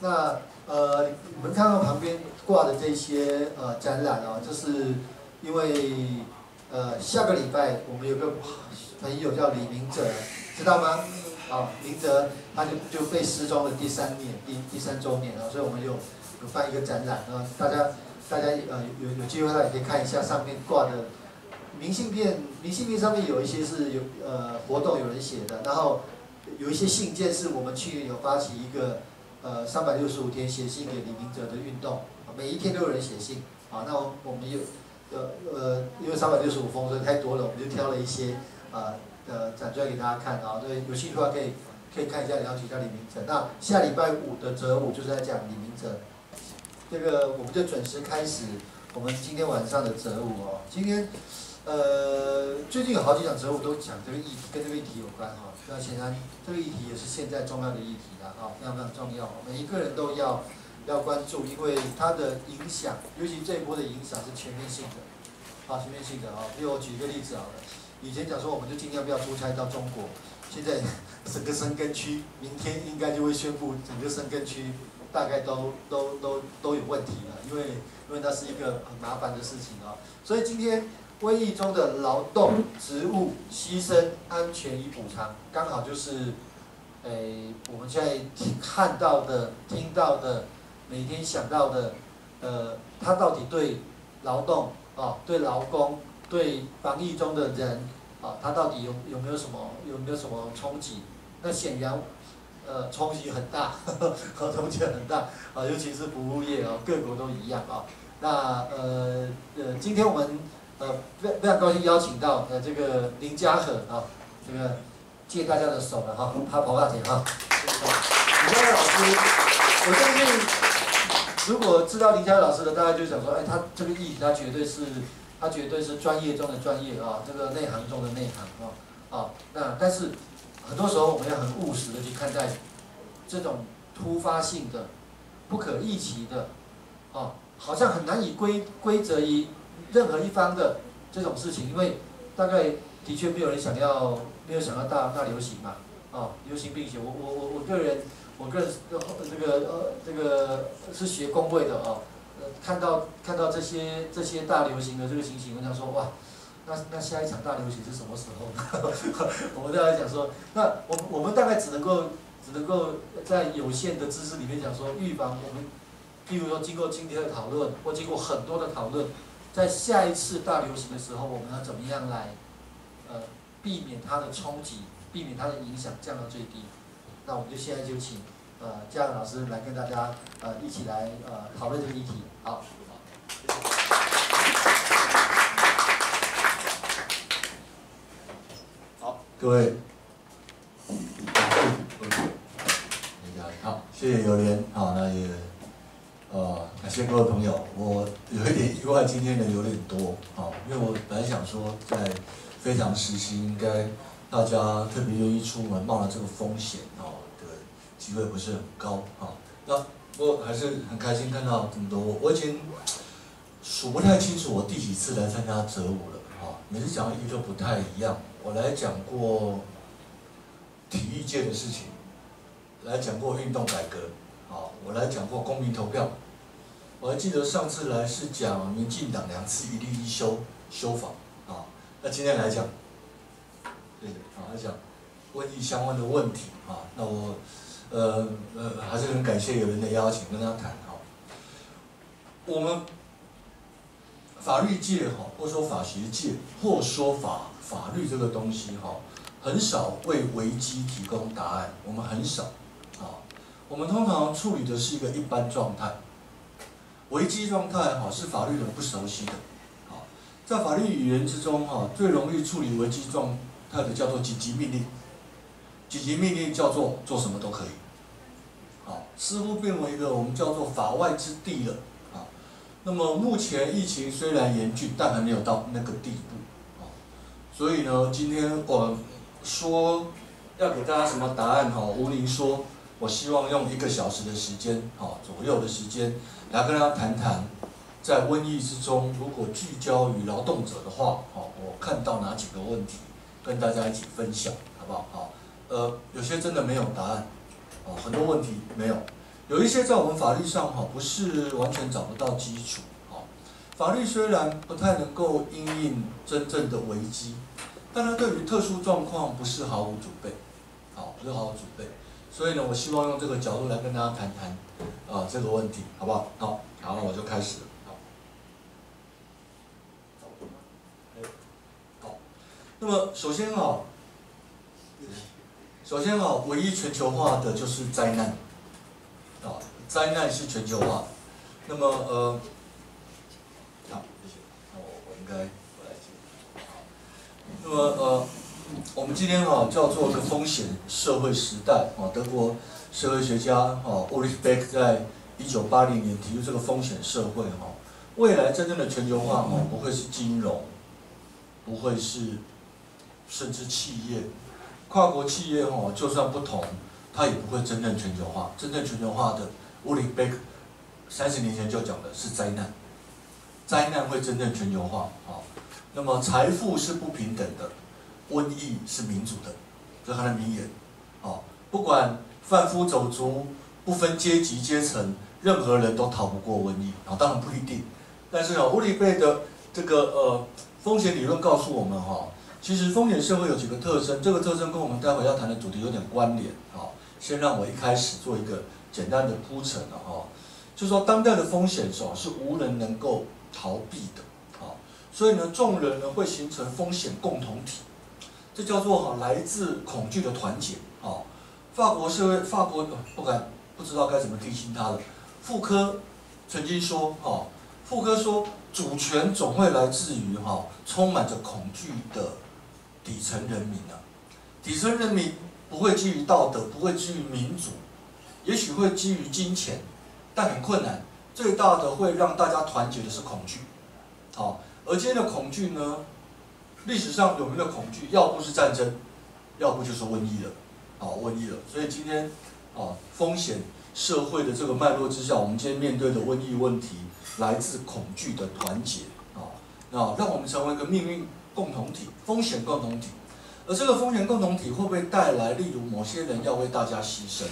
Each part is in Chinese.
那呃，我们看到旁边挂的这些呃展览啊，就是因为呃下个礼拜我们有个朋友叫李明哲，知道吗？啊，明哲他就就被失踪的第三年第第三周年了，所以我们有有办一个展览啊，大家大家呃有有机会的话也可以看一下上面挂的明信片，明信片上面有一些是有呃活动有人写的，然后有一些信件是我们去年有发起一个。呃，三百六十五天写信给李明哲的运动，每一天都有人写信，好，那我我们有，呃呃，因为三百六十五封所以太多了，我们就挑了一些，啊，呃，展出来给大家看，啊，对，有兴趣的话可以可以看一下，了解一下李明哲。那下礼拜五的折五就是在讲李明哲，这个我们就准时开始我们今天晚上的折五哦，今天。呃，最近有好几场折五都讲这个议题，跟这个议题有关哈。那显然这个议题也是现在重要的议题了哈，非常非常重要。每一个人都要要关注，因为它的影响，尤其这一波的影响是全面性的，啊，全面性的啊。比如我举一个例子好了，以前讲说我们就尽量不要出差到中国，现在 整个深根区明天应该就会宣布整个深根区大概都都都都有问题了，因为因为那是一个很麻烦的事情啊。所以今天。瘟疫中的劳动、职务牺牲、安全与补偿，刚好就是，诶，我们现在看到的、听到的、每天想到的，呃，他到底对劳动啊、对劳工、对防疫中的人啊，他到底有有没有什么有没有什么冲击？那显然，呃，冲击很大，和冲击很大啊，尤其是服务业啊，各国都一样啊。那呃呃，今天我们。呃，非非常高兴邀请到呃这个林家和啊，这个借大家的手了哈，他跑大姐哈。林家和老师，我相信如果知道林家和老师的，大家就想说，哎，他这个议题他绝对是，他绝对是专业中的专业啊，这个内行中的内行啊，啊，那但是很多时候我们要很务实的去看待这种突发性的、不可预期的，啊，好像很难以规规则于。任何一方的这种事情，因为大概的确没有人想要，没有想要大大流行嘛，啊，流行病学。我我我我个人，我个人这个呃这个是学工会的啊，呃看到看到这些这些大流行的这个情形，我想说哇，那那下一场大流行是什么时候？我们大家讲说，那我我们大概只能够只能够在有限的知识里面讲说预防。我们譬如说经过今天的讨论，或经过很多的讨论。在下一次大流行的时候，我们要怎么样来，呃，避免它的冲击，避免它的影响降到最低？那我们就现在就请，呃，嘉阳老师来跟大家，呃，一起来，呃，讨论这个议题。好。好，各位，好，谢谢有莲，好，那也。呃，感谢各位朋友，我有一点意外，今天人有点多，啊，因为我本来想说在非常时期，应该大家特别愿意出门，冒了这个风险，啊的机会不是很高，啊，那不过还是很开心看到这么多，我已经数不太清楚我第几次来参加折舞了，啊，每次讲的意义都不太一样，我来讲过体育界的事情，来讲过运动改革。好，我来讲过公民投票。我还记得上次来是讲民进党两次一律一修修法，啊，那今天来讲，对，好来讲瘟疫相关的问题，啊，那我，呃呃，还是很感谢有人的邀请跟他谈，哈。我们法律界哈，或说法学界，或说法法律这个东西哈，很少为危机提供答案，我们很少。我们通常处理的是一个一般状态，危机状态哈是法律人不熟悉的，好，在法律语言之中哈最容易处理危机状态的叫做紧急命令，紧急命令叫做做什么都可以，好，似乎变为一个我们叫做法外之地了，啊，那么目前疫情虽然严峻，但还没有到那个地步，啊，所以呢，今天我说要给大家什么答案哈，吴宁说。我希望用一个小时的时间，好左右的时间，来跟大家谈谈，在瘟疫之中，如果聚焦于劳动者的话，好，我看到哪几个问题，跟大家一起分享，好不好？好，呃，有些真的没有答案，哦，很多问题没有，有一些在我们法律上哈不是完全找不到基础，哈，法律虽然不太能够因应真正的危机，但它对于特殊状况不是毫无准备，好，不是毫无准备，所以呢，我希望用这个角度来跟大家谈谈啊这个问题，好不好？好，然后我就开始。好，那么首先哈。首先啊，唯一全球化的就是灾难，啊，灾难是全球化。那么呃，好，谢谢。那我我应该我来接。那么呃，我们今天啊叫做个风险社会时代啊，德国社会学家啊 Ulrich Beck 在一九八零年提出这个风险社会哈，未来真正的全球化哦不会是金融，不会是甚至企业。跨国企业哦，就算不同，它也不会真正全球化。真正全球化的，乌里贝克三十年前就讲的是灾难，灾难会真正全球化啊。那么财富是不平等的，瘟疫是民主的，这是他的名言哦。不管贩夫走卒，不分阶级阶层，任何人都逃不过瘟疫啊。当然不一定，但是呢，乌里贝的这个呃风险理论告诉我们哈。其实风险社会有几个特征，这个特征跟我们待会要谈的主题有点关联啊。先让我一开始做一个简单的铺陈了哈，就说当代的风险是是无人能够逃避的啊，所以呢，众人呢会形成风险共同体，这叫做哈来自恐惧的团结啊。法国社会，法国不敢不知道该怎么提醒他了。妇科曾经说哈，妇科说主权总会来自于哈充满着恐惧的。底层人民啊，底层人民不会基于道德，不会基于民主，也许会基于金钱，但很困难。最大的会让大家团结的是恐惧，好，而今天的恐惧呢，历史上有名的恐惧，要不是战争，要不就是瘟疫了，啊，瘟疫了。所以今天啊，风险社会的这个脉络之下，我们今天面对的瘟疫问题，来自恐惧的团结啊，那让我们成为一个命运。共同体风险共同体，而这个风险共同体会不会带来，例如某些人要为大家牺牲，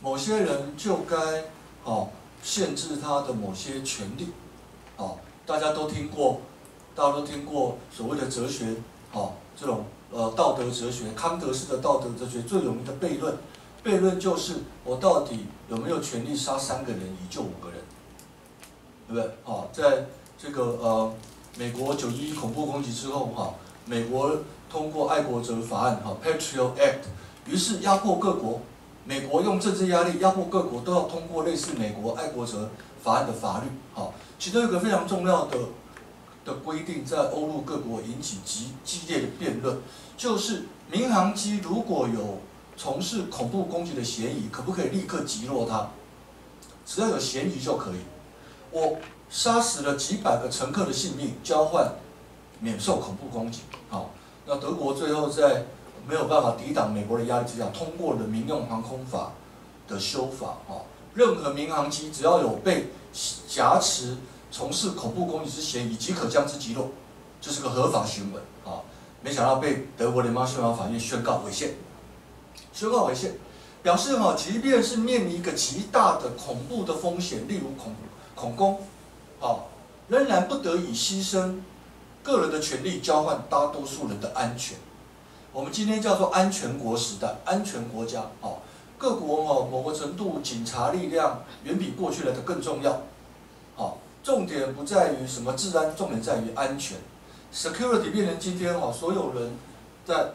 某些人就该哦限制他的某些权利，哦大家都听过，大家都听过所谓的哲学，哦这种呃道德哲学，康德式的道德哲学最有名的悖论，悖论就是我到底有没有权利杀三个人以救五个人，对不对？哦在这个呃。美国九一一恐怖攻击之后，哈，美国通过爱国者法案，哈，Patriot Act，于是压迫各国，美国用政治压力压迫各国都要通过类似美国爱国者法案的法律，哈，其中有个非常重要的的规定，在欧陆各国引起极激烈的辩论，就是民航机如果有从事恐怖攻击的嫌疑，可不可以立刻击落它？只要有嫌疑就可以，我。杀死了几百个乘客的性命，交换免受恐怖攻击。好，那德国最后在没有办法抵挡美国的压力之下，通过了民用航空法的修法。啊，任何民航机只要有被挟持从事恐怖攻击之嫌疑，即可将之击落，这是个合法行为。啊，没想到被德国联邦宪法法院宣告违宪，宣告违宪，表示哈，即便是面临一个极大的恐怖的风险，例如恐恐攻。啊，仍然不得以牺牲个人的权利交换大多数人的安全。我们今天叫做安全国时代，安全国家。啊，各国哦，某个程度警察力量远比过去来的更重要。重点不在于什么治安，重点在于安全。Security 变成今天哈，所有人在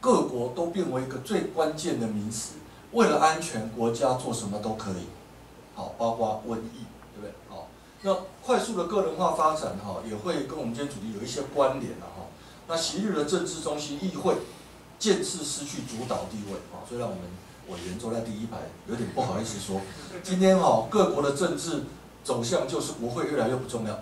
各国都变为一个最关键的名词。为了安全，国家做什么都可以。好，包括瘟疫。对不对？好那快速的个人化发展哈，也会跟我们今天主题有一些关联了哈。那昔日的政治中心议会渐次失去主导地位啊，所以让我们委员坐在第一排有点不好意思说，今天哈各国的政治走向就是国会越来越不重要。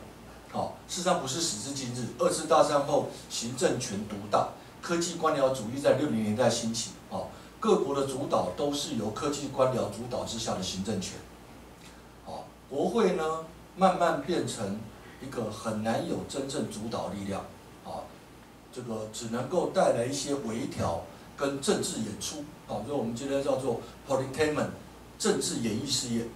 好，事实上不是时至今日，二次大战后行政权独大，科技官僚主义在六零年代兴起啊，各国的主导都是由科技官僚主导之下的行政权。好，国会呢？慢慢变成一个很难有真正主导力量，啊，这个只能够带来一些微调跟政治演出，啊，所以我们今天叫做 p o l i t i m e n 政治演艺事业，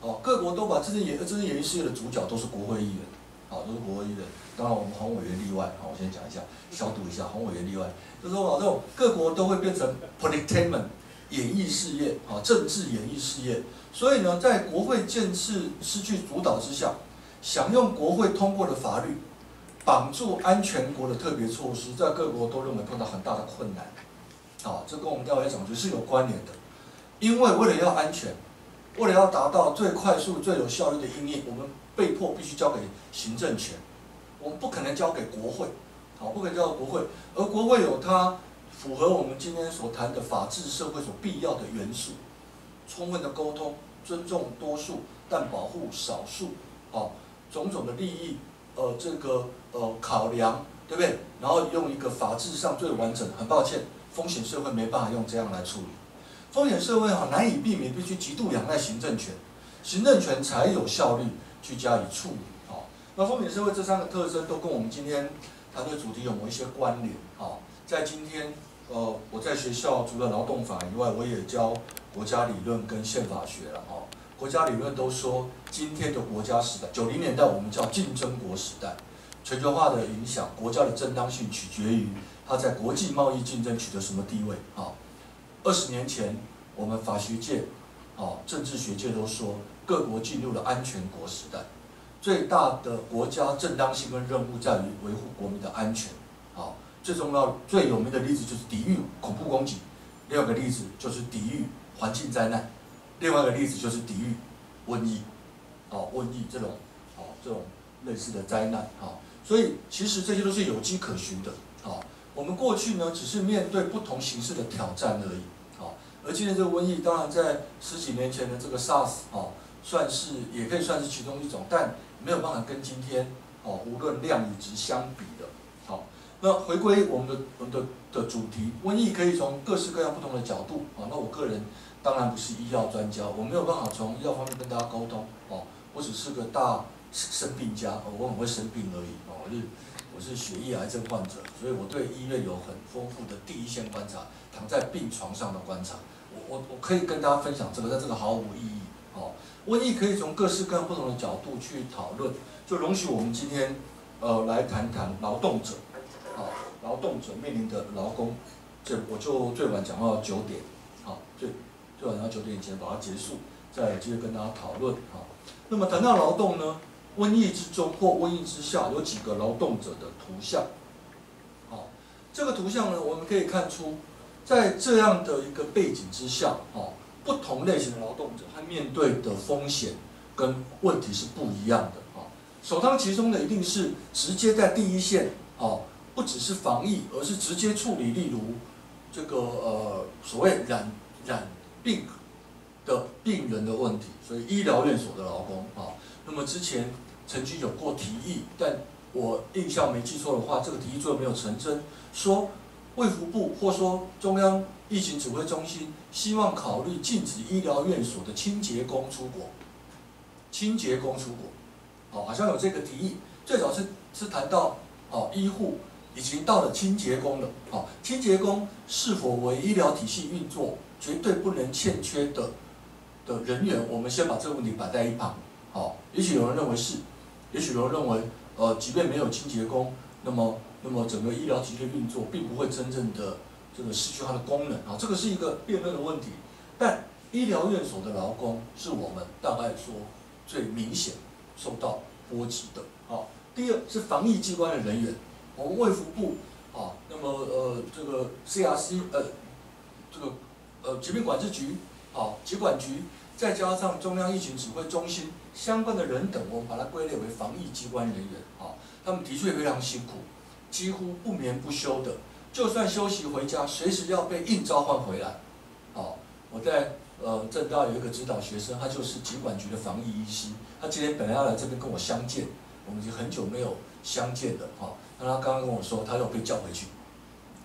哦，各国都把政治演政治演艺事业的主角都是国会议员，好，都是国会议员。当然我们洪委员例外，好，我先讲一下，消毒一下，洪委员例外，就是说这种各国都会变成 politician 演艺事业，啊，政治演艺事业。所以呢，在国会建制失去主导之下，想用国会通过的法律绑住安全国的特别措施，在各国都认为碰到很大的困难。啊，这跟我们调查总局是有关联的，因为为了要安全，为了要达到最快速、最有效率的应用，我们被迫必须交给行政权，我们不可能交给国会，好，不可能交给国会，而国会有它符合我们今天所谈的法治社会所必要的元素，充分的沟通，尊重多数，但保护少数，好，种种的利益，呃，这个呃考量，对不对？然后用一个法治上最完整，很抱歉。风险社会没办法用这样来处理，风险社会哈难以避免，必须极度仰赖行政权，行政权才有效率去加以处理。好，那风险社会这三个特征都跟我们今天谈的主题有某一些关联。好，在今天，呃，我在学校除了劳动法以外，我也教国家理论跟宪法学了。哈，国家理论都说，今天的国家时代，九零年代我们叫竞争国时代，全球化的影响，国家的正当性取决于。它在国际贸易竞争取得什么地位？啊，二十年前，我们法学界、哦政治学界都说，各国进入了安全国时代，最大的国家正当性跟任务在于维护国民的安全。哦，最重要、最有名的例子就是抵御恐怖攻击，另外一个例子就是抵御环境灾难，另外一个例子就是抵御瘟疫，哦，瘟疫这种，哦这种类似的灾难，哦，所以其实这些都是有迹可循的，哦。我们过去呢，只是面对不同形式的挑战而已，而今天这个瘟疫，当然在十几年前的这个 SARS，哦，算是也可以算是其中一种，但没有办法跟今天，哦，无论量与值相比的，好，那回归我们的我们的的主题，瘟疫可以从各式各样不同的角度，啊，那我个人当然不是医药专家，我没有办法从医药方面跟大家沟通，哦，我只是个大生病家，我很会生病而已，哦，就。我是血液癌症患者，所以我对医院有很丰富的第一线观察，躺在病床上的观察。我我可以跟大家分享这个，但这个毫无意义。哦，瘟疫可以从各式各样不同的角度去讨论，就容许我们今天呃来谈谈劳动者，好，劳动者面临的劳工，这我就最晚讲到九点，好，最最晚到九点以前把它结束，再接着跟大家讨论。好，那么谈到劳动呢？瘟疫之中或瘟疫之下，有几个劳动者的图像。好，这个图像呢，我们可以看出，在这样的一个背景之下，哦，不同类型的劳动者，他面对的风险跟问题是不一样的。哦，首当其冲的一定是直接在第一线，哦，不只是防疫，而是直接处理，例如这个呃所谓染染病的病人的问题，所以医疗院所的劳工，啊，那么之前。曾经有过提议，但我印象没记错的话，这个提议最后没有成真。说卫福部或说中央疫情指挥中心希望考虑禁止医疗院所的清洁工出国，清洁工出国，哦，好像有这个提议。最早是是谈到哦，医护已经到了清洁工了，哦，清洁工是否为医疗体系运作绝对不能欠缺的的人员？我们先把这个问题摆在一旁，好，也许有人认为是。也许有人认为，呃，即便没有清洁工，那么，那么整个医疗体系运作并不会真正的这个失去它的功能啊，这个是一个辩论的问题。但医疗院所的劳工是我们大概说最明显受到波及的啊。第二是防疫机关的人员，我们卫福部啊，那么呃这个 CRC 呃这个呃疾病管制局啊疾管局。再加上中央疫情指挥中心相关的人等，我们把它归类为防疫机关人员啊，他们的确非常辛苦，几乎不眠不休的，就算休息回家，随时要被硬召唤回来。好，我在呃正大有一个指导学生，他就是疾管局的防疫医师，他今天本来要来这边跟我相见，我们已经很久没有相见了哈，那他刚刚跟我说，他又被叫回去，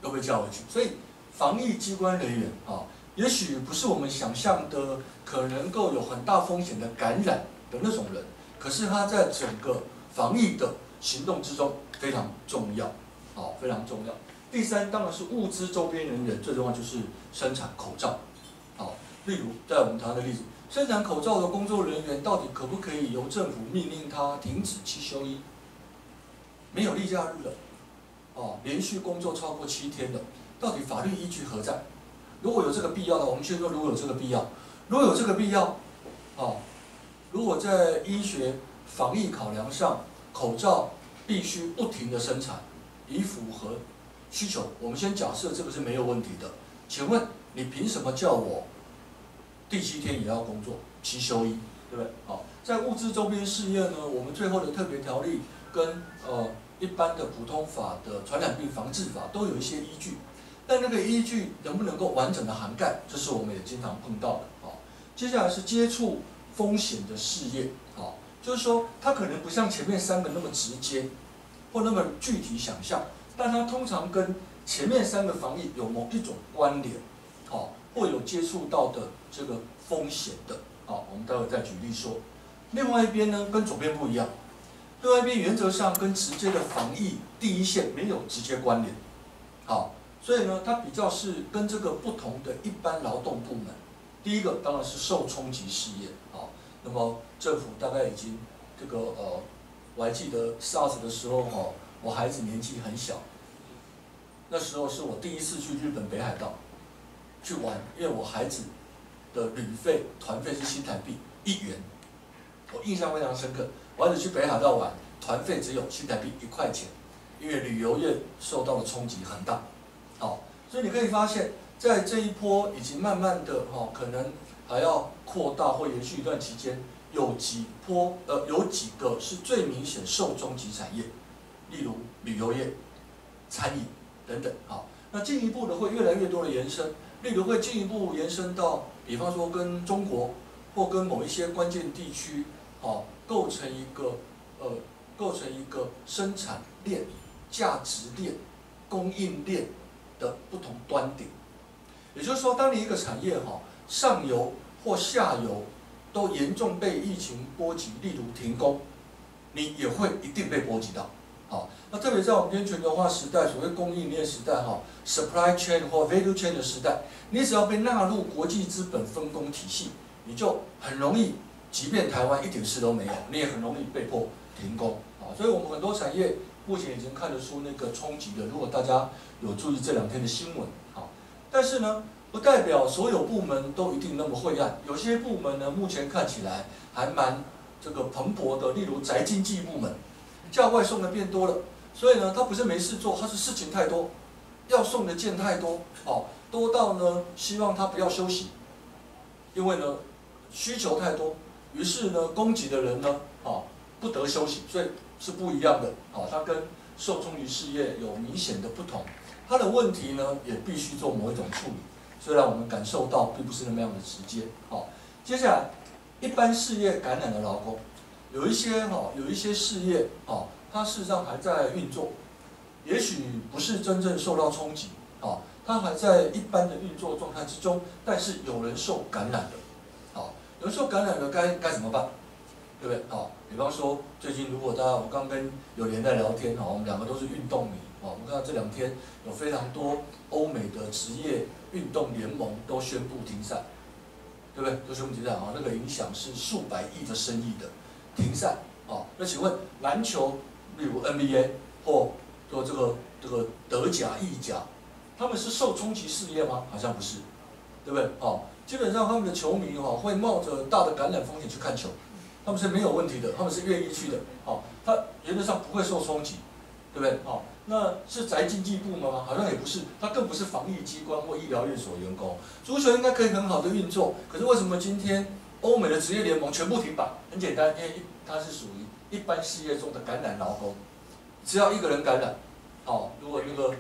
又被叫回去，所以防疫机关人员啊。也许不是我们想象的可能够有很大风险的感染的那种人，可是他在整个防疫的行动之中非常重要，好，非常重要。第三当然是物资周边人员，最重要就是生产口罩，好，例如在我们谈的例子，生产口罩的工作人员到底可不可以由政府命令他停止七休一？没有例假日了，哦，连续工作超过七天的，到底法律依据何在？如果有这个必要的，我们先说如果有这个必要，如果有这个必要，哦，如果在医学防疫考量上，口罩必须不停的生产，以符合需求，我们先假设这个是没有问题的。请问你凭什么叫我第七天也要工作，七休一，对不对？好，在物资周边试验呢，我们最后的特别条例跟呃。一般的普通法的传染病防治法都有一些依据，但那个依据能不能够完整的涵盖，这是我们也经常碰到的。好，接下来是接触风险的事业，好，就是说它可能不像前面三个那么直接或那么具体想象，但它通常跟前面三个防疫有某一种关联，好，或有接触到的这个风险的，好，我们待会再举例说。另外一边呢，跟左边不一样。另外一边原则上跟直接的防疫第一线没有直接关联，好，所以呢，它比较是跟这个不同的一般劳动部门。第一个当然是受冲击事业，好，那么政府大概已经这个呃，我还记得 SARS 的时候哈，我孩子年纪很小，那时候是我第一次去日本北海道去玩，因为我孩子的旅费团费是新台币一元，我印象非常深刻。我儿子去北海道玩，团费只有新台币一块钱，因为旅游业受到的冲击很大，好，所以你可以发现，在这一波已经慢慢的哈，可能还要扩大或延续一段期间，有几波呃有几个是最明显受冲击产业，例如旅游业、餐饮等等，好，那进一步的会越来越多的延伸，例如会进一步延伸到，比方说跟中国或跟某一些关键地区，好。构成一个呃，构成一个生产链、价值链、供应链的不同端点。也就是说，当你一个产业哈上游或下游都严重被疫情波及，例如停工，你也会一定被波及到。好，那特别在我们今天全球化时代，所谓供应链时代哈，supply chain 或 value chain 的时代，你只要被纳入国际资本分工体系，你就很容易。即便台湾一点事都没有，你也很容易被迫停工啊！所以，我们很多产业目前已经看得出那个冲击的。如果大家有注意这两天的新闻，好，但是呢，不代表所有部门都一定那么晦暗。有些部门呢，目前看起来还蛮这个蓬勃的。例如宅经济部门，叫外送的变多了，所以呢，他不是没事做，他是事情太多，要送的件太多，哦，多到呢，希望他不要休息，因为呢，需求太多。于是呢，供给的人呢，啊，不得休息，所以是不一样的，啊，它跟受冲击事业有明显的不同，它的问题呢，也必须做某一种处理，虽然我们感受到并不是那么样的直接，好，接下来一般事业感染的劳工，有一些哈，有一些事业，啊，它事实上还在运作，也许不是真正受到冲击，啊，它还在一般的运作状态之中，但是有人受感染的。有人受感染了该该怎么办，对不对？好，比方说最近如果大家我刚跟有连在聊天哈，我们两个都是运动迷哦，我们看到这两天有非常多欧美的职业运动联盟都宣布停赛，对不对？都宣布停赛啊，那个影响是数百亿的生意的停赛啊。那请问篮球，例如 NBA 或或这个这个德甲、意甲，他们是受冲击事业吗？好像不是，对不对？哦。基本上他们的球迷哈会冒着大的感染风险去看球，他们是没有问题的，他们是愿意去的，好，他原则上不会受冲击，对不对？好，那是宅经济部吗？好像也不是，他更不是防疫机关或医疗院所员工。足球应该可以很好的运作，可是为什么今天欧美的职业联盟全部停摆？很简单，因为它是属于一般事业中的感染劳工，只要一个人感染，好，如果那个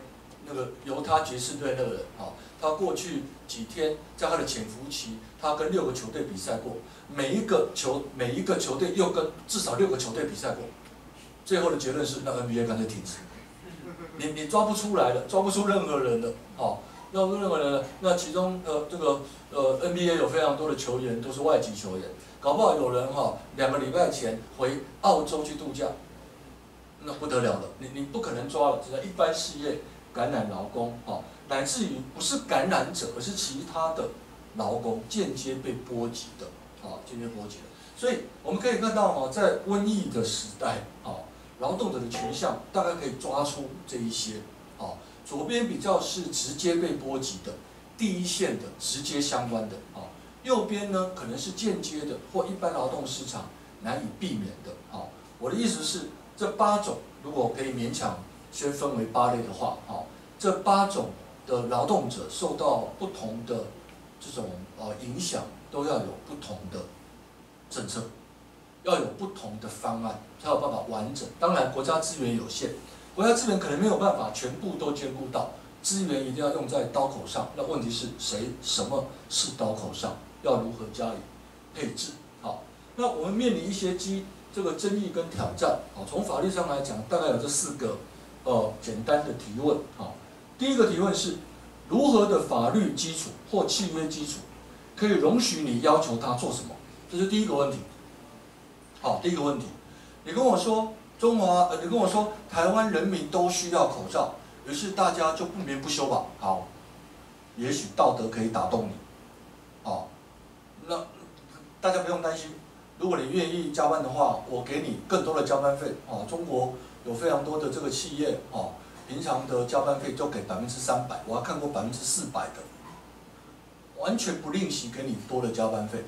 那个犹他爵士队那个人，哦。他过去几天在他的潜伏期，他跟六个球队比赛过，每一个球每一个球队又跟至少六个球队比赛过，最后的结论是那 NBA 干脆停止，你你抓不出来的，抓不出任何人的，好，抓不出任何人的，那其中呃这个呃 NBA 有非常多的球员都是外籍球员，搞不好有人哈两个礼拜前回澳洲去度假，那不得了了，你你不可能抓了，只要一般事业感染劳工，好。乃至于不是感染者，而是其他的劳工间接被波及的，啊，间接波及的。所以我们可以看到哦，在瘟疫的时代，哦，劳动者的群像大概可以抓出这一些，哦，左边比较是直接被波及的，第一线的直接相关的，哦，右边呢可能是间接的或一般劳动市场难以避免的，哦，我的意思是这八种如果可以勉强先分为八类的话，哦，这八种的劳动者受到不同的这种呃影响，都要有不同的。政策要有不同的方案，才有办法完整。当然，国家资源有限，国家资源可能没有办法全部都兼顾到，资源一定要用在刀口上。那问题是谁？什么是刀口上？要如何加以配置？好，那我们面临一些机这个争议跟挑战。好，从法律上来讲，大概有这四个呃简单的提问。好，第一个提问是如何的法律基础或契约基础可以容许你要求他做什么？这是第一个问题，好，第一个问题，你跟我说中华，呃，你跟我说台湾人民都需要口罩，于是大家就不眠不休吧？好，也许道德可以打动你，好，那大家不用担心，如果你愿意加班的话，我给你更多的加班费，啊，中国有非常多的这个企业，哦，平常的加班费就给百分之三百，我还看过百分之四百的，完全不吝惜给你多的加班费，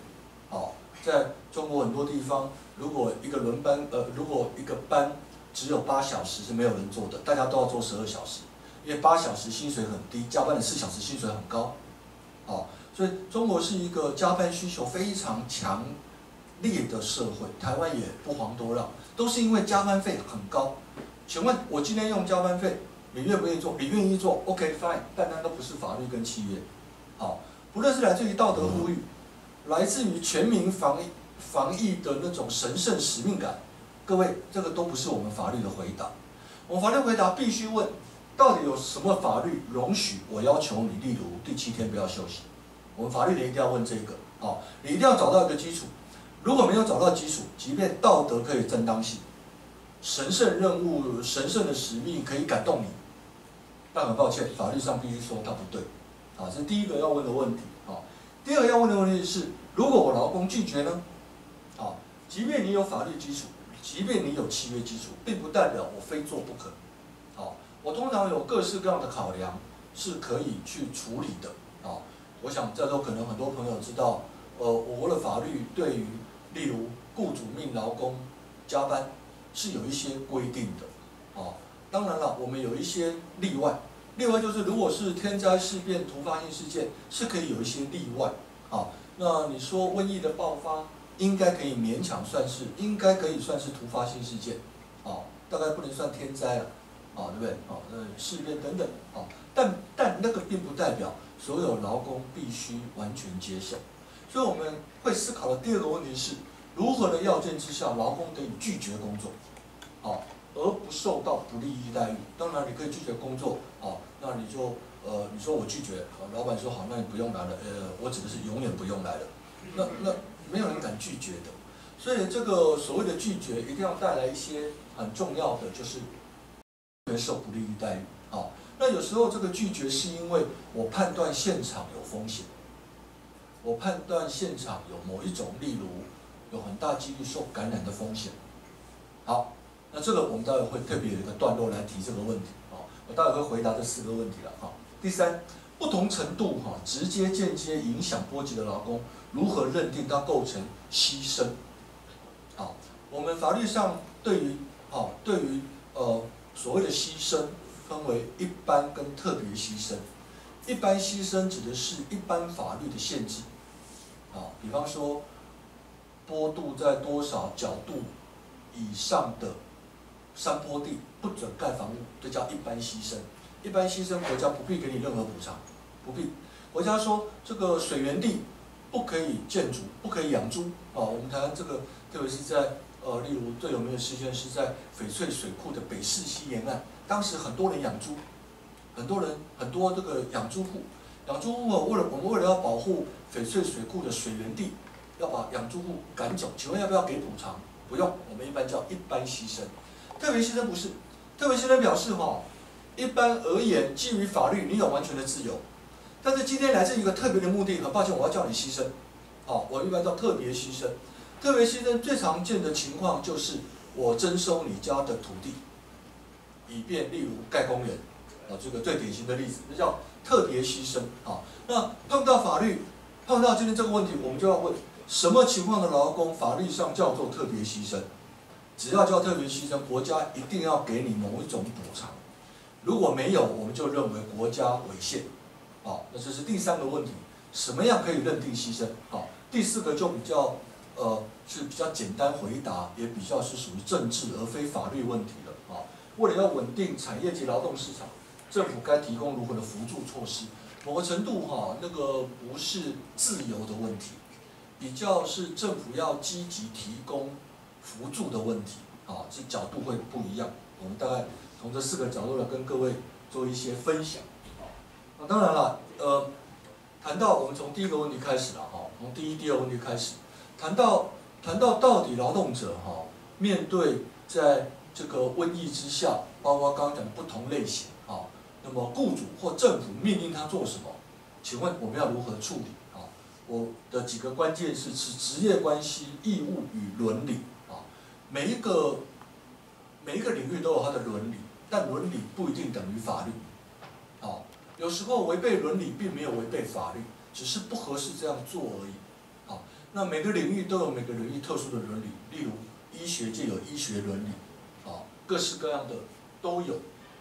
好。在中国很多地方，如果一个轮班，呃，如果一个班只有八小时是没有人做的，大家都要做十二小时，因为八小时薪水很低，加班的四小时薪水很高，哦，所以中国是一个加班需求非常强烈的社会，台湾也不遑多让，都是因为加班费很高。请问，我今天用加班费，你愿不愿意做？你愿意做？OK fine，但那都不是法律跟契约，好，不论是来自于道德呼吁。来自于全民防疫防疫的那种神圣使命感，各位，这个都不是我们法律的回答。我们法律回答必须问，到底有什么法律容许我要求你，例如第七天不要休息？我们法律人一定要问这个，哦，你一定要找到一个基础。如果没有找到基础，即便道德可以正当性，神圣任务、神圣的使命可以感动你，但很抱歉，法律上必须说它不对。啊，这是第一个要问的问题。第二要问的问题是：如果我劳工拒绝呢？啊，即便你有法律基础，即便你有契约基础，并不代表我非做不可。好，我通常有各式各样的考量是可以去处理的。啊，我想这都可能很多朋友知道。呃，我国的法律对于例如雇主命劳工加班是有一些规定的。啊，当然了，我们有一些例外。另外就是，如果是天灾事变、突发性事件，是可以有一些例外。啊，那你说瘟疫的爆发，应该可以勉强算是，应该可以算是突发性事件。啊，大概不能算天灾了。啊，对不对？啊，呃事变等等。啊，但但那个并不代表所有劳工必须完全接受。所以我们会思考的第二个问题是，如何的要件之下，劳工可以拒绝工作？好。而不受到不利益待遇，当然你可以拒绝工作，啊，那你就呃，你说我拒绝，老板说好，那你不用来了，呃，我指的是永远不用来了，那那没有人敢拒绝的，所以这个所谓的拒绝一定要带来一些很重要的，就是不受不利益待遇，啊，那有时候这个拒绝是因为我判断现场有风险，我判断现场有某一种，例如有很大几率受感染的风险，好。那这个我们待会会特别有一个段落来提这个问题啊，我待会会回答这四个问题了哈。第三，不同程度哈直接间接影响波及的劳工，如何认定它构成牺牲？好，我们法律上对于好对于呃所谓的牺牲分为一般跟特别牺牲。一般牺牲指的是一般法律的限制，啊，比方说坡度在多少角度以上的。山坡地不准盖房屋，这叫一般牺牲。一般牺牲，国家不必给你任何补偿，不必。国家说这个水源地不可以建筑，不可以养猪。啊，我们台湾这个，特别是在呃，例如最有名的事件是在翡翠水库的北势溪沿岸，当时很多人养猪，很多人很多这个养猪户，养猪户为了我们为了要保护翡翠水库的水源地，要把养猪户赶走。请问要不要给补偿？不用，我们一般叫一般牺牲。特别牺牲不是，特别牺牲表示哈，一般而言，基于法律，你有完全的自由，但是今天来自一个特别的目的，很抱歉，我要叫你牺牲，好，我一般叫特别牺牲。特别牺牲最常见的情况就是我征收你家的土地，以便例如盖公园，啊，这个最典型的例子，这叫特别牺牲。啊，那碰到法律，碰到今天这个问题，我们就要问：什么情况的劳工法律上叫做特别牺牲？只要叫特别牺牲，国家一定要给你某一种补偿。如果没有，我们就认为国家违宪。好，那这是第三个问题，什么样可以认定牺牲？好，第四个就比较呃是比较简单回答，也比较是属于政治而非法律问题了。啊，为了要稳定产业及劳动市场，政府该提供如何的辅助措施？某个程度哈，那个不是自由的问题，比较是政府要积极提供。辅助的问题，啊，这角度会不一样。我们大概从这四个角度来跟各位做一些分享。啊，那当然了，呃，谈到我们从第一个问题开始了，哈，从第一、第二问题开始，谈到谈到到底劳动者，哈，面对在这个瘟疫之下，包括刚刚讲的不同类型，啊，那么雇主或政府命令他做什么？请问我们要如何处理？啊，我的几个关键是是职业关系、义务与伦理。每一个每一个领域都有它的伦理，但伦理不一定等于法律。啊，有时候违背伦理并没有违背法律，只是不合适这样做而已。啊，那每个领域都有每个领域特殊的伦理，例如医学界有医学伦理，啊，各式各样的都有。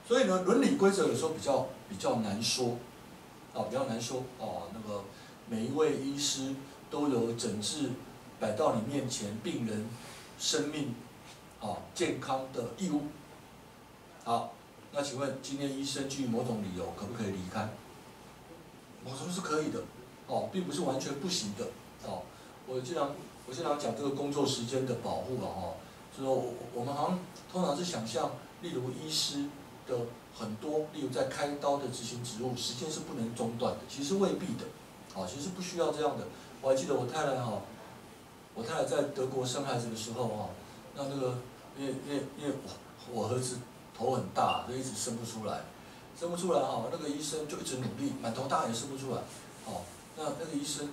所以呢，伦理规则有时候比较比较难说，啊，比较难说。啊，那个每一位医师都有诊治摆到你面前病人。生命，啊，健康的义务。好，那请问今天医生基于某种理由可不可以离开？我说是可以的，哦，并不是完全不行的，哦。我经常我经常讲这个工作时间的保护了，哈，就说我我们好像通常是想象，例如医师的很多，例如在开刀的执行职务，时间是不能中断的，其实未必的，哦，其实不需要这样的。我还记得我太太哈。我太太在德国生孩子的时候啊，那那个因为因为因为我我儿子头很大，就一直生不出来，生不出来哈，那个医生就一直努力，满头大汗也生不出来，哦，那那个医生，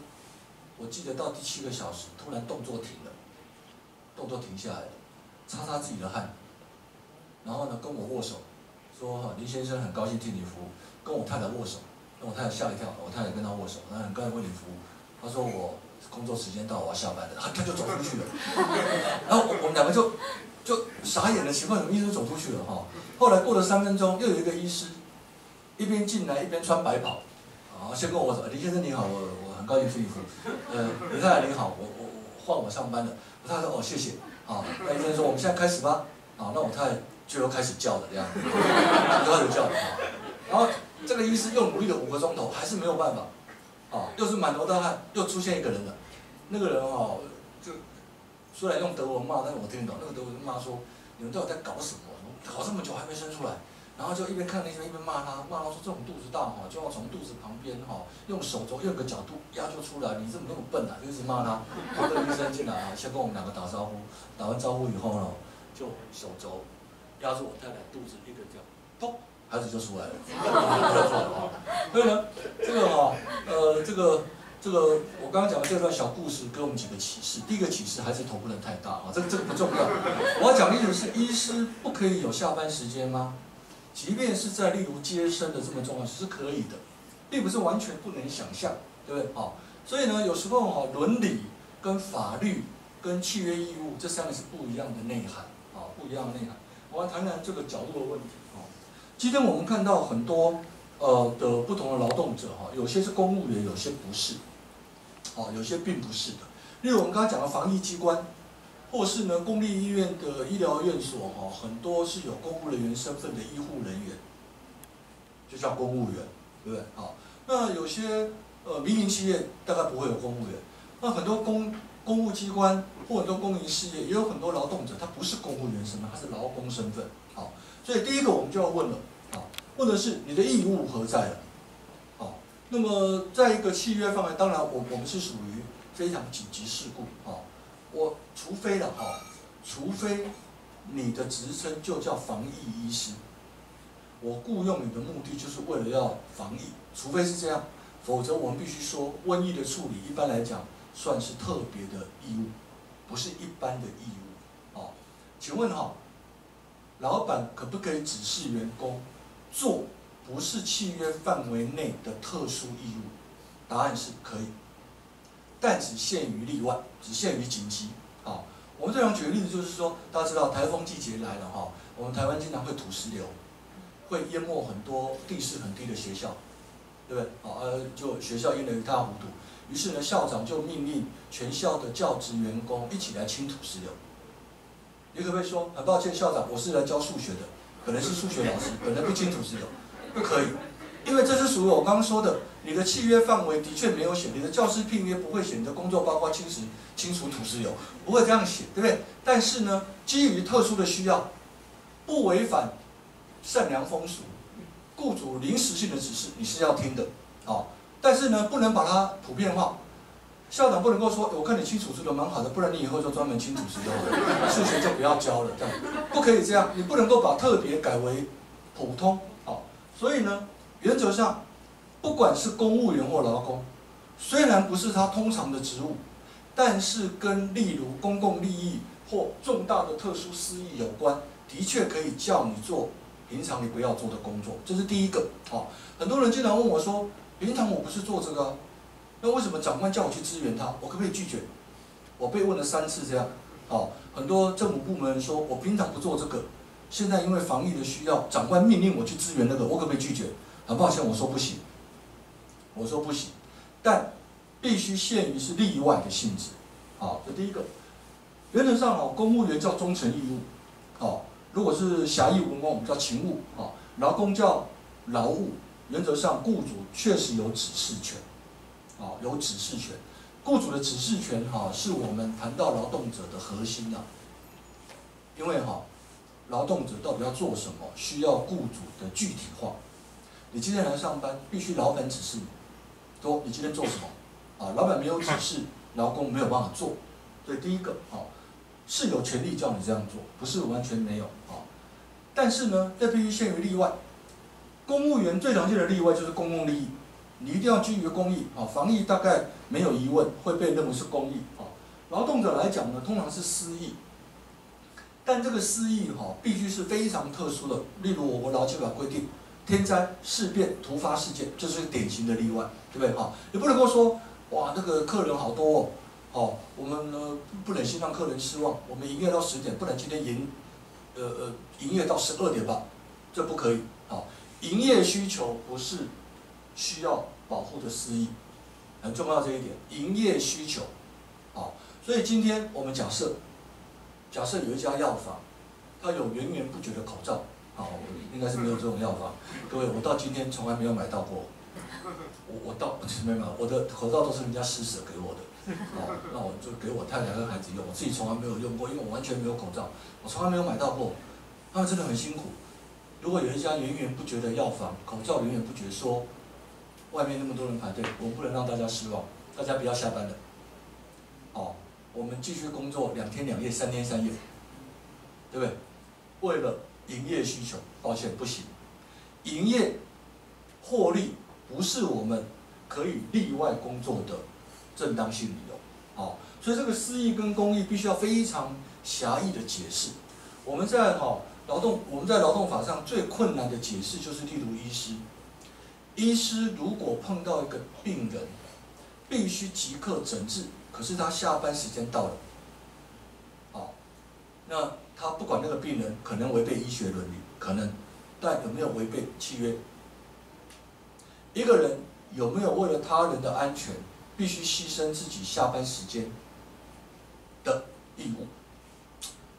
我记得到第七个小时，突然动作停了，动作停下来了，擦擦自己的汗，然后呢跟我握手，说哈林先生很高兴替你服务，跟我太太握手，那我太太吓一跳，我太太跟他握手，那很高兴为你服务，他说我。工作时间到，我要下班了，他他就走出去了，然后我们两个就就傻眼了，奇怪，怎么医生走出去了哈？后来过了三分钟，又有一个医师一边进来一边穿白袍，啊，先跟我说：“李先生你好，我我很高兴替你服务。”呃，李太太你好，我我换我上班了。我太太说：“哦，谢谢。”啊，那医生说：“我们现在开始吧。”啊，那我太太就又开始叫了这样，又开始叫了。然后这个医师又努力了五个钟头，还是没有办法，啊，又是满头大汗，又出现一个人了。那个人哦，就虽然用德文骂，但是我听得懂。那个德文骂说：“你们到底在搞什么？搞这么久还没生出来？”然后就一边看那些一边骂他，骂他说：“这种肚子大哈，就要从肚子旁边哈，用手肘用个角度压就出来。你怎么那么笨啊？”就一直骂他。那个医生进来啊，先跟我们两个打招呼，打完招呼以后呢，就手肘压住我太太肚子，一个叫咚，孩子就出来了。所以呢，这个哈，呃，这个。这个我刚刚讲的这段小故事给我们几个启示。第一个启示还是头不能太大啊，这个这个不重要。我要讲的意思是，医师不可以有下班时间吗？即便是在例如接生的这么重要，是可以的，并不是完全不能想象，对不对？好，所以呢，有时候哈，伦理跟法律跟契约义务这三个是不一样的内涵啊，不一样的内涵。我要谈谈这个角度的问题啊。今天我们看到很多呃的不同的劳动者哈，有些是公务员，有些不是。哦，有些并不是的，例如我们刚刚讲的防疫机关，或是呢公立医院的医疗院所，哈，很多是有公务人员身份的医护人员，就叫公务员，对不对？好，那有些呃民营企业大概不会有公务员，那很多公公务机关或很多公营事业也有很多劳动者，他不是公务员身份，他是劳工身份。好，所以第一个我们就要问了，啊，问的是你的义务何在了？那么，在一个契约范围，当然，我我们是属于非常紧急事故啊。我除非了哈，除非你的职称就叫防疫医师，我雇佣你的目的就是为了要防疫，除非是这样，否则我们必须说，瘟疫的处理一般来讲算是特别的义务，不是一般的义务。哦，请问哈，老板可不可以指示员工做不是契约范围内的特殊义务？答案是可以，但只限于例外，只限于紧急。啊，我们这样举例子，就是说，大家知道台风季节来了哈，我们台湾经常会土石流，会淹没很多地势很低的学校，对不对？啊，呃，就学校淹得一塌糊涂。于是呢，校长就命令全校的教职员工一起来清土石流。你可不可以说很抱歉，校长，我是来教数学的，可能是数学老师，本来不清土石流，不可以，因为这是属于我刚刚说的，你的契约范围的确没有写，你的教师聘约不会写，你的工作包括清除清除土石流，不会这样写，对不对？但是呢，基于特殊的需要，不违反善良风俗，雇主临时性的指示，你是要听的，哦。但是呢，不能把它普遍化。校长不能够说，我看你清楚石的蛮好的，不然你以后就专门清楚石头，数学就不要教了，这样不可以这样。你不能够把特别改为普通，所以呢，原则上，不管是公务员或劳工，虽然不是他通常的职务，但是跟例如公共利益或重大的特殊私益有关，的确可以叫你做平常你不要做的工作。这是第一个，好。很多人经常问我说。平常我不是做这个，那为什么长官叫我去支援他？我可不可以拒绝？我被问了三次这样，哦，很多政府部门说我平常不做这个，现在因为防疫的需要，长官命令我去支援那个，我可不可以拒绝？很抱歉，我说不行，我说不行，但必须限于是例外的性质，好，这第一个，原则上哦，公务员叫忠诚义务，哦，如果是狭义文官，我们叫勤务，哦，劳工叫劳务。原则上，雇主确实有指示权，啊，有指示权。雇主的指示权，哈，是我们谈到劳动者的核心啊。因为哈，劳动者到底要做什么，需要雇主的具体化。你今天来上班，必须老板指示你，说你今天做什么，啊，老板没有指示，劳工没有办法做。所以第一个，啊，是有权利叫你这样做，不是完全没有，啊。但是呢，这必须限于例外。公务员最常见的例外就是公共利益，你一定要基于公益啊，防疫大概没有疑问会被认为是公益啊。劳动者来讲呢，通常是私益，但这个私益哈必须是非常特殊的，例如我国劳基法规定，天灾事变突发事件，这是典型的例外，对不对哈？你不能够说哇那个客人好多哦，哦我们呢不忍心让客人失望，我们营业到十点，不能今天营呃呃营业到十二点吧，这不可以啊。营业需求不是需要保护的私益，很重要这一点。营业需求，好，所以今天我们假设，假设有一家药房，它有源源不绝的口罩，好，应该是没有这种药房。各位，我到今天从来没有买到过，我我到 没买，我的口罩都是人家施舍给我的，好，那我就给我太太跟孩子用，我自己从来没有用过，因为我完全没有口罩，我从来没有买到过，他们真的很辛苦。如果有一家源源不绝的药房，口罩源源不绝，说外面那么多人排队，我不能让大家失望，大家不要下班了，哦，我们继续工作两天两夜，三天三夜，对不对？为了营业需求，抱歉不行，营业获利不是我们可以例外工作的正当性理由，哦，所以这个私益跟公益必须要非常狭义的解释，我们在哈。劳动，我们在劳动法上最困难的解释就是，例如医师，医师如果碰到一个病人，必须即刻诊治，可是他下班时间到了，好，那他不管那个病人可能违背医学伦理，可能，但有没有违背契约？一个人有没有为了他人的安全，必须牺牲自己下班时间的义务？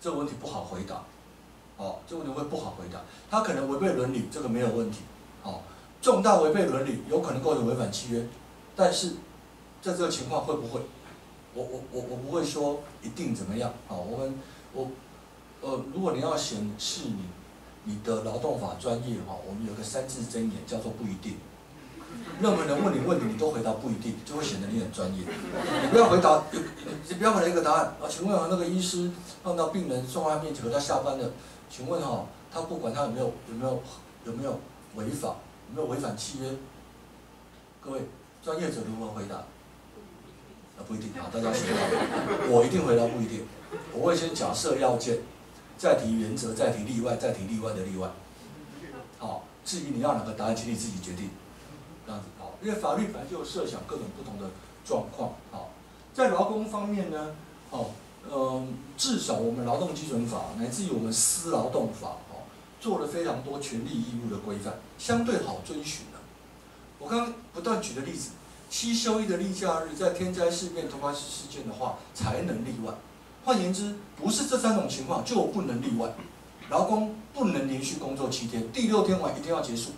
这个问题不好回答。哦，这个问题会不好回答。他可能违背伦理，这个没有问题。哦，重大违背伦理，有可能构成违反契约。但是，在这个情况会不会？我我我我不会说一定怎么样。啊，我们我呃，如果你要显示你你的劳动法专业哈，我们有个三字箴言叫做不一定。任何人问你问题，你都回答不一定，就会显得你很专业。你不要回答，你不要回答一个答案啊？请问啊，那个医师碰到病人送他面前，他下班了。请问哈，他不管他有没有有没有有没有违法，有没有违反契约？各位专业者如何回答？不一定啊，大家写我一定回答不一定。我会先假设要件，再提原则，再提例外，再提例外的例外。好，至于你要哪个答案，请你自己决定。这样子好，因为法律本来就设想各种不同的状况。好，在劳工方面呢，哦，嗯，至少我们劳动基准法乃至于我们私劳动法，哦，做了非常多权利义务的规范，相对好遵循的。我刚刚不断举的例子，七休一的例假日，在天灾事变、突发事事件的话，才能例外。换言之，不是这三种情况就不能例外。劳工不能连续工作七天，第六天晚一定要结束，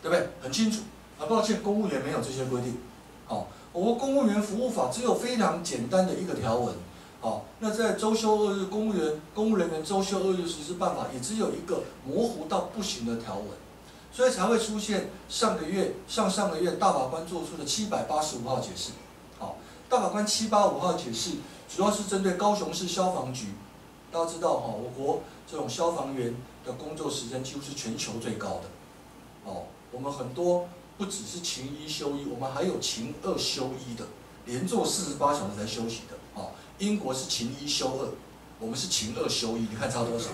对不对？很清楚。很抱歉，公务员没有这些规定。好，我国公务员服务法只有非常简单的一个条文。好，那在周休二日，公务员公务人员周休二日实施办法也只有一个模糊到不行的条文，所以才会出现上个月、上上个月大法官做出的七百八十五号解释。好，大法官七八五号解释主要是针对高雄市消防局。大家知道哈，我国这种消防员的工作时间几乎是全球最高的。哦，我们很多。不只是勤一休一，我们还有勤二休一的，连做四十八小时才休息的。哦，英国是勤一休二，我们是勤二休一，你看差多少？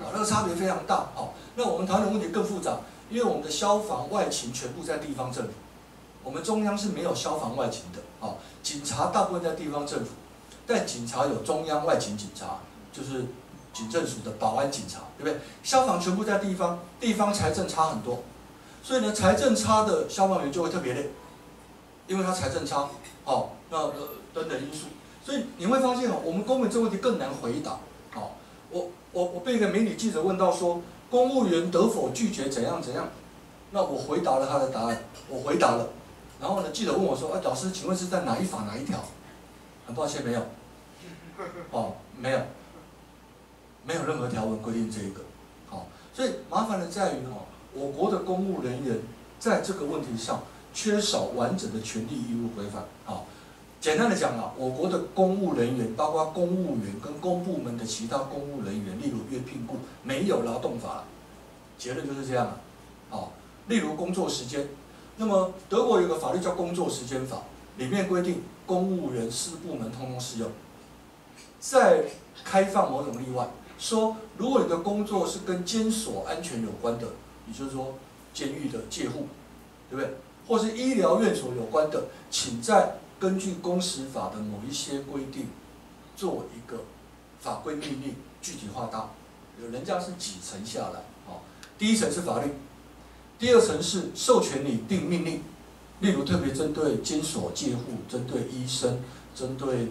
啊，那个差别非常大。好，那我们谈的问题更复杂，因为我们的消防外勤全部在地方政府，我们中央是没有消防外勤的。啊，警察大部分在地方政府，但警察有中央外勤警察，就是警政署的保安警察，对不对？消防全部在地方，地方财政差很多。所以呢，财政差的消防员就会特别累，因为他财政差，好，那呃等等因素，所以你会发现哦，我们公民这个问题更难回答。好，我我我被一个媒体记者问到说，公务员得否拒绝怎样怎样？那我回答了他的答案，我回答了，然后呢，记者问我说，哎，老师，请问是在哪一法哪一条？很抱歉，没有，哦，没有，没有任何条文规定这一个，好，所以麻烦的在于哦。我国的公务人员在这个问题上缺少完整的权利义务规范。好，简单的讲啊，我国的公务人员，包括公务员跟公部门的其他公务人员，例如约聘雇，没有劳动法。结论就是这样啊。好，例如工作时间，那么德国有个法律叫工作时间法，里面规定公务员四部门通通适用。再开放某种例外，说如果你的工作是跟监所安全有关的。也就是说，监狱的戒护，对不对？或是医疗院所有关的，请在根据工时法的某一些规定，做一个法规命令具体化到，有人家是几层下来，好，第一层是法律，第二层是授权你定命令，例如特别针对监所戒护，针对医生，针对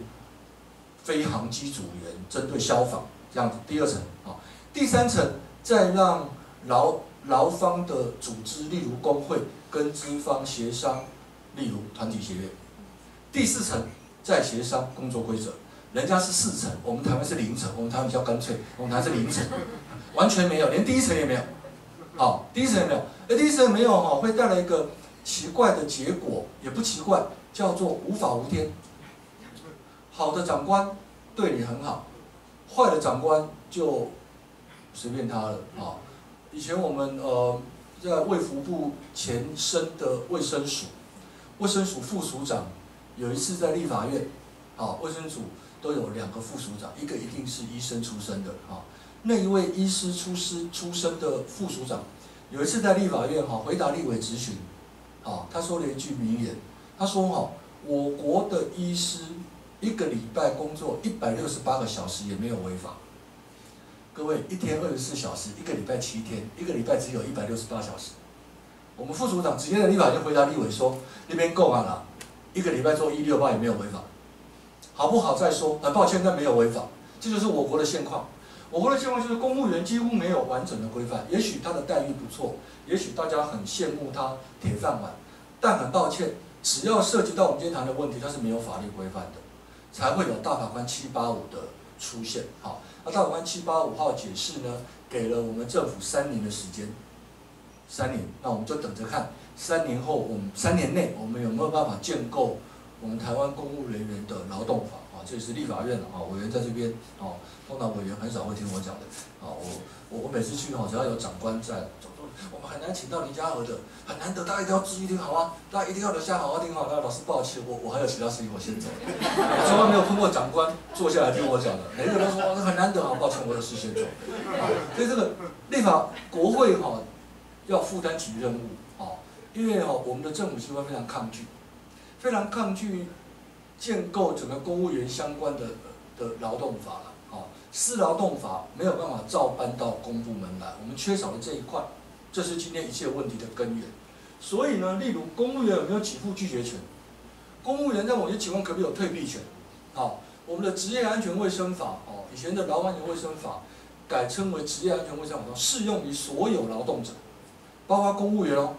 飞航机组员，针对消防这样子。第二层，好，第三层再让劳劳方的组织，例如工会跟资方协商，例如团体协约。第四层再协商工作规则，人家是四层，我们台湾是零层，我们台湾比较干脆，我们台湾是零层，完全没有，连第一层也没有。好，第一层也没有，而第一层没有哈，会带来一个奇怪的结果，也不奇怪，叫做无法无天。好的长官对你很好，坏的长官就随便他了啊。以前我们呃在卫福部前身的卫生署，卫生署副署长有一次在立法院，啊，卫生署都有两个副署长，一个一定是医生出身的啊。那一位医师出师出身的副署长，有一次在立法院哈回答立委质询，啊，他说了一句名言，他说哈，我国的医师一个礼拜工作一百六十八个小时也没有违法。各位，一天二十四小时，一个礼拜七天，一个礼拜只有一百六十八小时。我们副署长直接在立法就回答立委说：“那边够了，一个礼拜做一六八也没有违法，好不好再说？很抱歉，但没有违法，这就是我国的现况。我国的现况就是公务员几乎没有完整的规范。也许他的待遇不错，也许大家很羡慕他铁饭碗，但很抱歉，只要涉及到我们今天谈的问题，他是没有法律规范的，才会有大法官七八五的出现。好。那大法官七八五号解释呢，给了我们政府三年的时间，三年，那我们就等着看，三年后我们三年内我们有没有办法建构我们台湾公务人员的劳动法啊？这是立法院啊，委员在这边啊，通常委员很少会听我讲的啊，我我我每次去哈，只要有长官在，我们很难请到林家和的，很难得，大家一定要注意听好吗？大家一定要留下好好听好，那老师抱歉，我我还有其他事情，我先走。我从来没有碰过长官坐下来听我讲的，每个人都说很难得啊，抱歉，我有事先走。啊，所以这个立法国会哈要负担起任务啊，因为哦我们的政府机关非常抗拒，非常抗拒。建构整个公务员相关的的劳动法了，啊，私劳动法没有办法照搬到公部门来，我们缺少了这一块，这是今天一切问题的根源。所以呢，例如公务员有没有给付拒绝权？公务员在某些情况可不可以有退避权？好，我们的职业安全卫生法，哦，以前的劳安员卫生法改称为职业安全卫生法，适用于所有劳动者，包括公务员哦，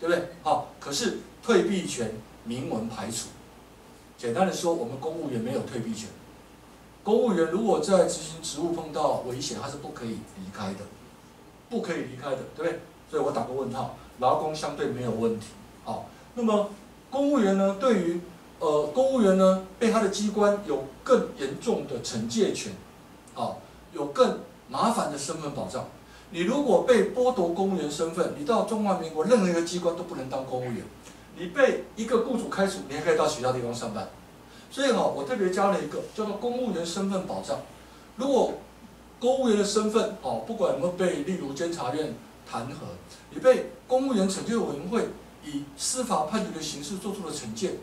对不对？好，可是退避权明文排除。简单的说，我们公务员没有退避权。公务员如果在执行职务碰到危险，他是不可以离开的，不可以离开的，对不对？所以我打个问号。劳工相对没有问题。好，那么公务员呢？对于呃公务员呢，被他的机关有更严重的惩戒权，啊，有更麻烦的身份保障。你如果被剥夺公务员身份，你到中华民国任何一个机关都不能当公务员。你被一个雇主开除，你还可以到其他地方上班。所以哈，我特别加了一个叫做公务员身份保障。如果公务员的身份哦，不管有没有被例如监察院弹劾，你被公务员惩戒委员会以司法判决的形式做出了惩戒，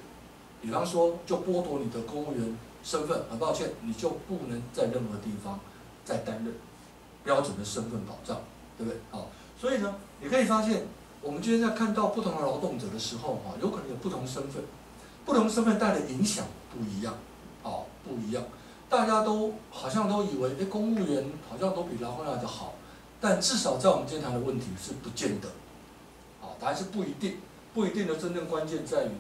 比方说就剥夺你的公务员身份，很抱歉，你就不能在任何地方再担任标准的身份保障，对不对？好，所以呢，你可以发现。我们今天在看到不同的劳动者的时候，哈，有可能有不同身份，不同身份带来的影响不一样，哦，不一样。大家都好像都以为，哎，公务员好像都比劳工来的好，但至少在我们今天谈的问题是不见得，哦，答案是不一定，不一定的真正关键在于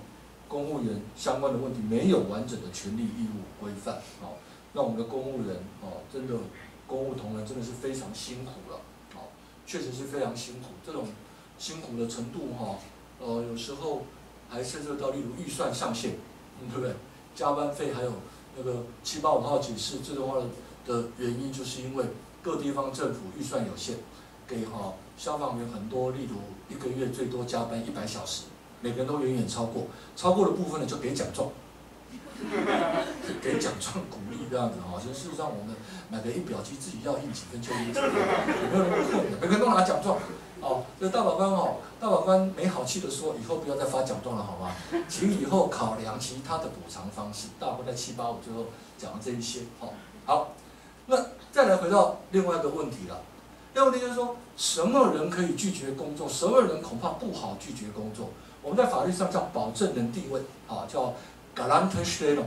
公务员相关的问题没有完整的权利义务规范，哦，那我们的公务员，哦，真的公务同仁真的是非常辛苦了，哦，确实是非常辛苦，这种。辛苦的程度哈，呃，有时候还涉及到例如预算上限，嗯对不对？加班费还有那个七八五号解释自动化的原因，就是因为各地方政府预算有限，给哈消防员很多，例如一个月最多加班一百小时，每个人都远远超过，超过的部分呢就给奖状，给奖状鼓励这样子哈。其实事实上我们买个印表机自己要印几分就印几分，没有那么困难，每个人都拿奖状。哦，这大法官哦，大法官没好气的说，以后不要再发奖状了，好吗？请以后考量其他的补偿方式。大法官在七八五最后讲了这一些，好，好，那再来回到另外一个问题了。第二个问题就是说，什么人可以拒绝工作？什么人恐怕不好拒绝工作？我们在法律上叫保证人地位，啊，叫 guarantor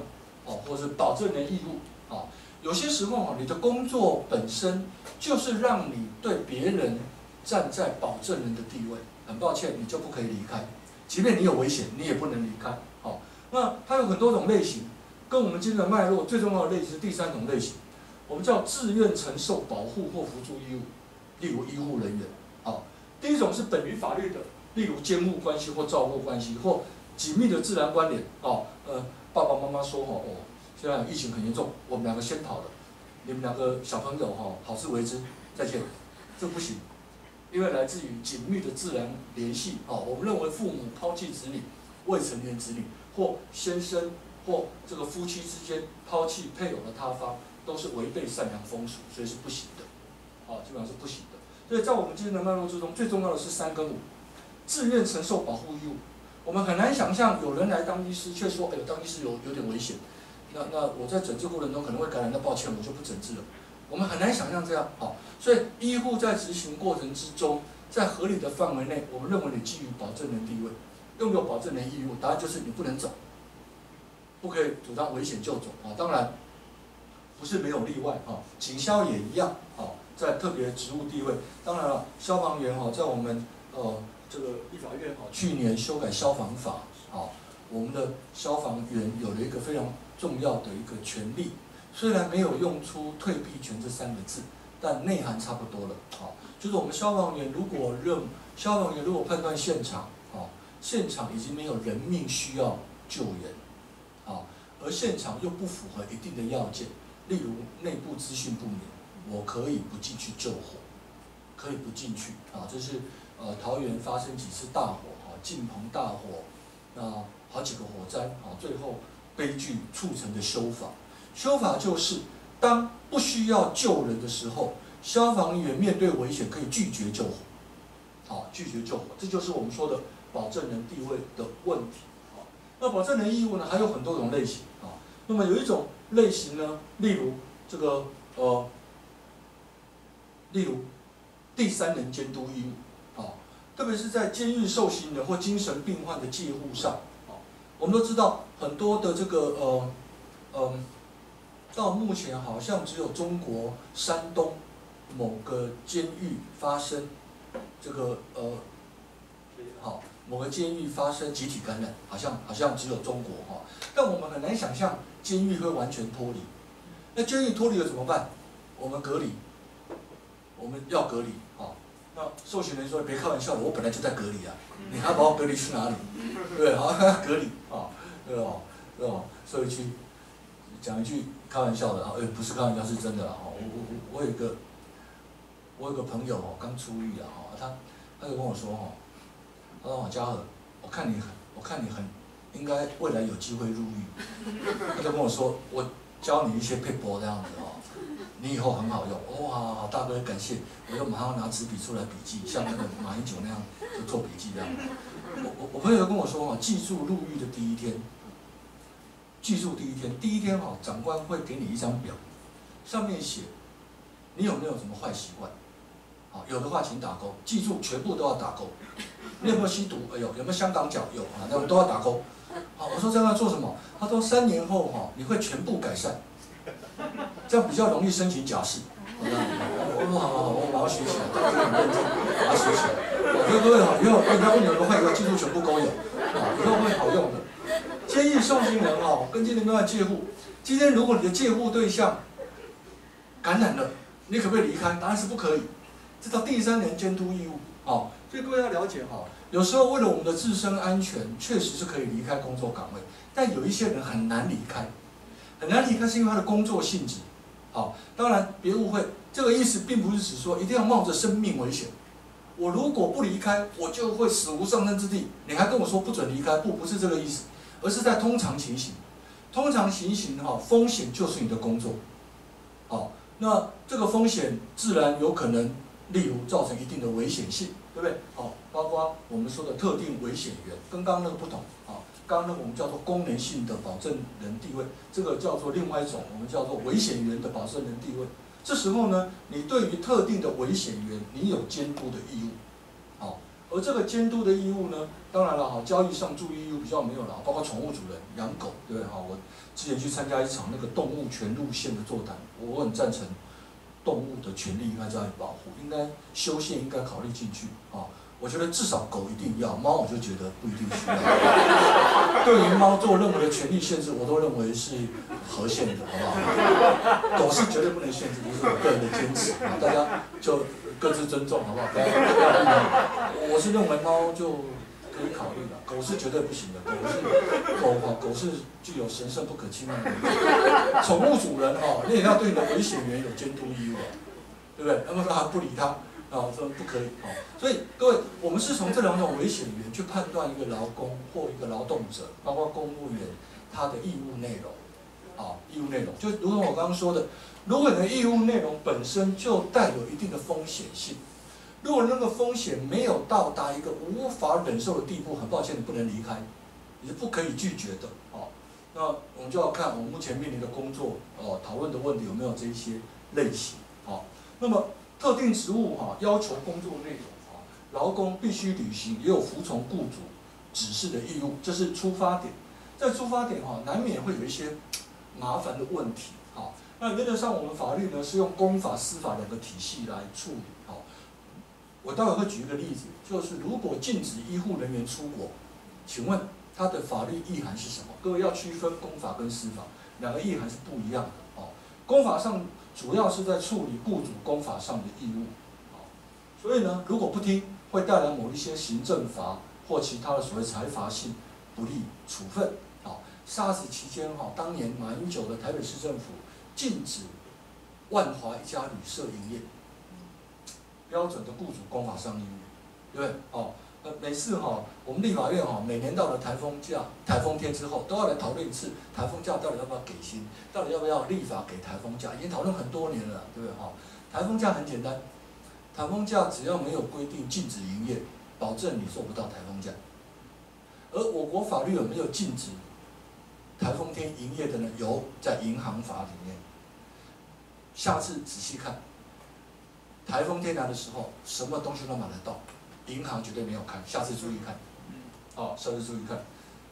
哦，或者是保证人义务，啊，有些时候，你的工作本身就是让你对别人。站在保证人的地位，很抱歉，你就不可以离开，即便你有危险，你也不能离开。好，那它有很多种类型，跟我们今天的脉络最重要的类型是第三种类型，我们叫自愿承受保护或辅助义务，例如医护人员。好，第一种是本于法律的，例如监护关系或照顾关系或紧密的自然关联。哦，呃，爸爸妈妈说哈，哦，现在疫情很严重，我们两个先跑了，你们两个小朋友哈，好自为之，再见，这不行。因为来自于紧密的自然联系，哦，我们认为父母抛弃子女、未成年子女，或先生或这个夫妻之间抛弃配偶的他方，都是违背善良风俗，所以是不行的，哦，基本上是不行的。所以在我们今天的脉络之中，最重要的是三跟五，自愿承受保护义务。我们很难想象有人来当医师，却说，哎呦，当医师有有点危险，那那我在诊治过程中可能会感染，那抱歉，我就不诊治了。我们很难想象这样，好，所以医护在执行过程之中，在合理的范围内，我们认为你基于保证人地位，拥有保证人义务，答案就是你不能走，不可以主张危险就走啊。当然，不是没有例外啊，警消也一样啊，在特别职务地位。当然了，消防员哈，在我们呃这个立法院哈，去年修改消防法啊，我们的消防员有了一个非常重要的一个权利。虽然没有用出退避权这三个字，但内涵差不多了。好，就是我们消防员如果认消防员如果判断现场，哦，现场已经没有人命需要救援，好，而而现场又不符合一定的要件，例如内部资讯不明，我可以不进去救火，可以不进去啊。这是呃桃园发生几次大火啊，晋鹏大火，那好几个火灾啊，最后悲剧促成的修法。修法就是当不需要救人的时候，消防员面对危险可以拒绝救火，好拒绝救火，这就是我们说的保证人地位的问题啊。那保证人义务呢，还有很多种类型啊。那么有一种类型呢，例如这个呃，例如第三人监督义务，特别是在监狱受刑人或精神病患的介护上啊。我们都知道很多的这个呃嗯，到目前好像只有中国山东某个监狱发生这个呃好。某个监狱发生集体感染，好像好像只有中国哈，但我们很难想象监狱会完全脱离。那监狱脱离了怎么办？我们隔离，我们要隔离。那受刑人说：“别开玩笑，我本来就在隔离啊，你还把我隔离去哪里？对，好 隔离啊，对哦？对哦？说一句，讲一句开玩笑的啊，呃，不是开玩笑，是真的啊。我我我我有个，我有个朋友哦，刚出狱啊，哈，他他就跟我说哈。他说：“嘉禾，我看你很，我看你很，应该未来有机会入狱。”他就跟我说：“我教你一些配博这样子哦，你以后很好用。”哇，大哥感谢，我就马上拿纸笔出来笔记，像那个马英九那样就做笔记这样。我我我朋友跟我说啊，记住入狱的第一天，记住第一天，第一天哈，长官会给你一张表，上面写你有没有什么坏习惯，好有的话请打勾，记住全部都要打勾。你有没有吸毒？哎呦，有没有香港脚？有啊，那我都要打勾。好，我说这样要做什么？他说三年后哈，你会全部改善，这样比较容易申请假释。我好好好，我马上学起来，大家很认真，把它学起来。各位各位好，以后人家问你有没有坏习惯，记住全部都有，啊，以后会好用的。监狱受刑人哈，跟监狱没有戒护。今天如果你的戒护对象感染了，你可不可以离开？答案是不可以，这叫第三人监督义务。好。所以各位要了解哈，有时候为了我们的自身安全，确实是可以离开工作岗位，但有一些人很难离开，很难离开是因为他的工作性质。好，当然别误会，这个意思并不是指说一定要冒着生命危险，我如果不离开，我就会死无葬身之地。你还跟我说不准离开，不，不是这个意思，而是在通常情形，通常情形哈，风险就是你的工作。好，那这个风险自然有可能，例如造成一定的危险性。对不对？好，包括我们说的特定危险源，跟刚刚那个不同。啊，刚刚那个我们叫做功能性的保证人地位，这个叫做另外一种，我们叫做危险源的保证人地位。这时候呢，你对于特定的危险源，你有监督的义务。好，而这个监督的义务呢，当然了，哈，交易上注意义务比较没有了，包括宠物主人养狗，对不对？哈，我之前去参加一场那个动物权路线的座谈，我很赞成。动物的权利应该加以保护，应该修宪应该考虑进去啊！我觉得至少狗一定要，猫我就觉得不一定需要。对于猫做任何的权利限制，我都认为是合宪的，好不好？狗是绝对不能限制，这是我个人的坚持啊！大家就各自尊重，好不好？不要我是认为猫就。可以考虑了，狗是绝对不行的。狗是狗哈，狗是具有神圣不可侵犯的。宠物主人哈，你也要对你的危险源有监督义务啊，对不对？那么他不理他啊，说不可以啊。所以各位，我们是从这两种危险源去判断一个劳工或一个劳动者，包括公务员他的义务内容啊，义务内容就如同我刚刚说的，如果你的义务内容本身就带有一定的风险性。如果那个风险没有到达一个无法忍受的地步，很抱歉，你不能离开，你是不可以拒绝的。哦，那我们就要看我们目前面临的工作，哦，讨论的问题有没有这一些类型。哦，那么特定职务哈，要求工作内容啊，劳工必须履行也有服从雇主指示的义务，这是出发点。在出发点哈，难免会有一些麻烦的问题。好，那原则上我们法律呢是用公法、司法两个体系来处理哈。我待会会举一个例子，就是如果禁止医护人员出国，请问它的法律意涵是什么？各位要区分公法跟私法，两个意涵是不一样的哦。公法上主要是在处理雇主公法上的义务，所以呢，如果不听，会带来某一些行政罚或其他的所谓财罚性不利处分，哦。，SARS 期间哈，当年马英九的台北市政府禁止万华一家旅社营业，标准的雇主公法上义务，对不对？哦，每次哈，我们立法院哈，每年到了台风假、台风天之后，都要来讨论一次台风假到底要不要给薪，到底要不要立法给台风假，已经讨论很多年了，对不对？哈，台风假很简单，台风假只要没有规定禁止营业，保证你做不到台风假。而我国法律有没有禁止台风天营业的呢？有，在银行法里面。下次仔细看，台风天来的时候，什么东西都买得到，银行绝对没有看。下次注意看，好，下次注意看。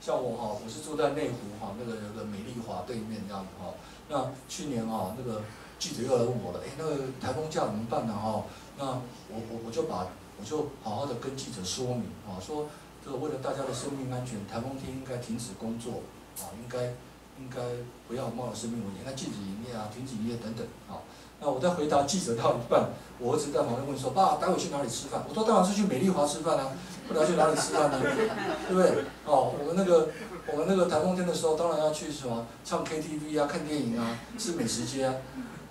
像我哈，我是住在内湖哈，那个有个美丽华对面这样子哈。那去年哈，那个记者又来问我了，哎，那个台风假怎么办呢？哈，那我我我就把我就好好的跟记者说明啊，说。这个为了大家的生命安全，台风天应该停止工作，啊，应该应该不要冒着生命危险，应该禁止营业啊，停止营业等等，啊。那我在回答记者到一半，我儿子在旁边问说：“爸，待会去哪里吃饭？”我说：“当然是去美丽华吃饭啊，不然去哪里吃饭呢？对不对？哦，我们那个我们那个台风天的时候，当然要去什么唱 KTV 啊，看电影啊，吃美食街啊，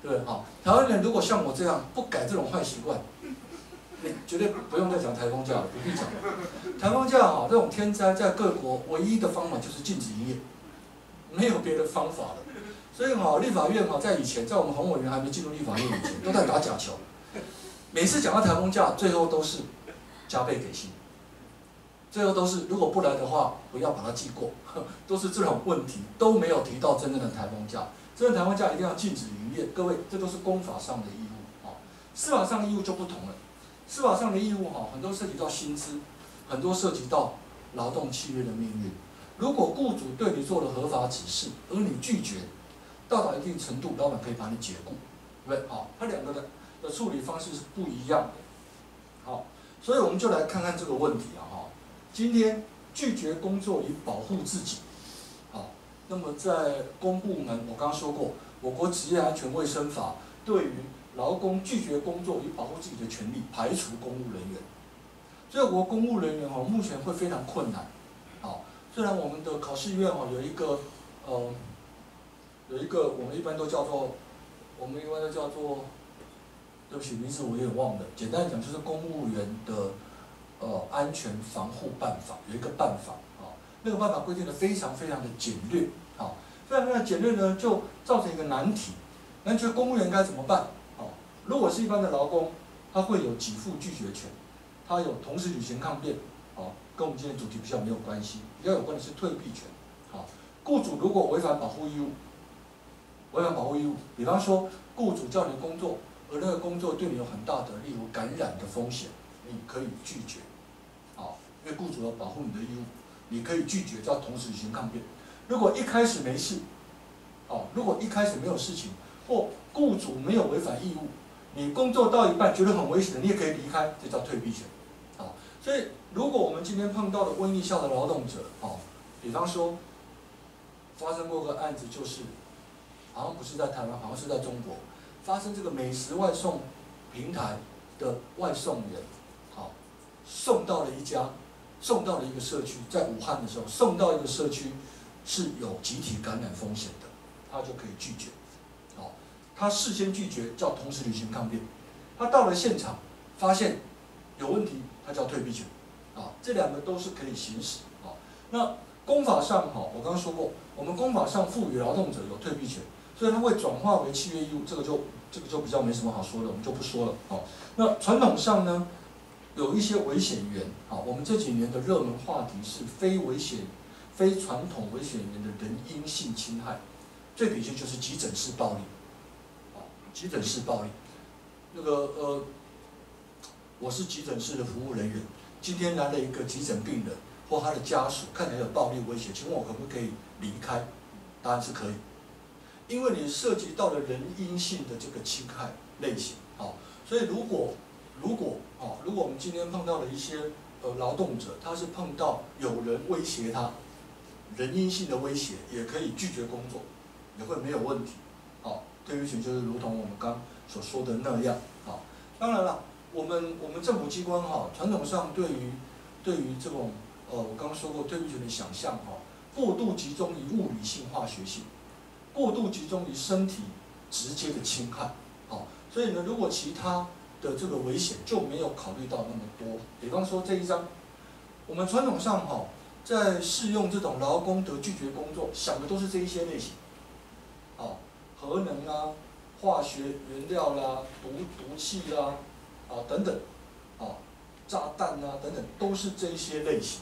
对不对？好，台湾人如果像我这样不改这种坏习惯。”你绝对不用再讲台风假了，不必讲。台风假哈，这种天灾在各国唯一的方法就是禁止营业，没有别的方法了。所以哈，立法院哈，在以前，在我们洪委员还没进入立法院以前，都在打假球。每次讲到台风假，最后都是加倍给薪，最后都是如果不来的话，不要把它记过，都是这种问题，都没有提到真正的台风假。真正台风假一定要禁止营业，各位，这都是公法上的义务啊，司法上的义务就不同了。司法上的义务哈，很多涉及到薪资，很多涉及到劳动契约的命运。如果雇主对你做了合法指示，而你拒绝，到达一定程度，老板可以把你解雇，对不对？好，他两个的的处理方式是不一样的。好，所以我们就来看看这个问题啊哈。今天拒绝工作以保护自己，好，那么在公部门，我刚刚说过，我国职业安全卫生法对于劳工拒绝工作以保护自己的权利，排除公务人员。所以，我公务人员哈，目前会非常困难。好，虽然我们的考试院哈有一个呃，有一个我们一般都叫做，我们一般都叫做，对不起，名字我有点忘了。简单讲，就是公务员的呃安全防护办法，有一个办法啊，那个办法规定的非常非常的简略。好，非常非常简略呢，就造成一个难题。那觉得公务员该怎么办啊？如果是一般的劳工，他会有给付拒绝权，他有同时履行抗辩，好，跟我们今天主题比较没有关系，比较有关的是退避权，好，雇主如果违反保护义务，违反保护义务，比方说雇主叫你工作，而那个工作对你有很大的例如感染的风险，你可以拒绝，啊，因为雇主要保护你的义务，你可以拒绝叫同时履行抗辩。如果一开始没事，哦，如果一开始没有事情，或雇主没有违反义务。你工作到一半觉得很危险的，你也可以离开，这叫退避权，好。所以，如果我们今天碰到的瘟疫下的劳动者，哦，比方说，发生过个案子，就是，好像不是在台湾，好像是在中国，发生这个美食外送平台的外送员，好，送到了一家，送到了一个社区，在武汉的时候，送到一个社区是有集体感染风险的，他就可以拒绝。好他事先拒绝叫同时履行抗辩，他到了现场发现有问题，他叫退避权，啊，这两个都是可以行使，啊，那公法上哈，我刚刚说过，我们公法上赋予劳动者有退避权，所以他会转化为契约义务，这个就这个就比较没什么好说的，我们就不说了，哦，那传统上呢，有一些危险源，啊，我们这几年的热门话题是非危险、非传统危险源的人因性侵害，最典型就是急诊室暴力。急诊室暴力，那个呃，我是急诊室的服务人员，今天来了一个急诊病人或他的家属，看起来有暴力威胁，请问我可不可以离开？答案是可以，因为你涉及到了人因性的这个侵害类型，好，所以如果如果哦，如果我们今天碰到了一些呃劳动者，他是碰到有人威胁他，人因性的威胁，也可以拒绝工作，也会没有问题。退避权就是如同我们刚所说的那样，啊，当然了，我们我们政府机关哈，传统上对于对于这种呃，我刚刚说过退避权的想象哈，过度集中于物理性、化学性，过度集中于身体直接的侵害，好，所以呢，如果其他的这个危险就没有考虑到那么多。比方说这一章，我们传统上哈，在适用这种劳工得拒绝工作，想的都是这一些类型，啊，核能啊，化学原料啦，毒毒气啦，啊等等，啊，炸弹啊等等，都是这一些类型，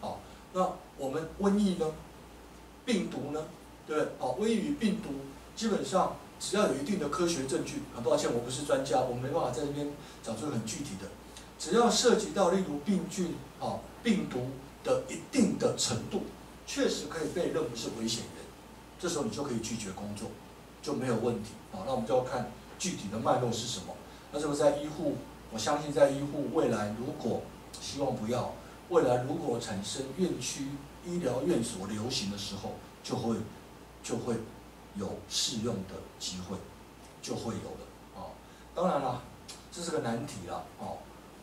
啊，那我们瘟疫呢，病毒呢，对？好，瘟疫与病毒基本上。只要有一定的科学证据，很抱歉，我不是专家，我没办法在这边找出很具体的。只要涉及到例如病菌、啊病毒的一定的程度，确实可以被认为是危险源，这时候你就可以拒绝工作，就没有问题。啊，那我们就要看具体的脉络是什么。那这个在医护，我相信在医护未来如果希望不要，未来如果产生院区医疗院所流行的时候，就会就会。有适用的机会，就会有的啊。当然了，这是个难题了啊。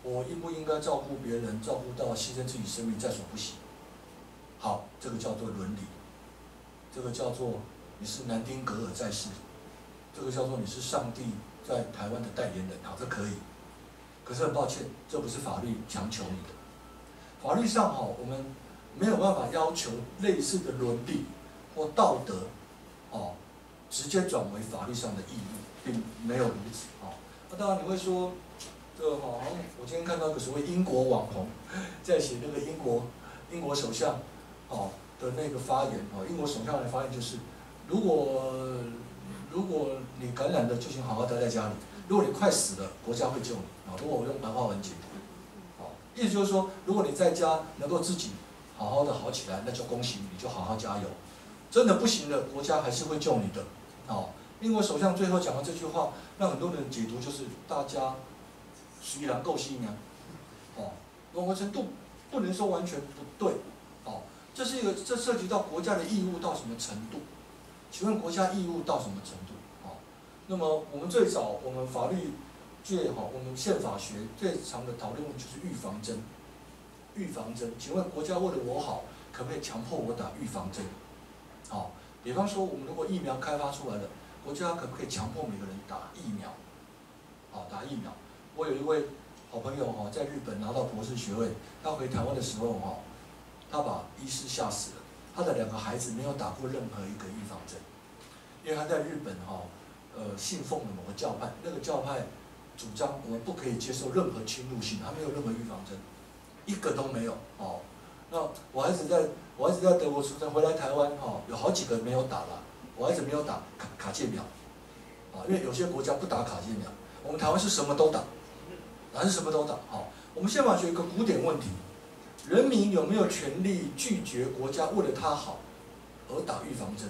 我应不应该照顾别人，照顾到牺牲自己生命在所不惜？好，这个叫做伦理，这个叫做你是南丁格尔在世，这个叫做你是上帝在台湾的代言人，好，这可以。可是很抱歉，这不是法律强求你的。法律上哈，我们没有办法要求类似的伦理或道德，哦。直接转为法律上的义务，并没有如此啊。那当然你会说，这个好像我今天看到一个所谓英国网红在写那个英国英国首相哦的那个发言哦，英国首相的发言就是，如果如果你感染了，就请好好待在家里；如果你快死了，国家会救你啊。如果我用白话文解读，哦，意思就是说，如果你在家能够自己好好的好起来，那就恭喜你，就好好加油。真的不行了，国家还是会救你的。哦，英国首相最后讲的这句话，让很多人解读就是大家虽然够信啊，哦，某个程度不能说完全不对，哦，这是一个这涉及到国家的义务到什么程度？请问国家义务到什么程度？哦，那么我们最早我们法律界哈，我们宪法学最常的讨论就是预防针，预防针，请问国家为了我好，可不可以强迫我打预防针？好。比方说，我们如果疫苗开发出来了，国家可不可以强迫每个人打疫苗？哦，打疫苗。我有一位好朋友哦，在日本拿到博士学位，他回台湾的时候哦，他把医师吓死了。他的两个孩子没有打过任何一个预防针，因为他在日本哈，呃，信奉了某个教派，那个教派主张我们不可以接受任何侵入性，他没有任何预防针，一个都没有哦。那我孩子在。我儿子在德国出生，回来台湾哈，有好几个没有打了。我儿子没有打卡卡介苗，啊，因为有些国家不打卡介苗，我们台湾是什么都打，还是什么都打。好，我们宪法学一个古典问题：人民有没有权利拒绝国家为了他好而打预防针？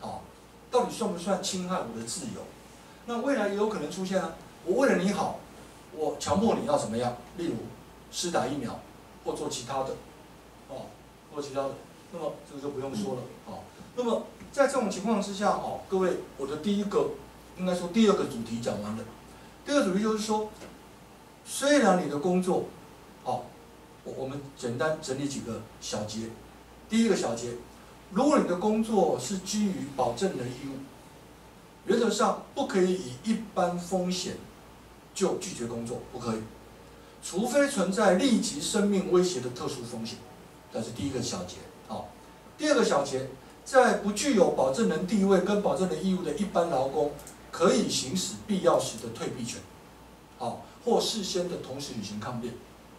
好，到底算不算侵害我的自由？那未来也有可能出现啊，我为了你好，我强迫你要怎么样？例如施打疫苗或做其他的，或其他的，那么这个就不用说了啊。那么在这种情况之下哈，各位，我的第一个应该说第二个主题讲完了。第二个主题就是说，虽然你的工作，好，我我们简单整理几个小节。第一个小节，如果你的工作是基于保证的义务，原则上不可以以一般风险就拒绝工作，不可以，除非存在立即生命威胁的特殊风险。这是第一个小节，好。第二个小节，在不具有保证人地位跟保证人义务的一般劳工，可以行使必要时的退避权，好，或事先的同时履行抗辩，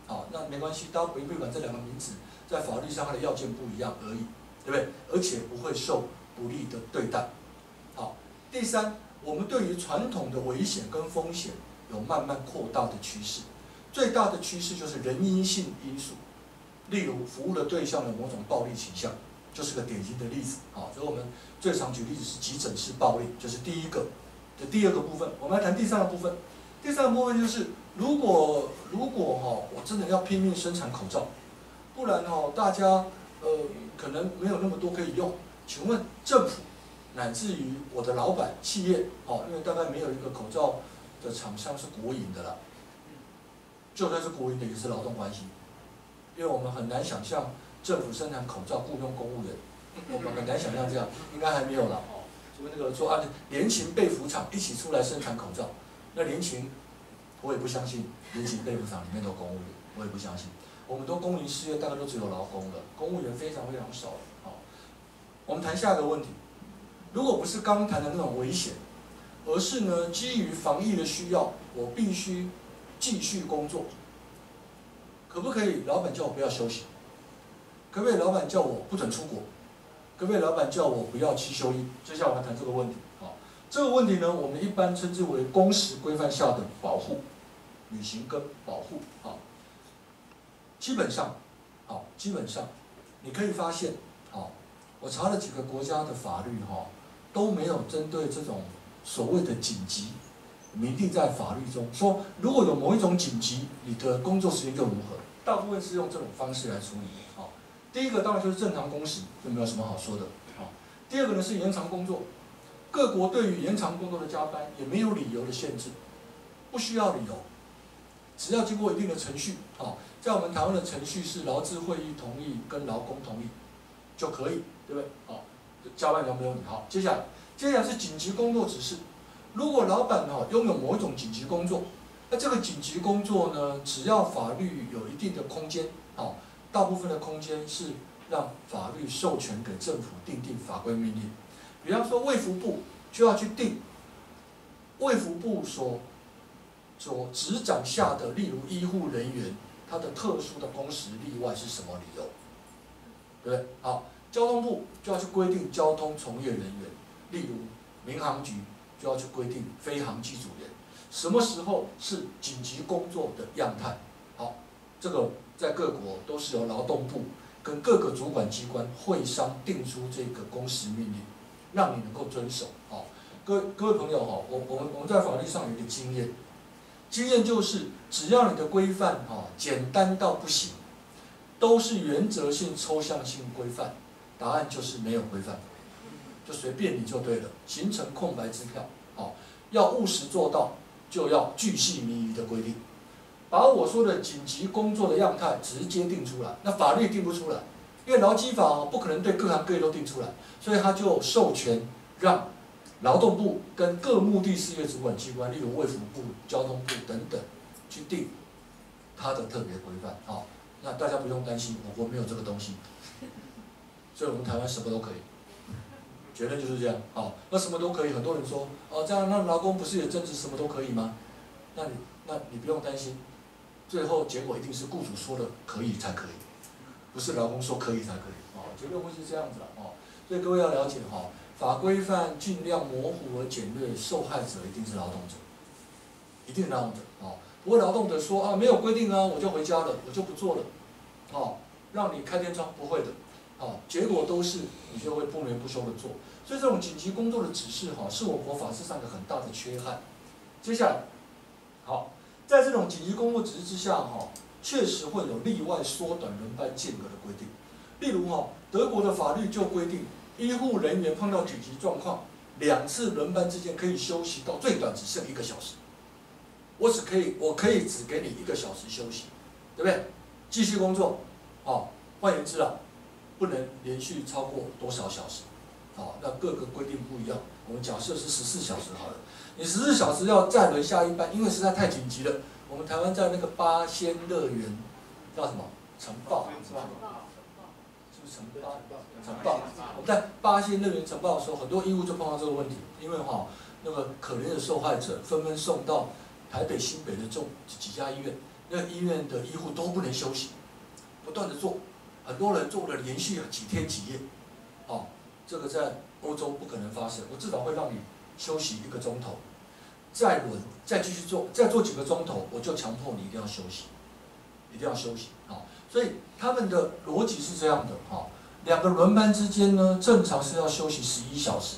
好，那没关系，大家不用管这两个名词，在法律上它的要件不一样而已，对不对？而且不会受不利的对待，好。第三，我们对于传统的危险跟风险有慢慢扩大的趋势，最大的趋势就是人因性因素。例如，服务的对象的某种暴力倾向，就是个典型的例子啊。所以我们最常举例子是急诊室暴力，就是第一个的第二个部分。我们来谈第三个部分。第三个部分就是，如果如果哈，我真的要拼命生产口罩，不然哈，大家呃可能没有那么多可以用。请问政府乃至于我的老板企业哦，因为大概没有一个口罩的厂商是国营的了，就算是国营的也是劳动关系。因为我们很难想象政府生产口罩雇佣公务员，我们很难想象这样，应该还没有了哦。什么那个说啊，联勤被服厂一起出来生产口罩，那联勤我也不相信，联勤被服厂里面都公务员，我也不相信。我们都公营事业大概都只有劳工了，公务员非常非常少。好，我们谈下一个问题，如果不是刚谈的那种危险，而是呢基于防疫的需要，我必须继续工作，可不可以？老板叫我不要休息，可不可以？老板叫我不准出国，可不可以？老板叫我不要七休一。接下来我们谈这个问题。好，这个问题呢，我们一般称之为工时规范下的保护、履行跟保护。好。基本上，好，基本上，你可以发现，好，我查了几个国家的法律，哈，都没有针对这种所谓的紧急，明定在法律中说，如果有某一种紧急，你的工作时间又如何？大部分是用这种方式来处理，好，第一个当然就是正常工时，就没有什么好说的，好，第二个呢是延长工作，各国对于延长工作的加班也没有理由的限制，不需要理由，只要经过一定的程序，好。在我们台湾的程序是劳资会议同意跟劳工同意就可以，对不对？好，加班有没有你好。接下来，接下来是紧急工作指示。如果老板哈拥有某一种紧急工作，那这个紧急工作呢，只要法律有一定的空间，好，大部分的空间是让法律授权给政府订定法规命令。比方说卫福部就要去定卫福部所所执掌下的，例如医护人员。他的特殊的工时例外是什么理由？对不对？好，交通部就要去规定交通从业人员，例如民航局就要去规定飞航机组员，什么时候是紧急工作的样态？好，这个在各国都是由劳动部跟各个主管机关会商定出这个工时命令，让你能够遵守。好，各位各位朋友哈，我我们我们在法律上有一个经验。经验就是，只要你的规范哈简单到不行，都是原则性、抽象性规范，答案就是没有规范，就随便你就对了，形成空白支票。好，要务实做到，就要巨细靡遗的规定，把我说的紧急工作的样态直接定出来。那法律定不出来，因为劳基法不可能对各行各业都定出来，所以他就授权让。劳动部跟各目的事业主管机关，例如卫福部、交通部等等，去定它的特别规范。好，那大家不用担心，我国没有这个东西，所以我们台湾什么都可以。结论就是这样。好，那什么都可以，很多人说，哦，这样那劳工不是也政治什么都可以吗？那你那你不用担心，最后结果一定是雇主说的可以才可以，不是劳工说可以才可以。哦，结论会是这样子的。哦，所以各位要了解哈。法规范尽量模糊而简略，受害者一定是劳动者，一定是劳动者哦。不过劳动者说啊，没有规定啊，我就回家了，我就不做了，哦，让你开天窗不会的，哦，结果都是你就会不眠不休的做。所以这种紧急工作的指示哈，是我国法制上的很大的缺憾。接下来，好，在这种紧急工作指示之下哈，确实会有例外缩短轮班间隔的规定。例如哈，德国的法律就规定。医护人员碰到紧急状况，两次轮班之间可以休息到最短只剩一个小时。我只可以，我可以只给你一个小时休息，对不对？继续工作，哦，换言之啊，不能连续超过多少小时，哦，那各个规定不一样。我们假设是十四小时好了，你十四小时要再轮下一班，因为实在太紧急了。我们台湾在那个八仙乐园叫什么？晨报是吧？是不是晨报？晨报，我们在八仙乐园晨报的时候，很多医务就碰到这个问题，因为哈那个可怜的受害者纷纷送到台北新北的重几家医院，那医院的医护都不能休息，不断的做，很多人做了连续几天几夜，哦，这个在欧洲不可能发生，我至少会让你休息一个钟头，再轮再继续做，再做几个钟头，我就强迫你一定要休息，一定要休息，啊，所以他们的逻辑是这样的，哈。两个轮班之间呢，正常是要休息十一小时，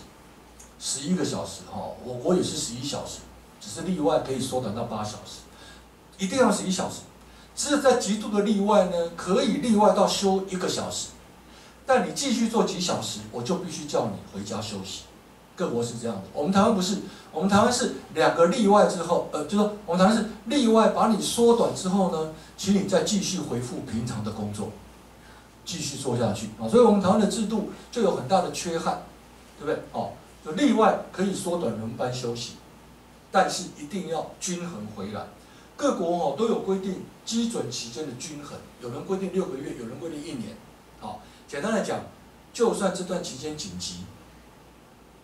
十一个小时哈。我国也是十一小时，只是例外可以缩短到八小时，一定要十一小时。只有在极度的例外呢，可以例外到休一个小时，但你继续做几小时，我就必须叫你回家休息。各国是这样的，我们台湾不是，我们台湾是两个例外之后，呃，就说我们台湾是例外把你缩短之后呢，请你再继续回复平常的工作。继续做下去啊。所以我们台湾的制度就有很大的缺憾，对不对？哦，就例外可以缩短轮班休息，但是一定要均衡回来。各国哦都有规定基准期间的均衡，有人规定六个月，有人规定一年。好，简单来讲，就算这段期间紧急，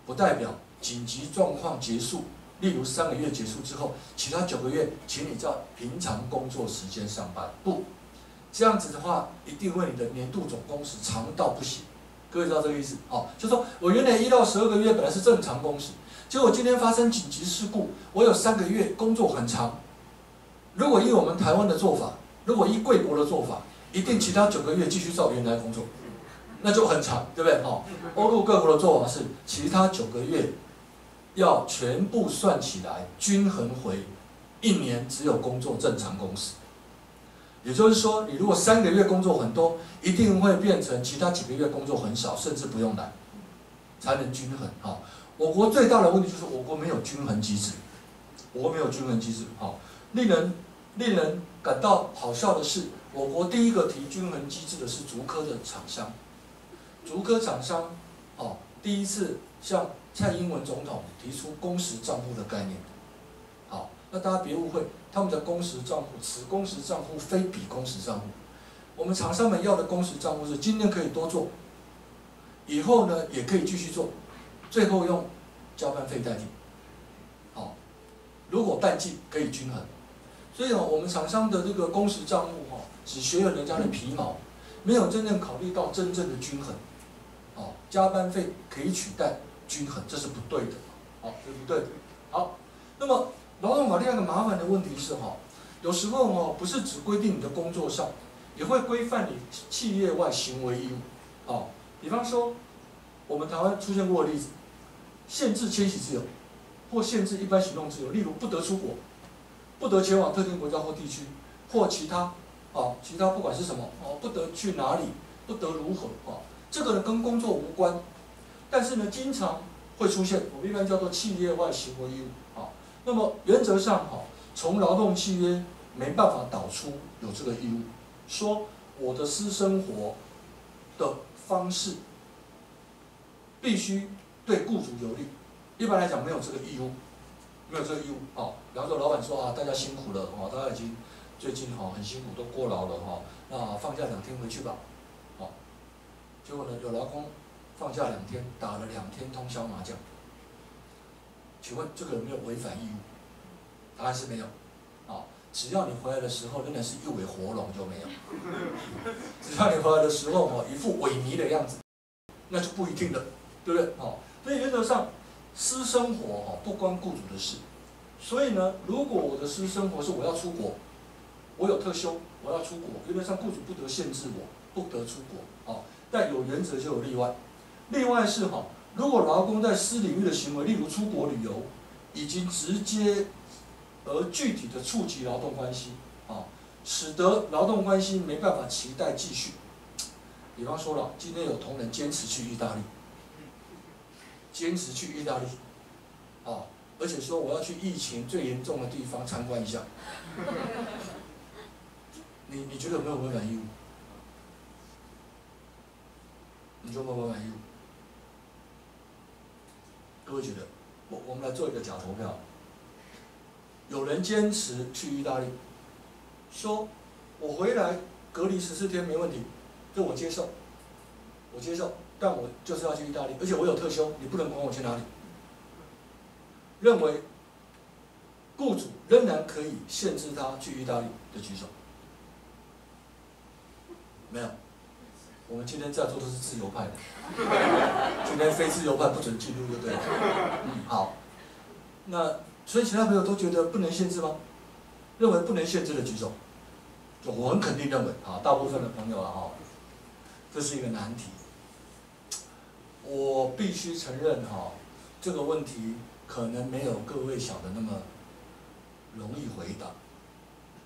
不代表紧急状况结束。例如三个月结束之后，其他九个月，请你照平常工作时间上班。不，这样子的话，一定会你的年度总工时长到不行。各位知道这个意思？哦，就说我原来一到十二个月本来是正常工时，结果今天发生紧急事故，我有三个月工作很长。如果依我们台湾的做法，如果依贵国的做法，一定其他九个月继续照原来工作，那就很长，对不对？哦，欧陆各国的做法是，其他九个月要全部算起来，均衡回一年只有工作正常工时。也就是说，你如果三个月工作很多，一定会变成其他几个月工作很少，甚至不用来，才能均衡。哈，我国最大的问题就是我国没有均衡机制，我国没有均衡机制。好，令人。令人感到好笑的是，我国第一个提均衡机制的是竹科的厂商。竹科厂商，哦，第一次向蔡英文总统提出工时账户的概念。好，那大家别误会，他们的工时账户，此工时账户非彼工时账户。我们厂商们要的工时账户是今天可以多做，以后呢也可以继续做，最后用加班费代替。好，如果淡季可以均衡。所以呢，我们厂商的这个工时账户哈，只学了人家的皮毛，没有真正考虑到真正的均衡。加班费可以取代均衡，这是不对的。好，这是不对的。好，那么劳动法另外一个麻烦的问题是哈，有时候哦，不是只规定你的工作上，也会规范你企业外行为义务。哦，比方说，我们台湾出现过的例子，限制迁徙自由，或限制一般行动自由，例如不得出国。不得前往特定国家或地区，或其他，啊，其他不管是什么，哦，不得去哪里，不得如何，啊，这个呢跟工作无关，但是呢经常会出现，我们一般叫做企业外行为义务，啊，那么原则上，哈，从劳动契约没办法导出有这个义务，说我的私生活的方式必须对雇主有利，一般来讲没有这个义务。没有这个义务哦。比方说，老板说啊，大家辛苦了哦，大家已经最近哈很辛苦，都过劳了哈，那放假两天回去吧，结果呢，有劳工放假两天，打了两天通宵麻将。请问这个有没有违反义务？答案是没有。啊，只要你回来的时候仍然是一尾活龙就没有。只要你回来的时候哦，一副萎靡的样子，那就不一定了，对不对？哦，所以原则上。私生活哈不关雇主的事，所以呢，如果我的私生活是我要出国，我有特休，我要出国，原则上雇主不得限制我，不得出国啊。但有原则就有例外，例外是哈，如果劳工在私领域的行为，例如出国旅游，已经直接而具体的触及劳动关系啊，使得劳动关系没办法期待继续。比方说了，今天有同仁坚持去意大利。坚持去意大利，啊，而且说我要去疫情最严重的地方参观一下。你你觉得有没有违反义务？你有没有违反义务？各位觉得，我我们来做一个假投票。有人坚持去意大利，说我回来隔离十四天没问题，这我接受，我接受。但我就是要去意大利，而且我有特休，你不能管我去哪里。认为雇主仍然可以限制他去意大利的举手，没有。我们今天在座都是自由派的，今天非自由派不准进入，对不对？嗯，好。那所以其他朋友都觉得不能限制吗？认为不能限制的举手。我很肯定认为，啊，大部分的朋友啊，这是一个难题。我必须承认哈，这个问题可能没有各位想的那么容易回答。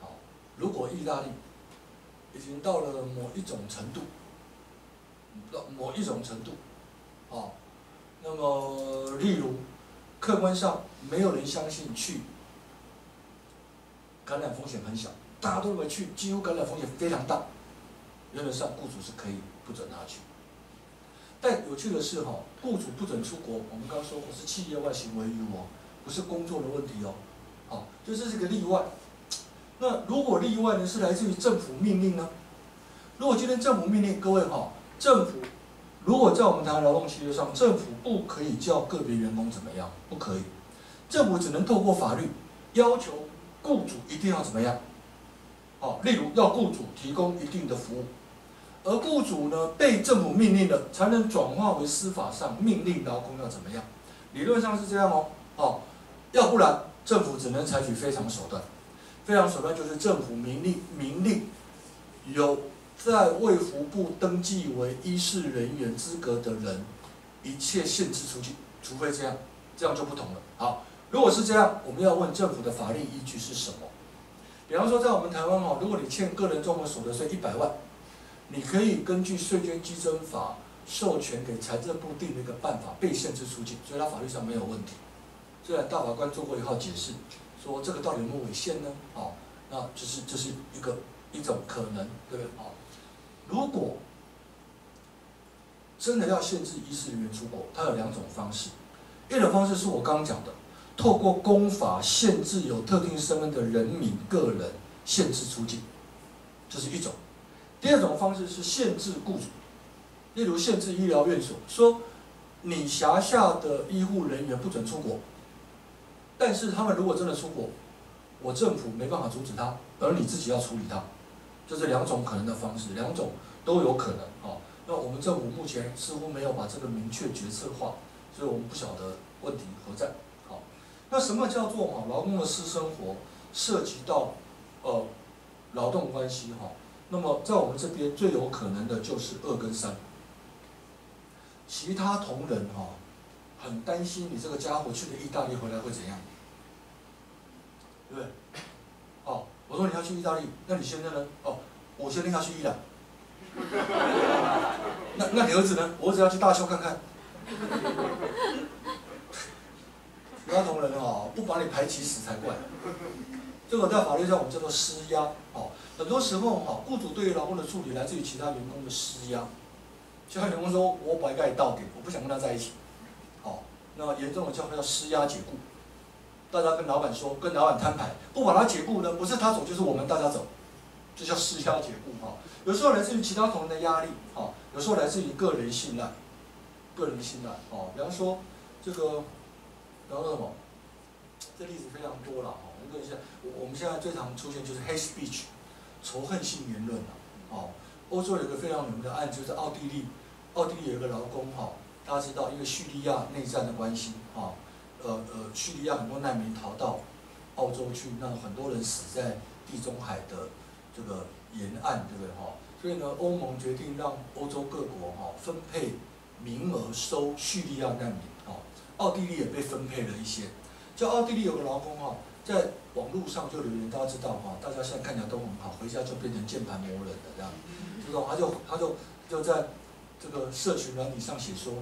好，如果意大利已经到了某一种程度，某一种程度，好，那么例如客观上没有人相信去感染风险很小，大家都认为去几乎感染风险非常大，原则上雇主是可以不准他去。但有趣的是哈，雇主不准出国，我们刚说过是企业外行为义务，不是工作的问题哦，好，就这是个例外。那如果例外呢是来自于政府命令呢？如果今天政府命令各位哈，政府如果在我们台湾劳动契约上，政府不可以叫个别员工怎么样，不可以，政府只能透过法律要求雇主一定要怎么样，好，例如要雇主提供一定的服务。而雇主呢，被政府命令了，才能转化为司法上命令劳工要怎么样？理论上是这样哦，哦，要不然政府只能采取非常手段。非常手段就是政府明令明令有在卫福部登记为医事人员资格的人，一切限制出境，除非这样，这样就不同了。好，如果是这样，我们要问政府的法律依据是什么？比方说，在我们台湾哦，如果你欠个人综合所得税一百万。你可以根据税捐稽征法授权给财政部定的一个办法，被限制出境，所以它法律上没有问题。虽然大法官做过一号解释，说这个到底有没有违宪呢？哦，那这是这是一个一种可能，对不对？哦，如果真的要限制医师人员出国，它有两种方式，一种方式是我刚刚讲的，透过公法限制有特定身份的人民个人限制出境，这是一种。第二种方式是限制雇主，例如限制医疗院所，说你辖下的医护人员不准出国，但是他们如果真的出国，我政府没办法阻止他，而你自己要处理他，这是两种可能的方式，两种都有可能哦。那我们政府目前似乎没有把这个明确决策化，所以我们不晓得问题何在。好，那什么叫做哈劳工的私生活涉及到呃劳动关系哈？那么在我们这边最有可能的就是二跟三，其他同仁哈很担心你这个家伙去了意大利回来会怎样，对不对？我说你要去意大利，那你现在呢？哦，我现在要去伊朗，那那你儿子呢？我儿子要去大邱看看，其他同仁哦不把你排挤死才怪，这个在法律上我们叫做施压哦。很多时候，哈，雇主对于劳工的处理来自于其他员工的施压。其他员工说：“我白盖到底，我不想跟他在一起。”好，那严重的叫叫施压解雇。大家跟老板说，跟老板摊牌，不把他解雇呢，不是他走就是我们大家走，这叫施压解雇。哈，有时候来自于其他同仁的压力，哈，有时候来自于个人信赖，个人信赖。哦，比方说这个，比方说什么？这例子非常多了。哈，我们一下，我们现在最常出现就是 hate speech。仇恨性言论啊，哦，欧洲有个非常有名的案子，就是奥地利，奥地利有一个劳工哈，大家知道，因为叙利亚内战的关系，哈，呃呃，叙利亚很多难民逃到澳洲去，那很多人死在地中海的这个沿岸，对不对哈？所以呢，欧盟决定让欧洲各国哈分配名额收叙利亚难民，哈，奥地利也被分配了一些，就奥地利有个劳工哈。在网络上就留言，大家知道哈，大家现在看起来都很好，回家就变成键盘魔人了这样，知道他就他就就在这个社群软体上写说，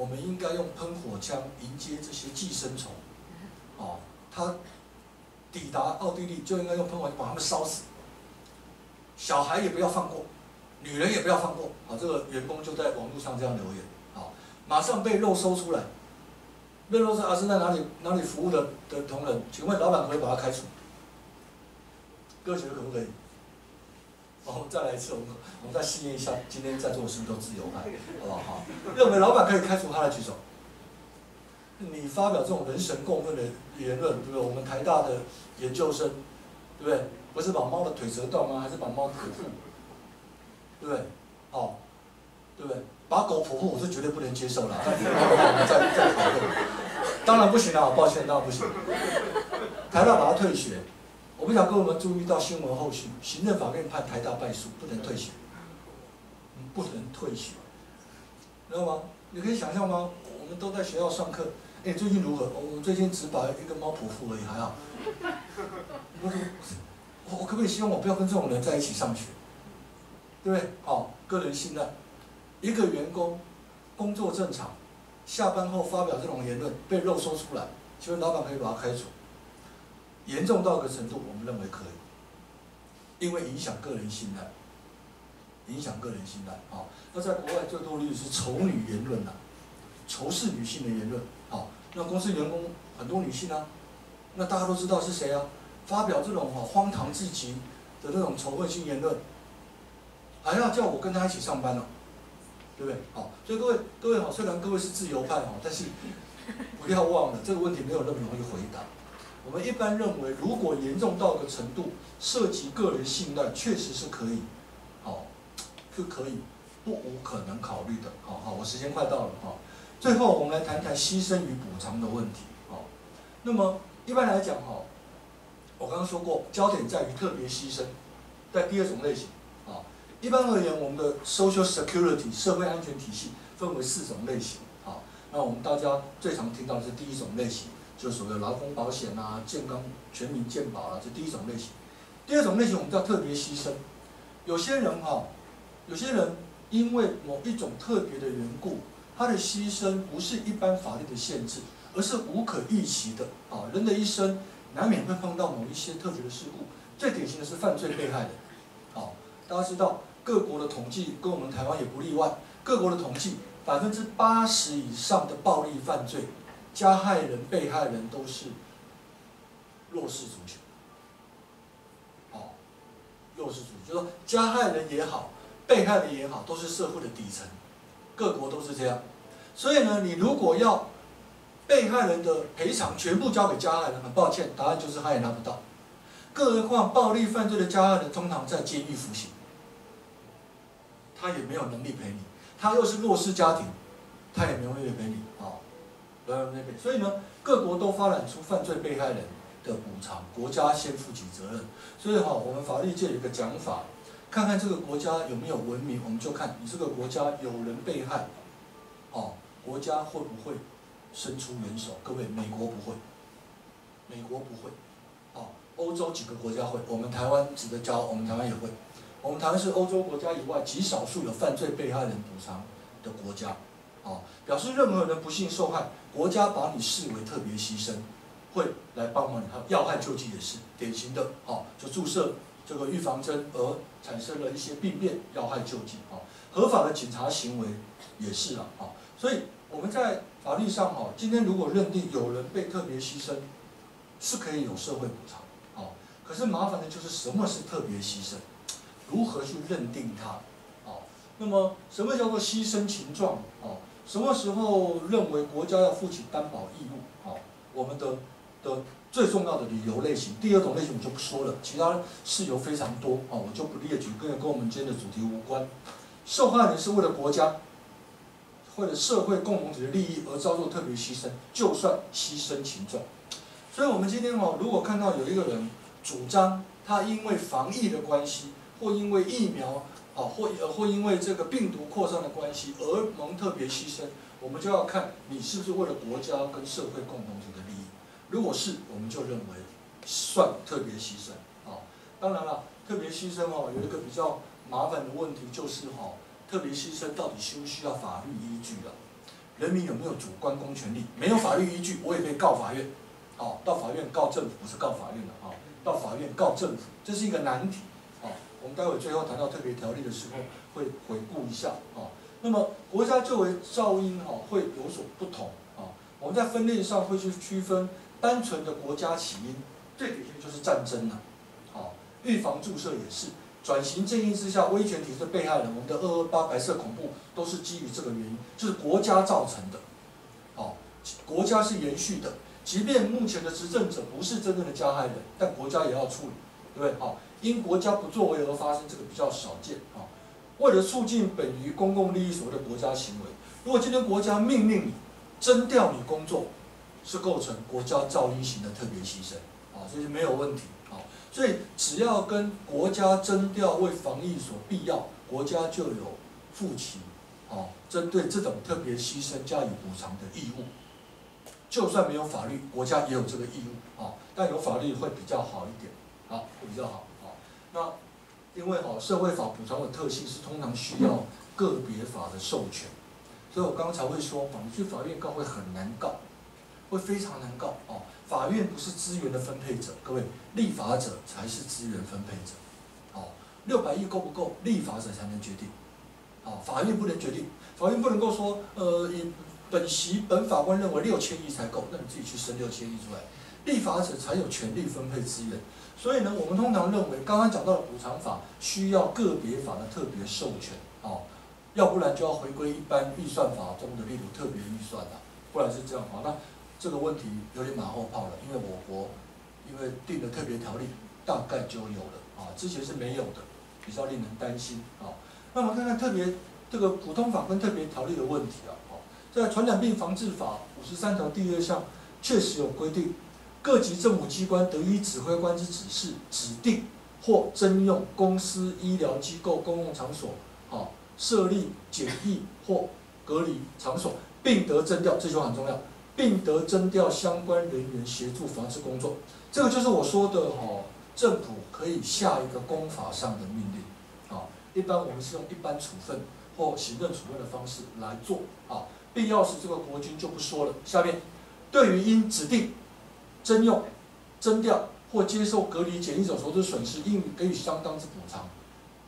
我们应该用喷火枪迎接这些寄生虫，哦，他抵达奥地利就应该用喷火枪把他们烧死，小孩也不要放过，女人也不要放过，啊，这个员工就在网络上这样留言，好，马上被肉搜出来。那如果是啊是在哪里哪里服务的的同仁，请问老板可以把他开除？各位觉得可不可以？哦，再来一次，我们我们再试验一下，今天在座的是不是都自由派？好不好？认为老板可以开除他的举手。你发表这种人神共愤的言论，对不对？我们台大的研究生，对不对？不是把猫的腿折断吗？还是把猫剖腹？对不对？哦，对不对？把狗剖腹，我是绝对不能接受了。再再讨论，当然不行了，抱歉，当然不行。台大把他退学，我不想各位们注意到新闻后续，行政法院判台大败诉，不能退学，不能退学，知道吗？你可以想象吗？我们都在学校上课，哎，最近如何？我们最近只把一个猫剖腹而已，还好。我我可不可以希望我不要跟这种人在一起上学？对不对？好，个人信赖。一个员工工作正常，下班后发表这种言论被肉搜出来，请问老板可以把他开除？严重到个程度，我们认为可以，因为影响个人信赖，影响个人信赖。啊，那在国外最多例子是丑女言论呐，仇视女性的言论。啊，那公司员工很多女性啊，那大家都知道是谁啊？发表这种哈荒唐至极的那种仇恨性言论，还要叫我跟他一起上班呢，对不对？好，所以各位各位好，虽然各位是自由派哈，但是不要忘了这个问题没有那么容易回答。我们一般认为，如果严重到个程度，涉及个人信赖，确实是可以，好，是可以不无可能考虑的。好好，我时间快到了哈。最后我们来谈谈牺牲与补偿的问题。好，那么一般来讲哈。我刚刚说过，焦点在于特别牺牲，在第二种类型啊。一般而言，我们的 social security 社会安全体系分为四种类型啊。那我们大家最常听到的是第一种类型，就所谓劳工保险啊、健康全民健保啊，这第一种类型。第二种类型我们叫特别牺牲。有些人哈，有些人因为某一种特别的缘故，他的牺牲不是一般法律的限制，而是无可预期的啊。人的一生。难免会碰到某一些特别的事故，最典型的是犯罪被害人。好，大家知道各国的统计，跟我们台湾也不例外。各国的统计，百分之八十以上的暴力犯罪，加害人、被害人都是弱势族群。好，弱势族群，就说加害人也好，被害人也好，都是社会的底层。各国都是这样。所以呢，你如果要被害人的赔偿全部交给加害人，很抱歉，答案就是他也拿不到。更何况暴力犯罪的加害人通常在监狱服刑，他也没有能力赔你。他又是弱势家庭，他也没有能力赔你，所以呢，各国都发展出犯罪被害人的补偿，国家先负起责任。所以哈，我们法律界有个讲法，看看这个国家有没有文明，我们就看你这个国家有人被害，哦，国家会不会？伸出援手，各位，美国不会，美国不会，哦，欧洲几个国家会，我们台湾值得骄傲，我们台湾也会，我们台湾是欧洲国家以外极少数有犯罪被害人补偿的国家，哦，表示任何人不幸受害，国家把你视为特别牺牲，会来帮忙你，还有要害救济也是典型的，哦，就注射这个预防针而产生了一些病变，要害救济，哦，合法的警察行为也是啊，哦，所以我们在。法律上哈，今天如果认定有人被特别牺牲，是可以有社会补偿，哦，可是麻烦的就是什么是特别牺牲，如何去认定它，哦，那么什么叫做牺牲情状，哦，什么时候认为国家要负起担保义务，好，我们的的最重要的理由类型，第二种类型我就不说了，其他事由非常多，啊，我就不列举，跟跟我们今天的主题无关，受害人是为了国家。或者社会共同体的利益而遭受特别牺牲，就算牺牲情重。所以，我们今天哦，如果看到有一个人主张他因为防疫的关系，或因为疫苗啊，或呃或因为这个病毒扩散的关系而蒙特别牺牲，我们就要看你是不是为了国家跟社会共同体的利益。如果是，我们就认为算特别牺牲啊。当然了，特别牺牲哦，有一个比较麻烦的问题就是哈。特别牺牲到底需不需要法律依据的？人民有没有主观公权力？没有法律依据，我也可以告法院。哦，到法院告政府，不是告法院的啊，到法院告政府，这是一个难题。我们待会最后谈到特别条例的时候会回顾一下。啊，那么国家作为噪音，哈，会有所不同。啊，我们在分类上会去区分单纯的国家起因，最典型就是战争了。好，预防注射也是。转型正义之下，威权体制被害人，我们的二二八白色恐怖都是基于这个原因，就是国家造成的。好，国家是延续的，即便目前的执政者不是真正的加害人，但国家也要处理，对不对？好，因国家不作为而发生，这个比较少见。啊，为了促进本于公共利益所谓的国家行为，如果今天国家命令你征调你工作，是构成国家噪音型的特别牺牲，啊，所以没有问题啊。所以，只要跟国家征调为防疫所必要，国家就有负起啊，针对这种特别牺牲加以补偿的义务。就算没有法律，国家也有这个义务啊，但有法律会比较好一点，好，会比较好。那因为哈，社会法补偿的特性是通常需要个别法的授权，所以我刚才会说，你去法院告会很难告，会非常难告哦。法院不是资源的分配者，各位，立法者才是资源分配者。哦，六百亿够不够？立法者才能决定，哦，法院不能决定，法院不能够说，呃，本席本法官认为六千亿才够，那你自己去生六千亿出来，立法者才有权利分配资源。所以呢，我们通常认为，刚刚讲到的补偿法需要个别法的特别授权，哦，要不然就要回归一般预算法中的例如特别预算了，不然是这样啊。那这个问题有点马后炮了，因为我国因为定的特别条例，大概就有了啊，之前是没有的，比较令人担心啊。那我们看看特别这个普通法跟特别条例的问题啊，哦，在传染病防治法五十三条第二项确实有规定。各级政府机关得依指挥官之指示，指定或征用公司、医疗机构、公共场所，啊，设立检疫或隔离场所，并得征调，这句话很重要，并得征调相关人员协助防治工作。这个就是我说的，哈，政府可以下一个公法上的命令，啊，一般我们是用一般处分或行政处分的方式来做，啊，必要时这个国军就不说了。下面，对于应指定。征用、征调或接受隔离检疫者所致损失，应给予相当之补偿。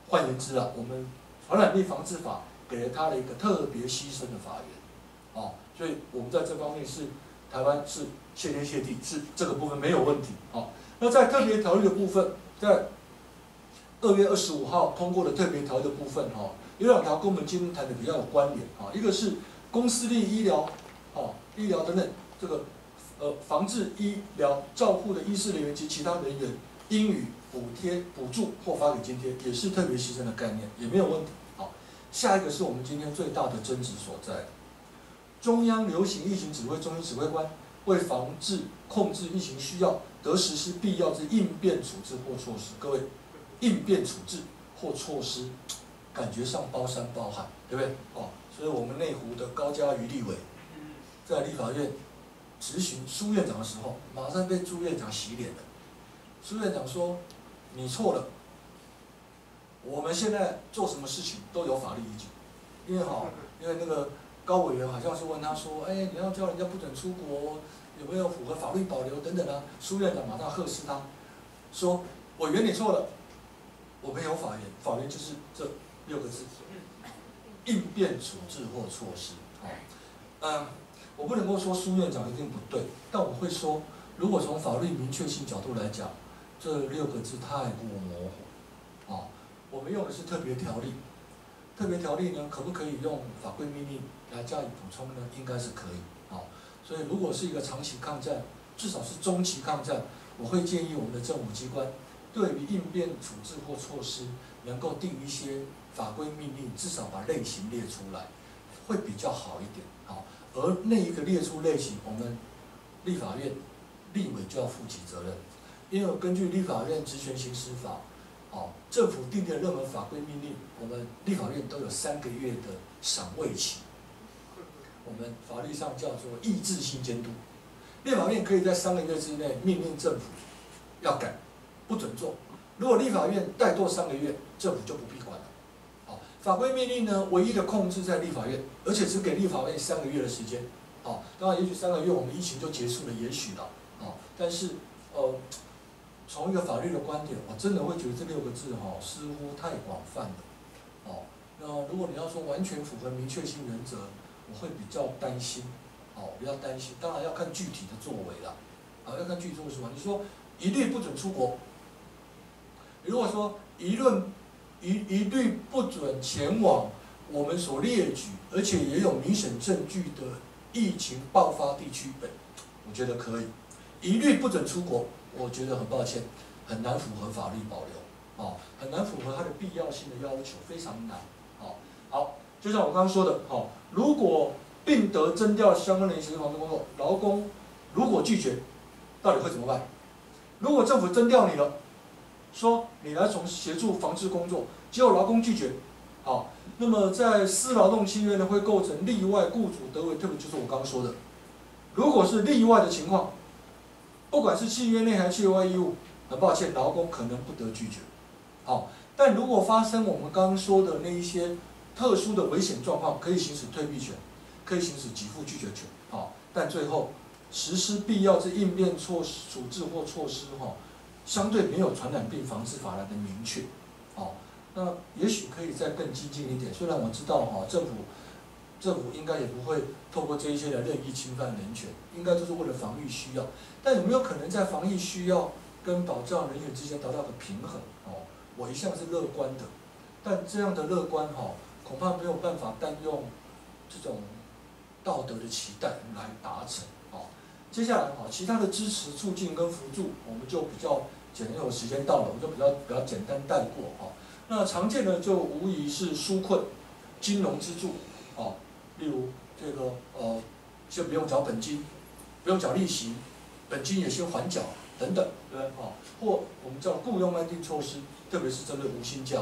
换言之啊，我们传染病防治法给了他的一个特别牺牲的法源，啊，所以我们在这方面是台湾是谢天谢地，是这个部分没有问题。好，那在特别条例的部分，在二月二十五号通过的特别条例的部分，哈，有两条跟我们今天谈的比较有关联，啊，一个是公司立医疗，哦，医疗等等这个。呃，防治医疗照护的医师人员及其他人员，应予补贴、补助或发给津贴，也是特别牺牲的概念，也没有问题。好，下一个是我们今天最大的争执所在。中央流行疫情指挥中心指挥官为防治控制疫情需要，得实施必要之应变处置或措施。各位，应变处置或措施，感觉上包山包海，对不对？哦，所以我们内湖的高嘉瑜立委，在立法院。执行苏院长的时候，马上被朱院长洗脸了。苏院长说：“你错了，我们现在做什么事情都有法律依据。因为哈，因为那个高委员好像是问他说：‘哎，你要叫人家不准出国，有没有符合法律保留等等啊？’苏院长马上呵斥他，说：‘委员你错了，我们有法源，法源就是这六个字：应变处置或措施。’好，嗯。”我不能够说苏院长一定不对，但我会说，如果从法律明确性角度来讲，这六个字太过模糊。啊，我们用的是特别条例，特别条例呢，可不可以用法规命令来加以补充呢？应该是可以。啊，所以如果是一个长期抗战，至少是中期抗战，我会建议我们的政府机关，对于应变处置或措施，能够定一些法规命令，至少把类型列出来，会比较好一点。好。而那一个列出类型，我们立法院立委就要负起责任，因为根据立法院职权行使法，哦，政府定的任何法规命令，我们立法院都有三个月的赏味期，我们法律上叫做意志性监督，立法院可以在三个月之内命令政府要改，不准做，如果立法院怠惰三个月，政府就不必。法规命令呢，唯一的控制在立法院，而且只给立法院三个月的时间。好，当然，也许三个月我们疫情就结束了，也许了。好，但是，呃，从一个法律的观点，我真的会觉得这六个字哈，似乎太广泛了。哦，那如果你要说完全符合明确性原则，我会比较担心。哦，比较担心。当然要看具体的作为了。啊，要看具体作为什么？你说一律不准出国。如果说舆论。一一律不准前往我们所列举，而且也有明显证据的疫情爆发地区，我觉得可以。一律不准出国，我觉得很抱歉，很难符合法律保留，哦，很难符合它的必要性的要求，非常难。好，好，就像我刚刚说的，好，如果并得征调相关人员协助防治工作，劳工如果拒绝，到底会怎么办？如果政府征调你了？说你来从协助防治工作，结果劳工拒绝，好，那么在私劳动契约呢会构成例外雇主得为特别，就是我刚刚说的，如果是例外的情况，不管是契约内还是契约外义务，很抱歉，劳工可能不得拒绝，好，但如果发生我们刚刚说的那一些特殊的危险状况，可以行使退避权，可以行使给付拒绝权，好，但最后实施必要之应变措施处置或措施，哈。相对没有传染病防治法来的明确，哦，那也许可以再更激进一点。虽然我知道哈，政府政府应该也不会透过这一些来任意侵犯人权，应该都是为了防御需要。但有没有可能在防疫需要跟保障人员之间达到个平衡？哦，我一向是乐观的，但这样的乐观哈，恐怕没有办法单用这种道德的期待来达成。接下来哈，其他的支持、促进跟辅助，我们就比较简单。有时间到了，我们就比较比较简单带过。哈，那常见的就无疑是纾困、金融支柱。啊，例如这个呃，先不用缴本金，不用缴利息。本金也先还缴等等，对不对？啊，或我们叫雇佣安定措施，特别是针对无薪假，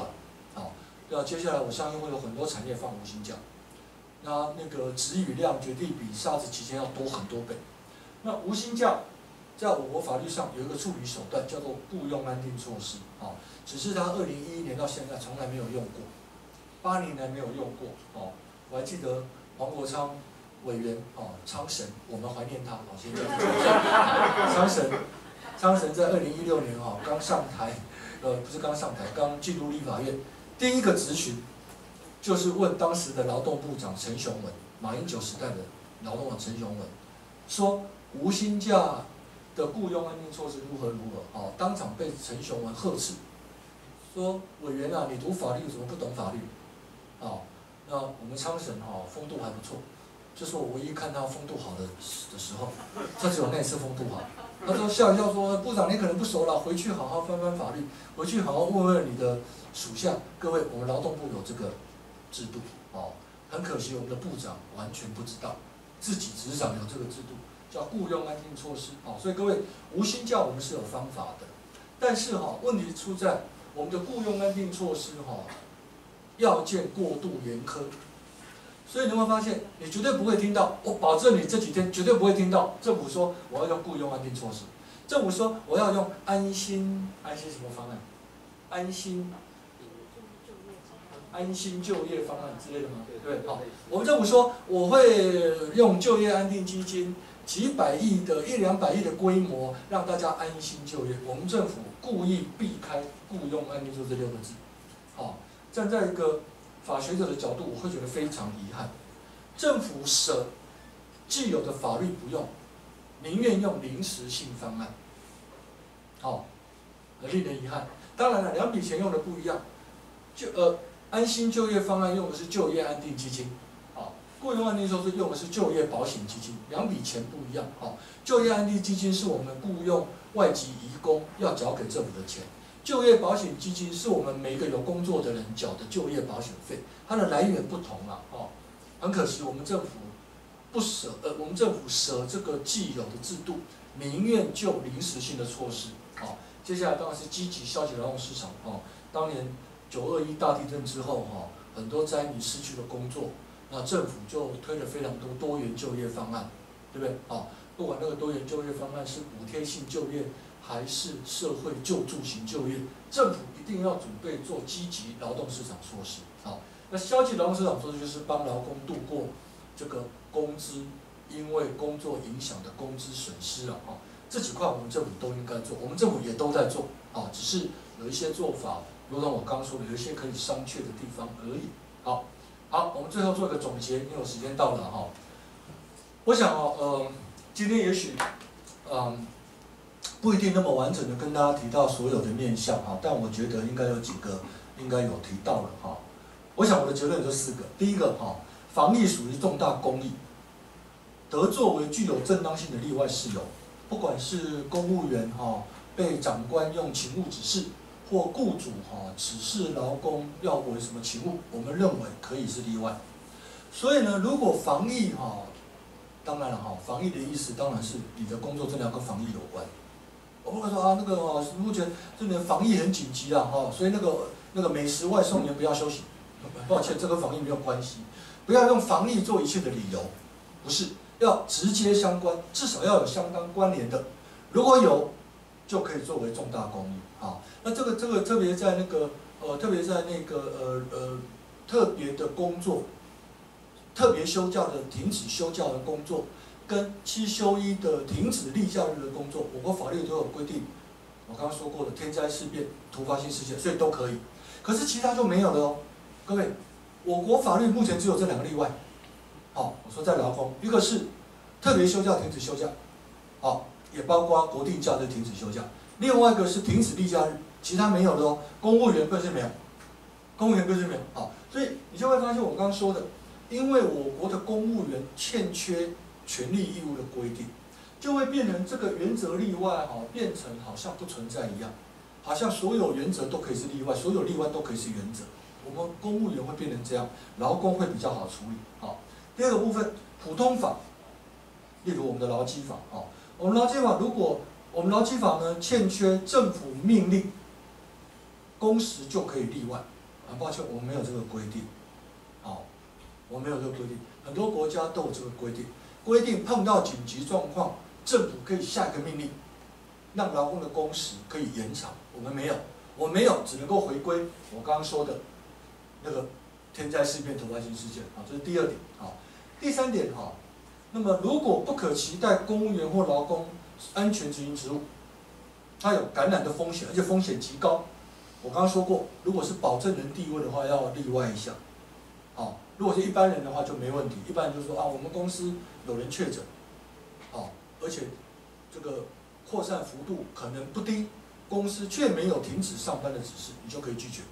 啊，那接下来我相信会有很多产业放无薪假，那那个值雨量绝对比沙子期间要多很多倍。那无薪教在我国法律上有一个处理手段，叫做雇佣安定措施，啊，只是他二零一一年到现在从来没有用过，八年来没有用过，哦，我还记得黄国昌。委员哦，昌神，我们怀念他，老，先叫昌神。昌神在二零一六年哈刚上台，呃，不是刚上台，刚进入立法院，第一个质询就是问当时的劳动部长陈雄文，马英九时代的劳动部长陈雄文，说无薪假的雇佣安定措施如何如何，哦，当场被陈雄文呵斥，说委员啊，你读法律怎么不懂法律？哦，那我们昌神哈风度还不错。这是我唯一看他风度好的的时候，他只有那次风度好。他说笑一笑说：“部长，你可能不熟了，回去好好翻翻法律，回去好好问问你的属下。各位，我们劳动部有这个制度哦。很可惜，我们的部长完全不知道，自己执掌有这个制度，叫雇佣安定措施哦。所以各位，无薪假我们是有方法的，但是哈，问题出在我们的雇佣安定措施哈，要件过度严苛。”所以你会发现，你绝对不会听到，我保证你这几天绝对不会听到政府说我要用雇佣安定措施，政府说我要用安心安心什么方案，安心安心就业方案之类的吗？对，好，我们政府说我会用就业安定基金几百亿的一两百亿的规模让大家安心就业，我们政府故意避开雇佣安定就这六个字，好，站在一个。法学者的角度，我会觉得非常遗憾。政府舍既有的法律不用，宁愿用临时性方案，好，很令人遗憾。当然了，两笔钱用的不一样。就呃，安心就业方案用的是就业安定基金，雇佣安定措施用的是就业保险基金，两笔钱不一样。哦，就业安定基金是我们雇佣外籍移工要缴给政府的钱。就业保险基金是我们每个有工作的人缴的就业保险费，它的来源不同了哦。很可惜，我们政府不舍，呃，我们政府舍这个既有的制度，宁愿就临时性的措施。好，接下来当然是积极消极劳动市场。哦，当年九二一大地震之后，哈，很多灾民失去了工作，那政府就推了非常多多元就业方案，对不对？啊，不管那个多元就业方案是补贴性就业。还是社会救助型就业，政府一定要准备做积极劳动市场措施。啊，那消极劳动市场措施就是帮劳工度过这个工资因为工作影响的工资损失了。啊，这几块我们政府都应该做，我们政府也都在做。啊，只是有一些做法，如同我刚说的，有一些可以商榷的地方而已。好，好，我们最后做一个总结，因为时间到了哈。我想哦，呃，今天也许，嗯。不一定那么完整的跟大家提到所有的面相哈，但我觉得应该有几个应该有提到了哈。我想我的结论就四个：第一个哈，防疫属于重大公益，得作为具有正当性的例外事由，不管是公务员哈被长官用勤务指示，或雇主哈指示劳工要为什么勤务，我们认为可以是例外。所以呢，如果防疫哈，当然了哈，防疫的意思当然是你的工作真的要跟防疫有关。我不会说啊，那个，目前这边防疫很紧急啊，哈，所以那个那个美食外送员不要休息。抱歉，这跟防疫没有关系，不要用防疫做一切的理由，不是要直接相关，至少要有相当关联的，如果有，就可以作为重大公益啊。那这个这个特别在那个呃，特别在那个呃呃特别的工作，特别休假的停止休假的工作。跟七休一的停止例假日的工作，我国法律都有规定。我刚刚说过的天灾事变、突发性事件，所以都可以。可是其他就没有了哦，各位，我国法律目前只有这两个例外。好，我说在劳工，一个是特别休假停止休假，好，也包括国定假日停止休假。另外一个是停止例假日，其他没有的哦。公务员更是没有，公务员更是没有。好，所以你就会发现我刚刚说的，因为我国的公务员欠缺权利义务的规定，就会变成这个原则例外哈，变成好像不存在一样，好像所有原则都可以是例外，所有例外都可以是原则。我们公务员会变成这样，劳工会比较好处理。好，第二个部分，普通法，例如我们的劳基法啊，我们劳基法如果我们劳基法呢欠缺政府命令，工时就可以例外。很抱歉，我们没有这个规定。好，我没有这个规定，很多国家都有这个规定。规定碰到紧急状况，政府可以下一个命令，让劳工的工时可以延长。我们没有，我没有，只能够回归我刚刚说的那个天灾事变、突发性事件啊，这是第二点啊。第三点哈，那么如果不可期待公务员或劳工安全执行职务，他有感染的风险，而且风险极高。我刚刚说过，如果是保证人地位的话，要例外一下。好，如果是一般人的话就没问题。一般人就说啊，我们公司有人确诊，好，而且这个扩散幅度可能不低，公司却没有停止上班的指示，你就可以拒绝，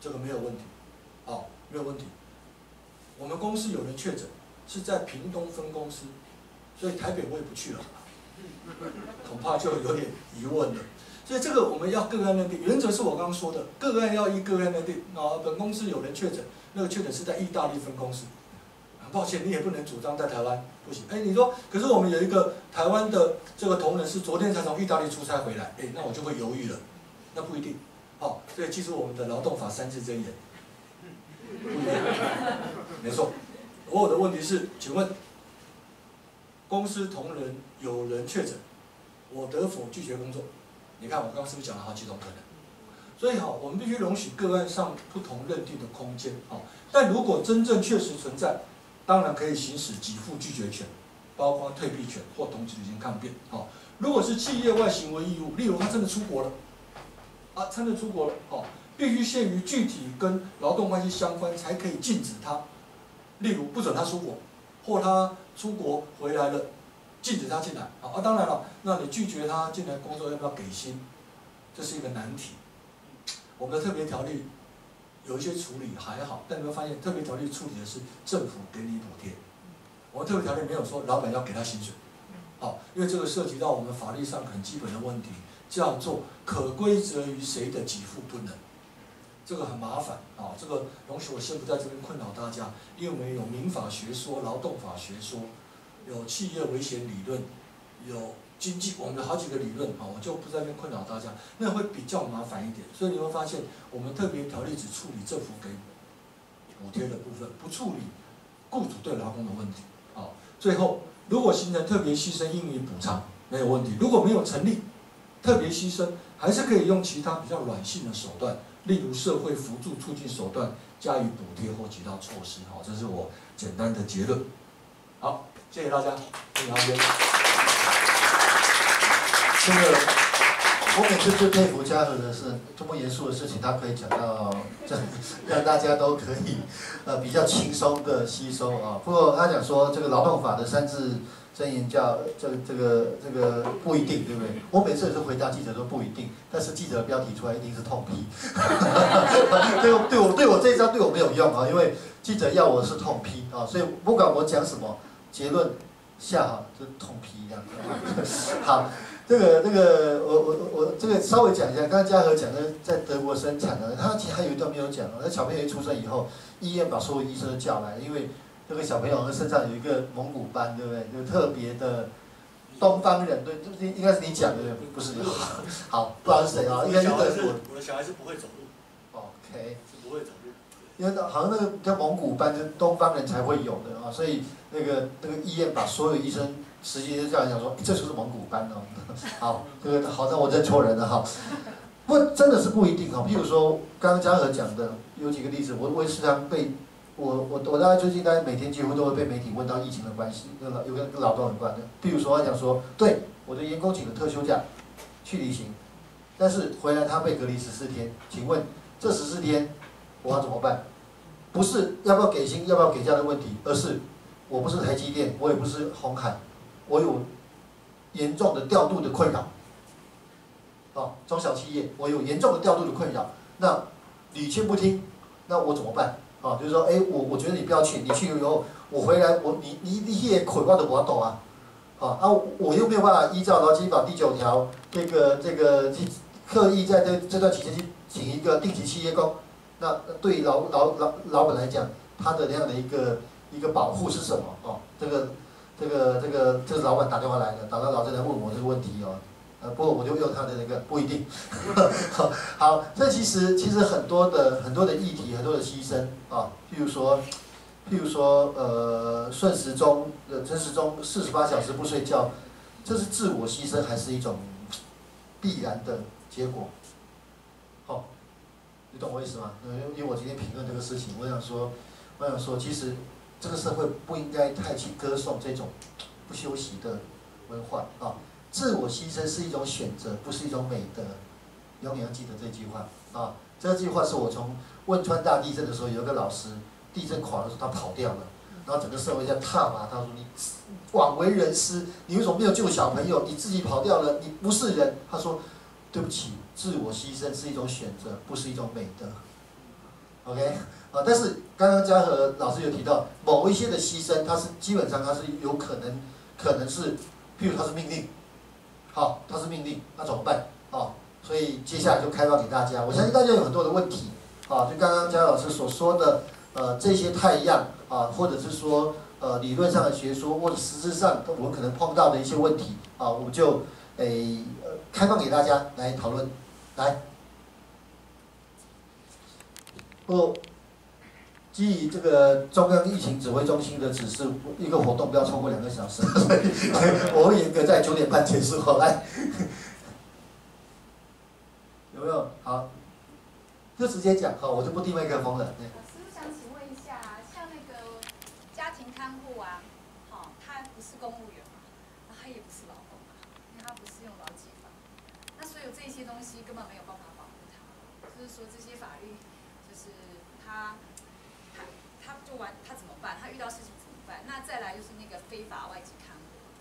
这个没有问题，好，没有问题。我们公司有人确诊，是在屏东分公司，所以台北我也不去了，恐怕就有点疑问了。所以这个我们要个案认定，原则是我刚刚说的，个案要依个案认定。啊，本公司有人确诊，那个确诊是在意大利分公司，很抱歉，你也不能主张在台湾不行。哎，你说，可是我们有一个台湾的这个同仁是昨天才从意大利出差回来，哎，那我就会犹豫了，那不一定。好，所以记住我们的劳动法三字真言。不一定没错，我的问题是，请问公司同仁有人确诊，我得否拒绝工作？你看我刚刚是不是讲了好几种可能？所以哈，我们必须容许个案上不同认定的空间啊。但如果真正确实存在，当然可以行使给付拒绝权，包括退避权或同时履行抗辩。好，如果是企业外行为义务，例如他真的出国了，啊，真的出国了，好。必须限于具体跟劳动关系相关，才可以禁止他。例如不准他出国，或他出国回来了，禁止他进来。啊，当然了，那你拒绝他进来工作，要不要给薪？这是一个难题。我们的特别条例有一些处理还好，但你会发现特别条例处理的是政府给你补贴。我们特别条例没有说老板要给他薪水。好，因为这个涉及到我们法律上很基本的问题，叫做可归责于谁的给付不能。这个很麻烦啊！这个容许我先不在这边困扰大家，因为我们有民法学说、劳动法学说，有企业危险理论，有经济，我们有好几个理论啊，我就不在这边困扰大家，那会比较麻烦一点。所以你会发现，我们特别条例只处理政府给补贴的部分，不处理雇主对劳工的问题。啊，最后如果形成特别牺牲，应予补偿没有问题；如果没有成立特别牺牲，还是可以用其他比较软性的手段。例如社会辅助促进手段加以补贴或其他措施，好，这是我简单的结论。好，谢谢大家，谢谢大家。这个我每次最佩服嘉禾的是这么严肃的事情，他可以讲到这，让大家都可以呃比较轻松的吸收啊。不过他讲说这个劳动法的三字。真言叫这这个这个不一定，对不对？我每次也是回答记者说不一定，但是记者的标题出来一定是痛批。对我对我对我这一招对我没有用啊，因为记者要我是痛批啊，所以不管我讲什么结论下哈就痛批一样。好，这个这个我我我这个稍微讲一下，刚刚嘉禾讲的在德国生产的，他其实还有一段没有讲那小朋友一出生以后，医院把所有医生都叫来，因为。这个小朋友身上有一个蒙古斑，对不对？就特别的东方人，对，就是应该是你讲的，不是？好，不知道是谁啊？应该是德国。我的小孩是不会走路。OK。是不会走路。因为好像那个叫蒙古斑，就是东方人才会有的啊，所以那个那个医院把所有医生实际就这样讲说，这就是蒙古斑哦。好，这个好像我认错人了哈。不，真的是不一定哈。譬如说，刚刚嘉禾讲的有几个例子，我我时常被。我我我大概最近大概每天几乎都会被媒体问到疫情的关系，跟老有跟跟劳动有关的。比如说他讲说，对我的员工请了特休假去旅行，但是回来他被隔离十四天，请问这十四天我要怎么办？不是要不要给薪、要不要给假的问题，而是我不是台积电，我也不是红海，我有严重的调度的困扰。啊，中小企业我有严重的调度的困扰，那你却不听，那我怎么办？啊，就是说，哎，我我觉得你不要去，你去以后，我回来，我你你你也捆挂的我懂啊，啊啊，我又没有办法依照劳基法第九条，这个这个刻意在这这段期间去请一个定期企业工，那对老老老老板来讲，他的那样的一个一个保护是什么？哦，这个这个这个这个老板打电话来了，打到老郑来问我这个问题哦。呃，不过我就用他的那个不一定。好，这其实其实很多的很多的议题，很多的牺牲啊，譬如说，譬如说，呃，顺时钟，呃，陈时中四十八小时不睡觉，这是自我牺牲还是一种必然的结果？好，你懂我意思吗？因为因为我今天评论这个事情，我想说，我想说，其实这个社会不应该太去歌颂这种不休息的文化啊。自我牺牲是一种选择，不是一种美德。永远要记得这句话啊！这句话是我从汶川大地震的时候，有一个老师，地震垮的时候他跑掉了，然后整个社会在挞伐他说：“你枉为人师，你为什么没有救小朋友？你自己跑掉了，你不是人。”他说：“对不起，自我牺牲是一种选择，不是一种美德。” OK 啊，但是刚刚嘉禾老师有提到，某一些的牺牲，它是基本上它是有可能，可能是，譬如它是命令。好，它是命令，那怎么办？啊，所以接下来就开放给大家。我相信大家有很多的问题，啊，就刚刚姜老师所说的，呃，这些太阳啊，或者是说，呃，理论上的学说，或者实质上我们可能碰到的一些问题，啊，我们就诶，开放给大家来讨论，来，不。基于这个中央疫情指挥中心的指示，一个活动不要超过两个小时，我会严格在九点半结束。好，来，有没有？好，就直接讲，好，我就不递麦克风了。老师想请问一下，像那个家庭看护啊，好，他不是公务员嘛，他也不是劳工嘛，因为他不是用劳基法，那所有这些东西根本没有办法保护他，就是说这些法律，就是他。就完，他怎么办？他遇到事情怎么办？那再来就是那个非法外籍看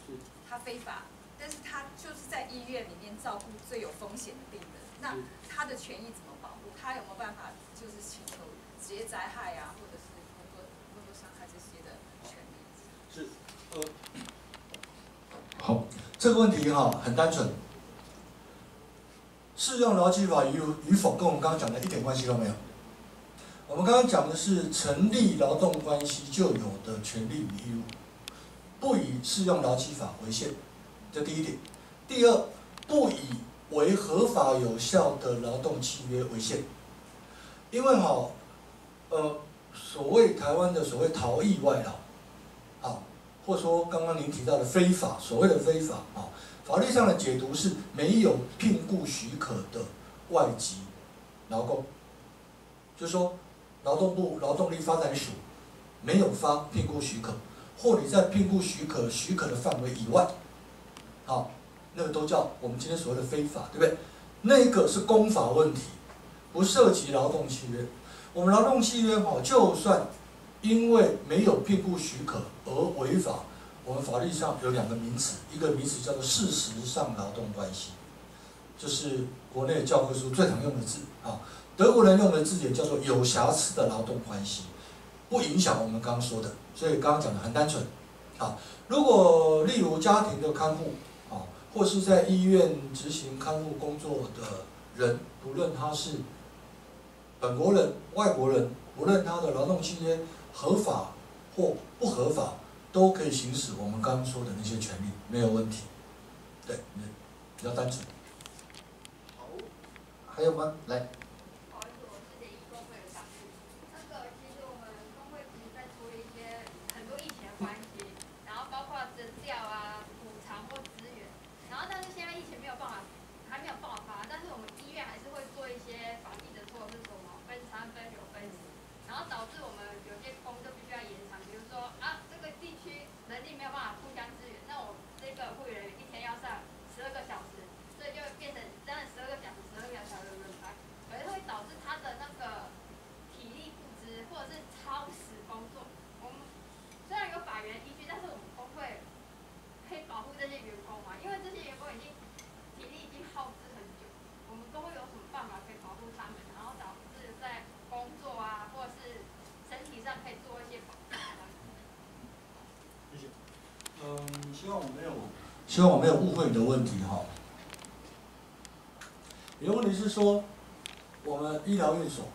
护，他非法，但是他就是在医院里面照顾最有风险的病人，那他的权益怎么保护？他有没有办法就是请求职业灾害啊，或者是工作工作伤害这些的权利？是，呃，好，这个问题哈很单纯，适用劳基法与与否跟我们刚刚讲的一点关系都没有。我们刚刚讲的是成立劳动关系就有的权利与义务，不以适用劳基法为限，这第一点。第二，不以为合法有效的劳动契约为限，因为哈，呃，所谓台湾的所谓逃逸外劳，啊，或说刚刚您提到的非法，所谓的非法啊，法律上的解读是没有聘雇许可的外籍劳工，就说。劳动部劳动力发展署没有发聘雇许可，或你在聘雇许可许可的范围以外，好，那个都叫我们今天所谓的非法，对不对？那个是公法问题，不涉及劳动契约。我们劳动契约哈，就算因为没有聘雇许可而违法，我们法律上有两个名词，一个名词叫做事实上劳动关系，这是国内教科书最常用的字啊。德国人用的字眼叫做有瑕疵的劳动关系，不影响我们刚刚说的，所以刚刚讲的很单纯。啊，如果例如家庭的看护，啊，或是在医院执行看护工作的人，不论他是本国人、外国人，不论他的劳动契约合法或不合法，都可以行使我们刚刚说的那些权利，没有问题。对，比较单纯。好，还有吗？来。所以就变成真的十二个小时、十二个小时的轮班，可能会导致他的那希望我没有误会你的问题哈。你的问题是说，我们医疗院所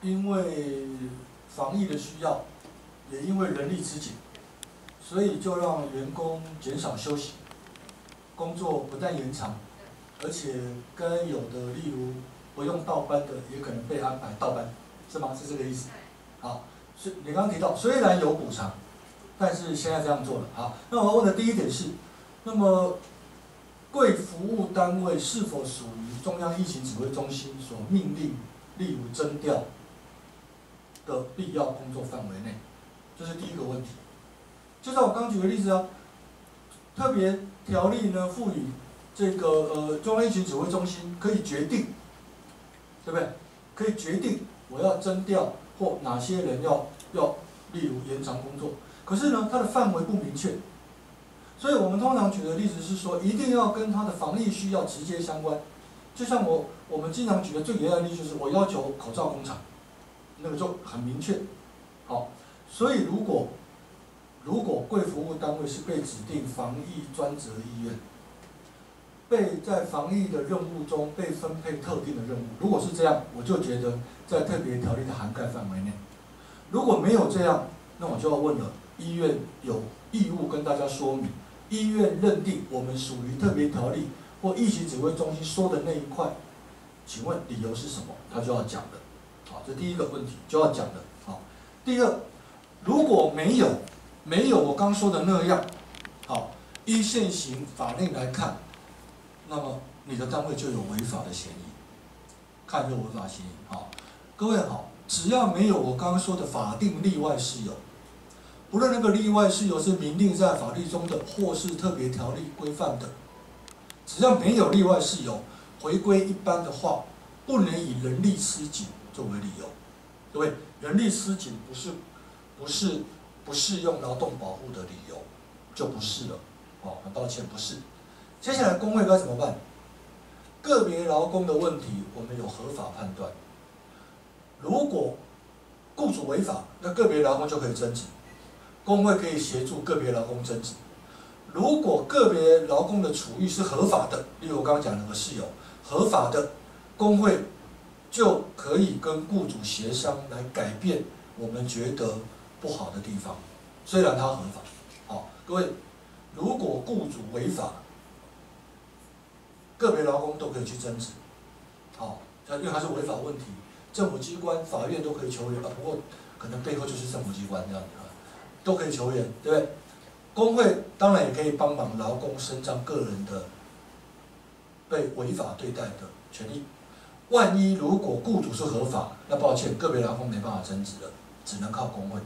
因为防疫的需要，也因为人力吃紧，所以就让员工减少休息，工作不但延长，而且跟有的例如不用倒班的，也可能被安排倒班，是吗？是这个意思？好，是你刚刚提到，虽然有补偿，但是现在这样做了。好，那我要问的第一点是，那么贵服务单位是否属于中央疫情指挥中心所命令，例如征调的必要工作范围内？这是第一个问题。就像我刚举的例子啊，特别条例呢赋予这个呃中央疫情指挥中心可以决定，对不对？可以决定我要征调。或哪些人要要，例如延长工作，可是呢，它的范围不明确，所以我们通常举的例子是说，一定要跟它的防疫需要直接相关。就像我我们经常举的最严的例子是，我要求口罩工厂，那个就很明确。好，所以如果如果贵服务单位是被指定防疫专责医院，被在防疫的任务中被分配特定的任务，如果是这样，我就觉得。在特别条例的涵盖范围内，如果没有这样，那我就要问了：医院有义务跟大家说明，医院认定我们属于特别条例或疫情指挥中心说的那一块，请问理由是什么？他就要讲的。好，这第一个问题就要讲的。好，第二，如果没有没有我刚说的那样，好，依现行法令来看，那么你的单位就有违法的嫌疑，看有违法嫌疑。好。各位好，只要没有我刚刚说的法定例外事由，不论那个例外事由是明定在法律中的，或是特别条例规范的，只要没有例外事由，回归一般的话，不能以人力吃紧作为理由。各位，人力吃紧不是不是不适用劳动保护的理由，就不是了。哦，很抱歉，不是。接下来工会该怎么办？个别劳工的问题，我们有合法判断。如果雇主违法，那个别劳工就可以争执，工会可以协助个别劳工争执。如果个别劳工的处遇是合法的，例如我刚刚讲那个室友，合法的，工会就可以跟雇主协商来改变我们觉得不好的地方，虽然它合法。好，各位，如果雇主违法，个别劳工都可以去争执。好，因为它是违法问题。政府机关、法院都可以求援啊，不过可能背后就是政府机关这样子，都可以求援，对不对？工会当然也可以帮忙劳工伸张个人的被违法对待的权利。万一如果雇主是合法，那抱歉，个别劳工没办法争执了，只能靠工会。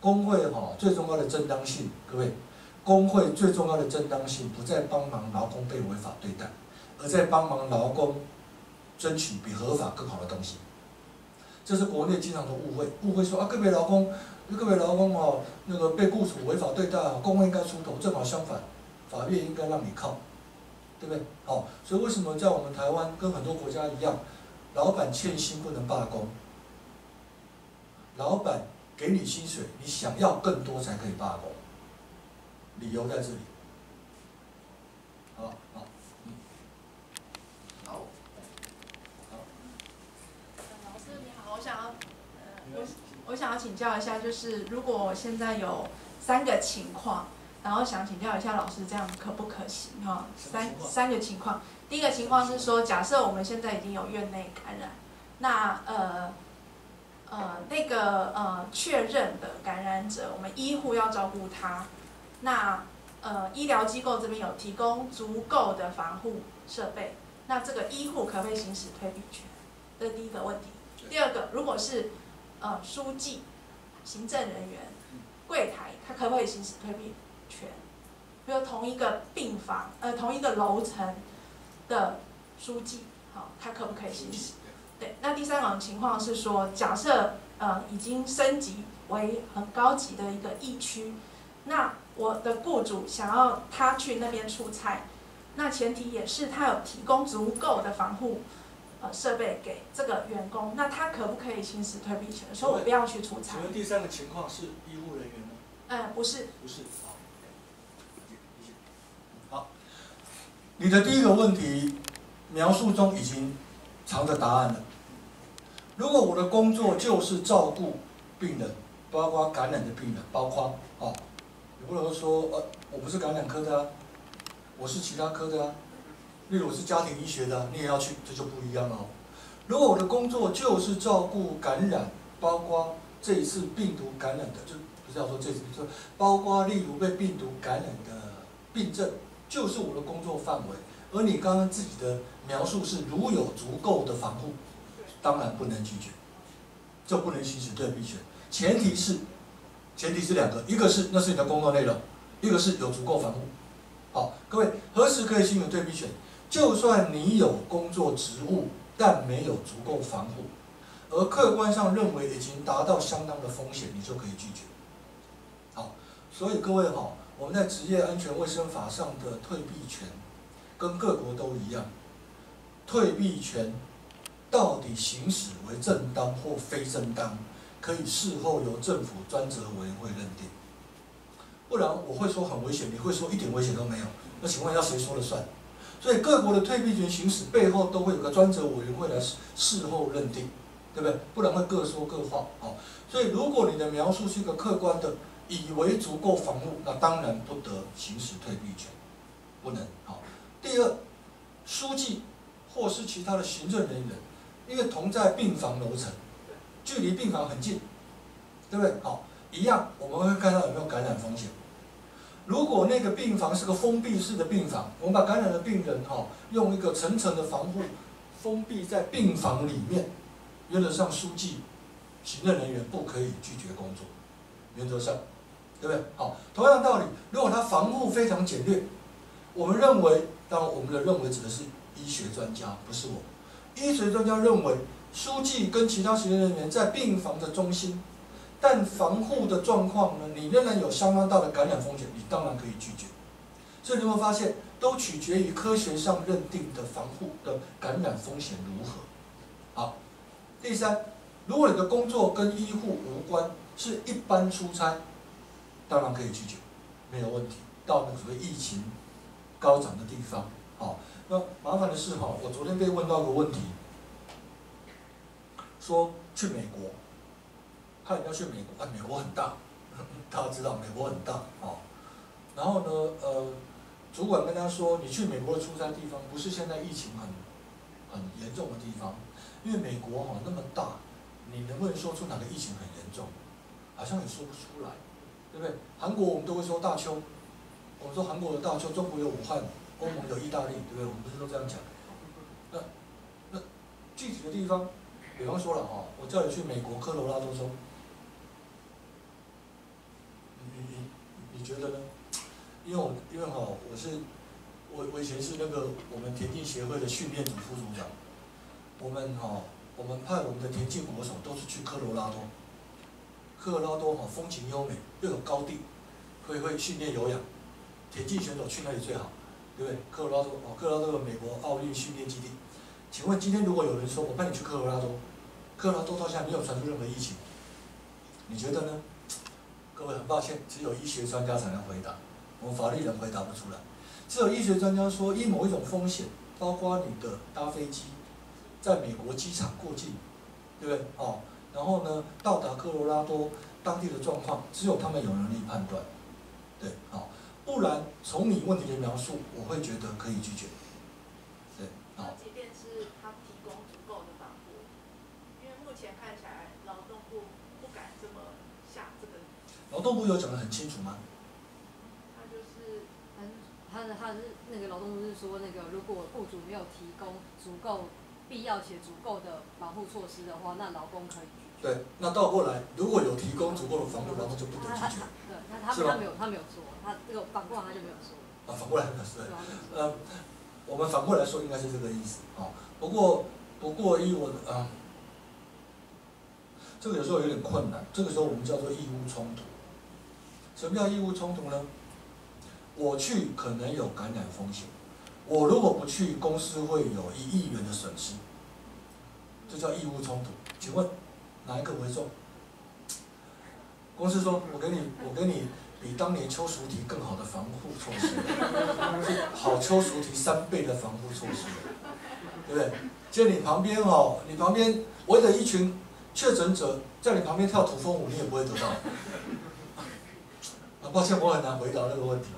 工会哈最重要的正当性，各位，工会最重要的正当性不在帮忙劳工被违法对待，而在帮忙劳工争取比合法更好的东西。这是国内经常的误会，误会说啊，个别劳工，各位劳工哦，那个被雇主违法对待啊，工会应该出头，正好相反，法院应该让你靠，对不对？好，所以为什么在我们台湾跟很多国家一样，老板欠薪不能罢工，老板给你薪水，你想要更多才可以罢工，理由在这里。好，好，好。老师你好我想要请教一下，就是如果我现在有三个情况，然后想请教一下老师，这样可不可行？哈，三三个情况。第一个情况是说，假设我们现在已经有院内感染，那呃呃那个呃确认的感染者，我们医护要照顾他，那呃医疗机构这边有提供足够的防护设备，那这个医护可不可以行使退避权？这是第一个问题。第二个，如果是呃，书记、行政人员、柜台，他可不可以行使退避权？比如同一个病房，呃，同一个楼层的书记，好，他可不可以行使？对，那第三种情况是说，假设呃已经升级为很高级的一个疫区，那我的雇主想要他去那边出差，那前提也是他有提供足够的防护。设备给这个员工，那他可不可以行使退避权？所以我不要去出差。请问第三个情况是医护人员吗？呃，不是。不是，好。你的第一个问题描述中已经藏着答案了。如果我的工作就是照顾病人，包括感染的病人，包括哦，你不能说呃，我不是感染科的啊，我是其他科的啊，例如是家庭医学的，你也要去，这就不一样了哦。如果我的工作就是照顾感染，包括这一次病毒感染的，就不是要说这次，就包括例如被病毒感染的病症，就是我的工作范围。而你刚刚自己的描述是，如有足够的防护，当然不能拒绝，这不能行使对比权。前提是，前提是两个，一个是那是你的工作内容，一个是有足够防护。好，各位何时可以行使对比权？就算你有工作职务。但没有足够防护，而客观上认为已经达到相当的风险，你就可以拒绝。好，所以各位哈，我们在职业安全卫生法上的退避权，跟各国都一样，退避权到底行使为正当或非正当，可以事后由政府专责委员会认定。不然我会说很危险，你会说一点危险都没有，那请问要谁说了算？所以各国的退避权行使背后都会有个专责委员会来事事后认定，对不对？不然会各说各话。好，所以如果你的描述是一个客观的，以为足够防护，那当然不得行使退避权，不能。好，第二，书记或是其他的行政人员，因为同在病房楼层，距离病房很近，对不对？好，一样，我们会看到有没有感染风险。如果那个病房是个封闭式的病房，我们把感染的病人哈用一个层层的防护封闭在病房里面，原则上书记、行政人员不可以拒绝工作，原则上，对不对？好，同样道理，如果他防护非常简略，我们认为，当然我们的认为指的是医学专家，不是我。医学专家认为，书记跟其他行政人员在病房的中心。但防护的状况呢？你仍然有相当大的感染风险，你当然可以拒绝。所以你会发现，都取决于科学上认定的防护的感染风险如何。好，第三，如果你的工作跟医护无关，是一般出差，当然可以拒绝，没有问题。到那所谓疫情高涨的地方，好，那麻烦的是哈，我昨天被问到个问题，说去美国。他要去美国，啊，美国很大，大家知道美国很大啊。然后呢，呃，主管跟他说，你去美国的出差地方不是现在疫情很很严重的地方，因为美国哈那么大，你能不能说出哪个疫情很严重？好像也说不出来，对不对？韩国我们都会说大邱，我们说韩国有大邱，中国有武汉，欧盟有意大利，对不对？我们不是都这样讲？那那具体的地方，比方说了哈，我叫你去美国科罗拉多州。你觉得呢？因为我因为哈，我是我我以前是那个我们田径协会的训练组副组长，我们哈我们派我们的田径国手都是去科罗拉多，科罗拉多哈风景优美又有高地，会会训练有氧，田径选手去那里最好，对不对？科罗拉多哦，科罗拉多有美国奥运训练基地，请问今天如果有人说我派你去科罗拉多，科罗拉多到现在没有传出任何疫情，你觉得呢？各位很抱歉，只有医学专家才能回答，我们法律人回答不出来。只有医学专家说，因某一种风险，包括你的搭飞机，在美国机场过境，对不对？哦，然后呢，到达科罗拉多当地的状况，只有他们有能力判断，对，好，不然从你问题的描述，我会觉得可以拒绝，对，好。即便是他提供足够的防护，因为目前看起来劳动部不敢这么下这个。劳动部有讲得很清楚吗？他就是，他的他是那个劳动部是说，那个如果雇主没有提供足够必要且足够的防护措施的话，那劳工可以拒绝。对，那倒过来，如果有提供足够的防护，劳工就不能拒绝。对，那他他没有他没有说，他这个反过来他就没有说。啊，反过来是。呃，我们反过来说应该是这个意思啊。不过不过以我啊，这个有时候有点困难，这个时候我们叫做义务冲突。什么叫义务冲突呢？我去可能有感染风险，我如果不去，公司会有一亿元的损失，这叫义务冲突。请问哪一个为重？公司说，我给你，我给你比当年秋淑媞更好的防护措施，好秋淑媞三倍的防护措施，对不对？就你旁边哦，你旁边围着一群确诊者，在你旁边跳土风舞，你也不会得到。抱歉，我很难回答那个问题。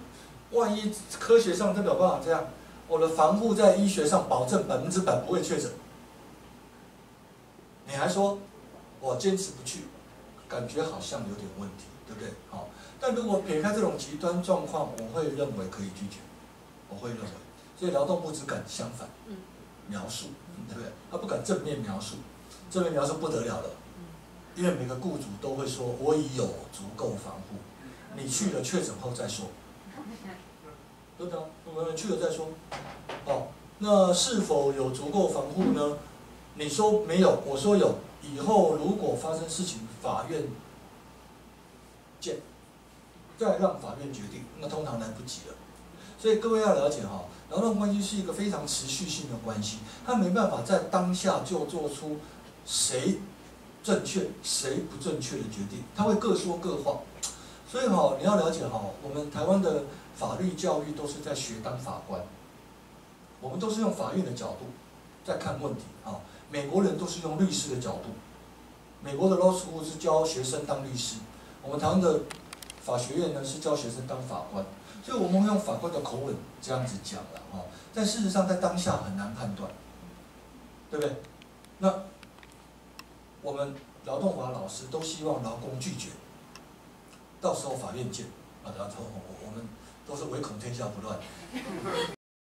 万一科学上真的有办法这样，我的防护在医学上保证百分之百不会确诊，你还说我坚持不去，感觉好像有点问题，对不对？好，但如果撇开这种极端状况，我会认为可以拒绝，我会认为，所以劳动部只敢相反描述，对不对？他不敢正面描述，正面描述不得了了，因为每个雇主都会说我已有足够防护，你去了确诊后再说。对不对？我们去了再说。哦，那是否有足够防护呢？你说没有，我说有。以后如果发生事情，法院见，再让法院决定，那通常来不及了。所以各位要了解哈，劳动关系是一个非常持续性的关系，它没办法在当下就做出谁正确、谁不正确的决定，他会各说各话。所以哈，你要了解哈，我们台湾的法律教育都是在学当法官，我们都是用法院的角度在看问题啊。美国人都是用律师的角度，美国的 law school 是教学生当律师，我们台湾的法学院呢是教学生当法官，所以我们会用法官的口吻这样子讲了啊。但事实上在当下很难判断，对不对？那我们劳动法老师都希望劳工拒绝，到时候法院见啊。然后我我们都是唯恐天下不乱。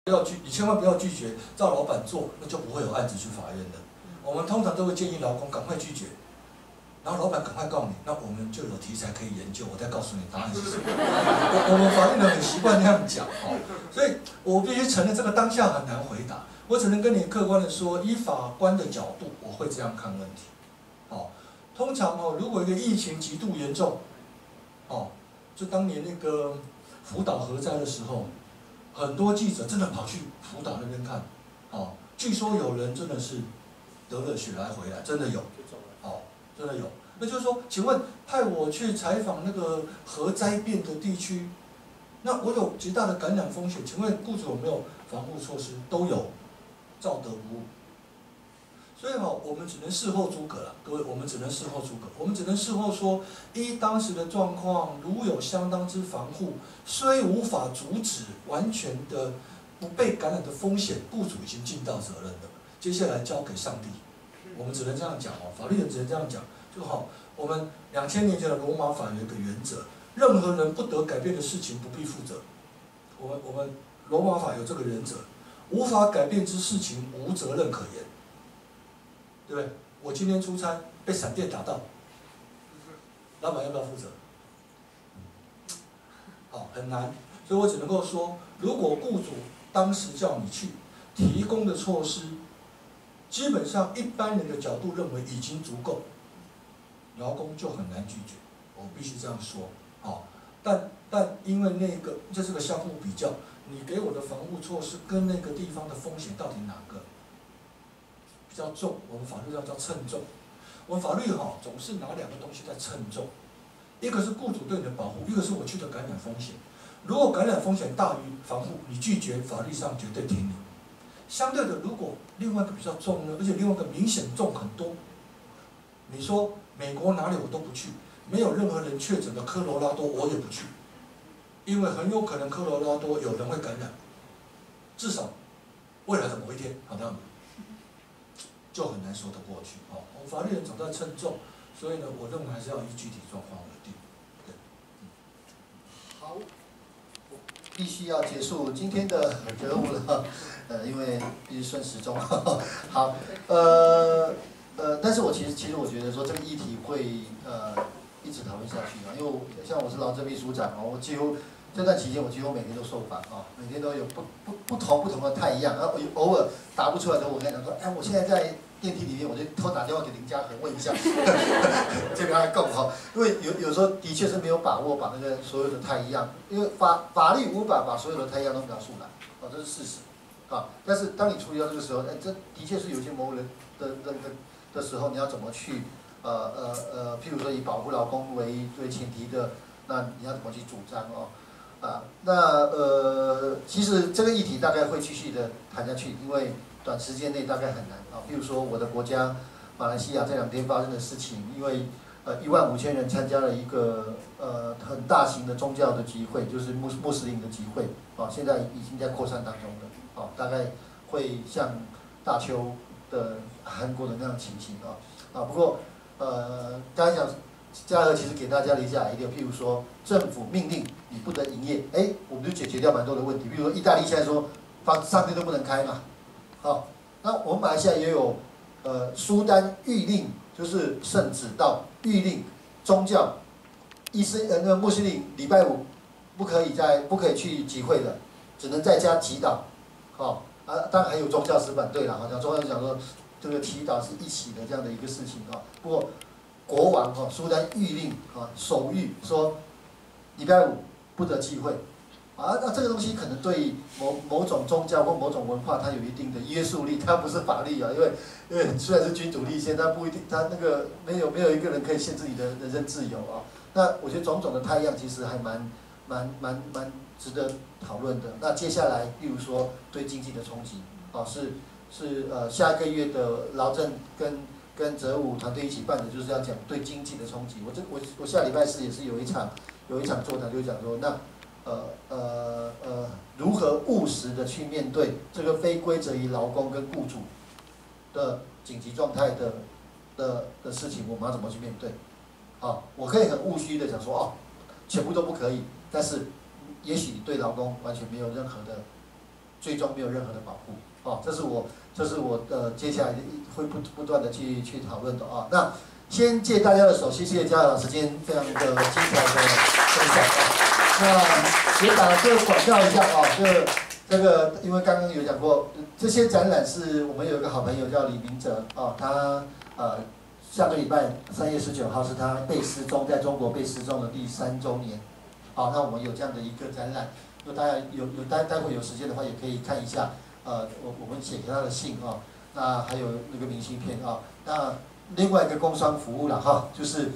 不要拒，你千万不要拒绝，照老板做，那就不会有案子去法院的。我们通常都会建议劳工赶快拒绝，然后老板赶快告你，那我们就有题材可以研究。我再告诉你答案是什么。我我们法院人很习惯那样讲哦，所以我必须承认这个当下很难回答。我只能跟你客观的说，以法官的角度，我会这样看问题。好，通常哦，如果一个疫情极度严重，哦，就当年那个福岛核灾的时候。很多记者真的跑去福岛那边看，哦，据说有人真的是得了血癌回来，真的有，哦，真的有。那就是说，请问派我去采访那个核灾变的地区，那我有极大的感染风险，请问雇主有没有防护措施？都有，照得无误。所以哈，我们只能事后诸葛了，各位，我们只能事后诸葛，我们只能事后说，依当时的状况，如有相当之防护，虽无法阻止完全的不被感染的风险，雇主已经尽到责任了，接下来交给上帝，我们只能这样讲哦，法律人只能这样讲，就好。我们两千年前的罗马法有一个原则，任何人不得改变的事情不必负责。我们我们罗马法有这个原则，无法改变之事情无责任可言。对不对？我今天出差被闪电打到，老板要不要负责？好，很难，所以我只能够说，如果雇主当时叫你去提供的措施，基本上一般人的角度认为已经足够，劳工就很难拒绝。我必须这样说，好，但但因为那个这是个相互比较，你给我的防护措施跟那个地方的风险到底哪个？叫重，我们法律上叫称重。我们法律哈总是拿两个东西在称重，一个是雇主对你的保护，一个是我去的感染风险。如果感染风险大于防护，你拒绝，法律上绝对挺你。相对的，如果另外一个比较重呢，而且另外一个明显重很多，你说美国哪里我都不去，没有任何人确诊的科罗拉多我也不去，因为很有可能科罗拉多有人会感染，至少未来的某一天，好的。就很难说得过去哦。我们法律人总在称重，所以呢，我认为还是要依具体状况而定。对，好，必须要结束今天的任务了，呃，因为必须顺时钟。好，呃呃，但是我其实其实我觉得说这个议题会呃一直讨论下去啊，因为像我是劳政秘书长啊，我几乎这段期间我几乎每天都受访啊，每天都有不不不同不同的太阳，然后偶尔答不出来的时候，我跟你说，哎，我现在在。电梯里面，我就偷打电话给林嘉恒问一下，这边还够哈，因为有有时候的确是没有把握把那个所有的太一样，因为法法律无法把所有的太一样都描述来，哦，这是事实，啊，但是当你处理到这个时候，哎，这的确是有些某人的的的的时候，你要怎么去，呃呃呃，譬如说以保护劳工为为前提的那你要怎么去主张哦？啊，那呃，其实这个议题大概会继续的谈下去，因为短时间内大概很难啊。比如说我的国家马来西亚这两天发生的事情，因为呃一万五千人参加了一个呃很大型的宗教的集会，就是穆穆斯林的集会啊，现在已经在扩散当中了啊，大概会像大邱的韩国的那样情形啊啊，不过呃刚才讲。嘉禾其实给大家了一下一点，譬如说政府命令你不得营业，哎，我们就解决掉蛮多的问题。比如说意大利现在说，房商店都不能开嘛，好，那我们马来西亚也有，呃，苏丹谕令，就是圣旨到谕令，宗教，伊斯呃那个穆斯林礼拜五不可以在不可以去集会的，只能在家祈祷，好，啊，当然还有宗教使反对了，好像宗教讲说这个祈祷是一起的这样的一个事情啊，不过。国王哈，苏丹谕令啊，手谕说，礼拜五不得聚会，啊，那这个东西可能对某某种宗教或某种文化，它有一定的约束力，它不是法律啊，因为因为虽然是君主立宪，但不一定，它那个没有没有一个人可以限制你的人身自由啊。那我觉得种种的太阳其实还蛮蛮蛮蛮值得讨论的。那接下来，例如说对经济的冲击，啊，是是呃下个月的劳政跟。跟泽武团队一起办的，就是要讲对经济的冲击。我这我我下礼拜四也是有一场有一场座谈，就讲说那呃呃呃如何务实的去面对这个非规则于劳工跟雇主的紧急状态的的的事情，我们要怎么去面对？啊，我可以很务虚的讲说哦，全部都不可以，但是也许对劳工完全没有任何的，最终没有任何的保护。哦，这是我，这是我的，接下来会不不断的去去讨论的啊。那先借大家的手，谢谢嘉老师今天非常的精彩的分享啊。那也打个广告一下啊，就这个因为刚刚有讲过，这些展览是我们有一个好朋友叫李明哲啊，他呃下个礼拜三月十九号是他被失踪，在中国被失踪的第三周年。好，那我们有这样的一个展览，如果大家有有待待会有时间的话，也可以看一下。呃，我我们写给他的信啊，那还有那个明信片啊，那另外一个工商服务了哈，就是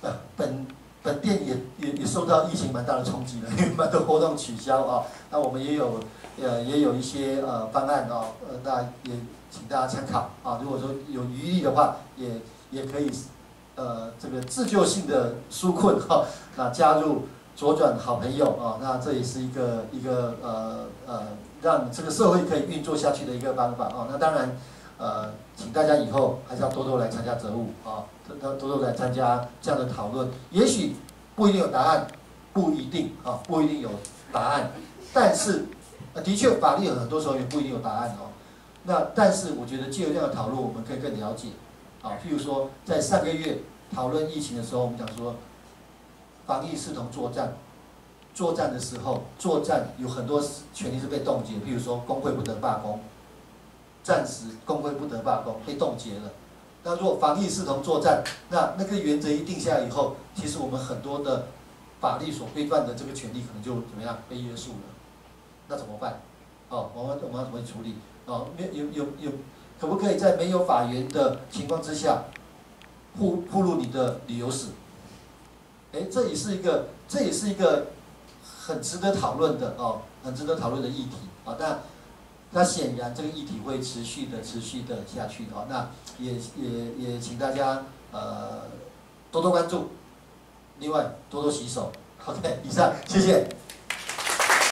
呃本本店也也也受到疫情蛮大的冲击的，因为蛮多活动取消啊，那我们也有呃也有一些呃方案啊，呃那也请大家参考啊，如果说有余力的话，也也可以呃这个自救性的纾困哈，那加入左转好朋友啊，那这也是一个一个呃呃。让这个社会可以运作下去的一个方法啊，那当然，呃，请大家以后还是要多多来参加责务啊，多多多多来参加这样的讨论。也许不一定有答案，不一定啊，不一定有答案。但是，的确法律有很多时候也不一定有答案哦。那但是我觉得借由这样的讨论，我们可以更了解啊。譬如说，在上个月讨论疫情的时候，我们讲说，防疫视同作战。作战的时候，作战有很多权利是被冻结，譬如说工会不得罢工，暂时工会不得罢工，被冻结了。那如果防疫视同作战，那那个原则一定下来以后，其实我们很多的法律所规范的这个权利可能就怎么样被约束了。那怎么办？哦，我们我们要怎么处理？哦，没有有有，可不可以在没有法源的情况之下，铺铺露你的旅游史？哎，这也是一个，这也是一个。很值得讨论的哦，很值得讨论的议题啊。但那显然这个议题会持续的、持续的下去的哦。那也也也请大家呃多多关注，另外多多洗手。OK，以上，谢谢。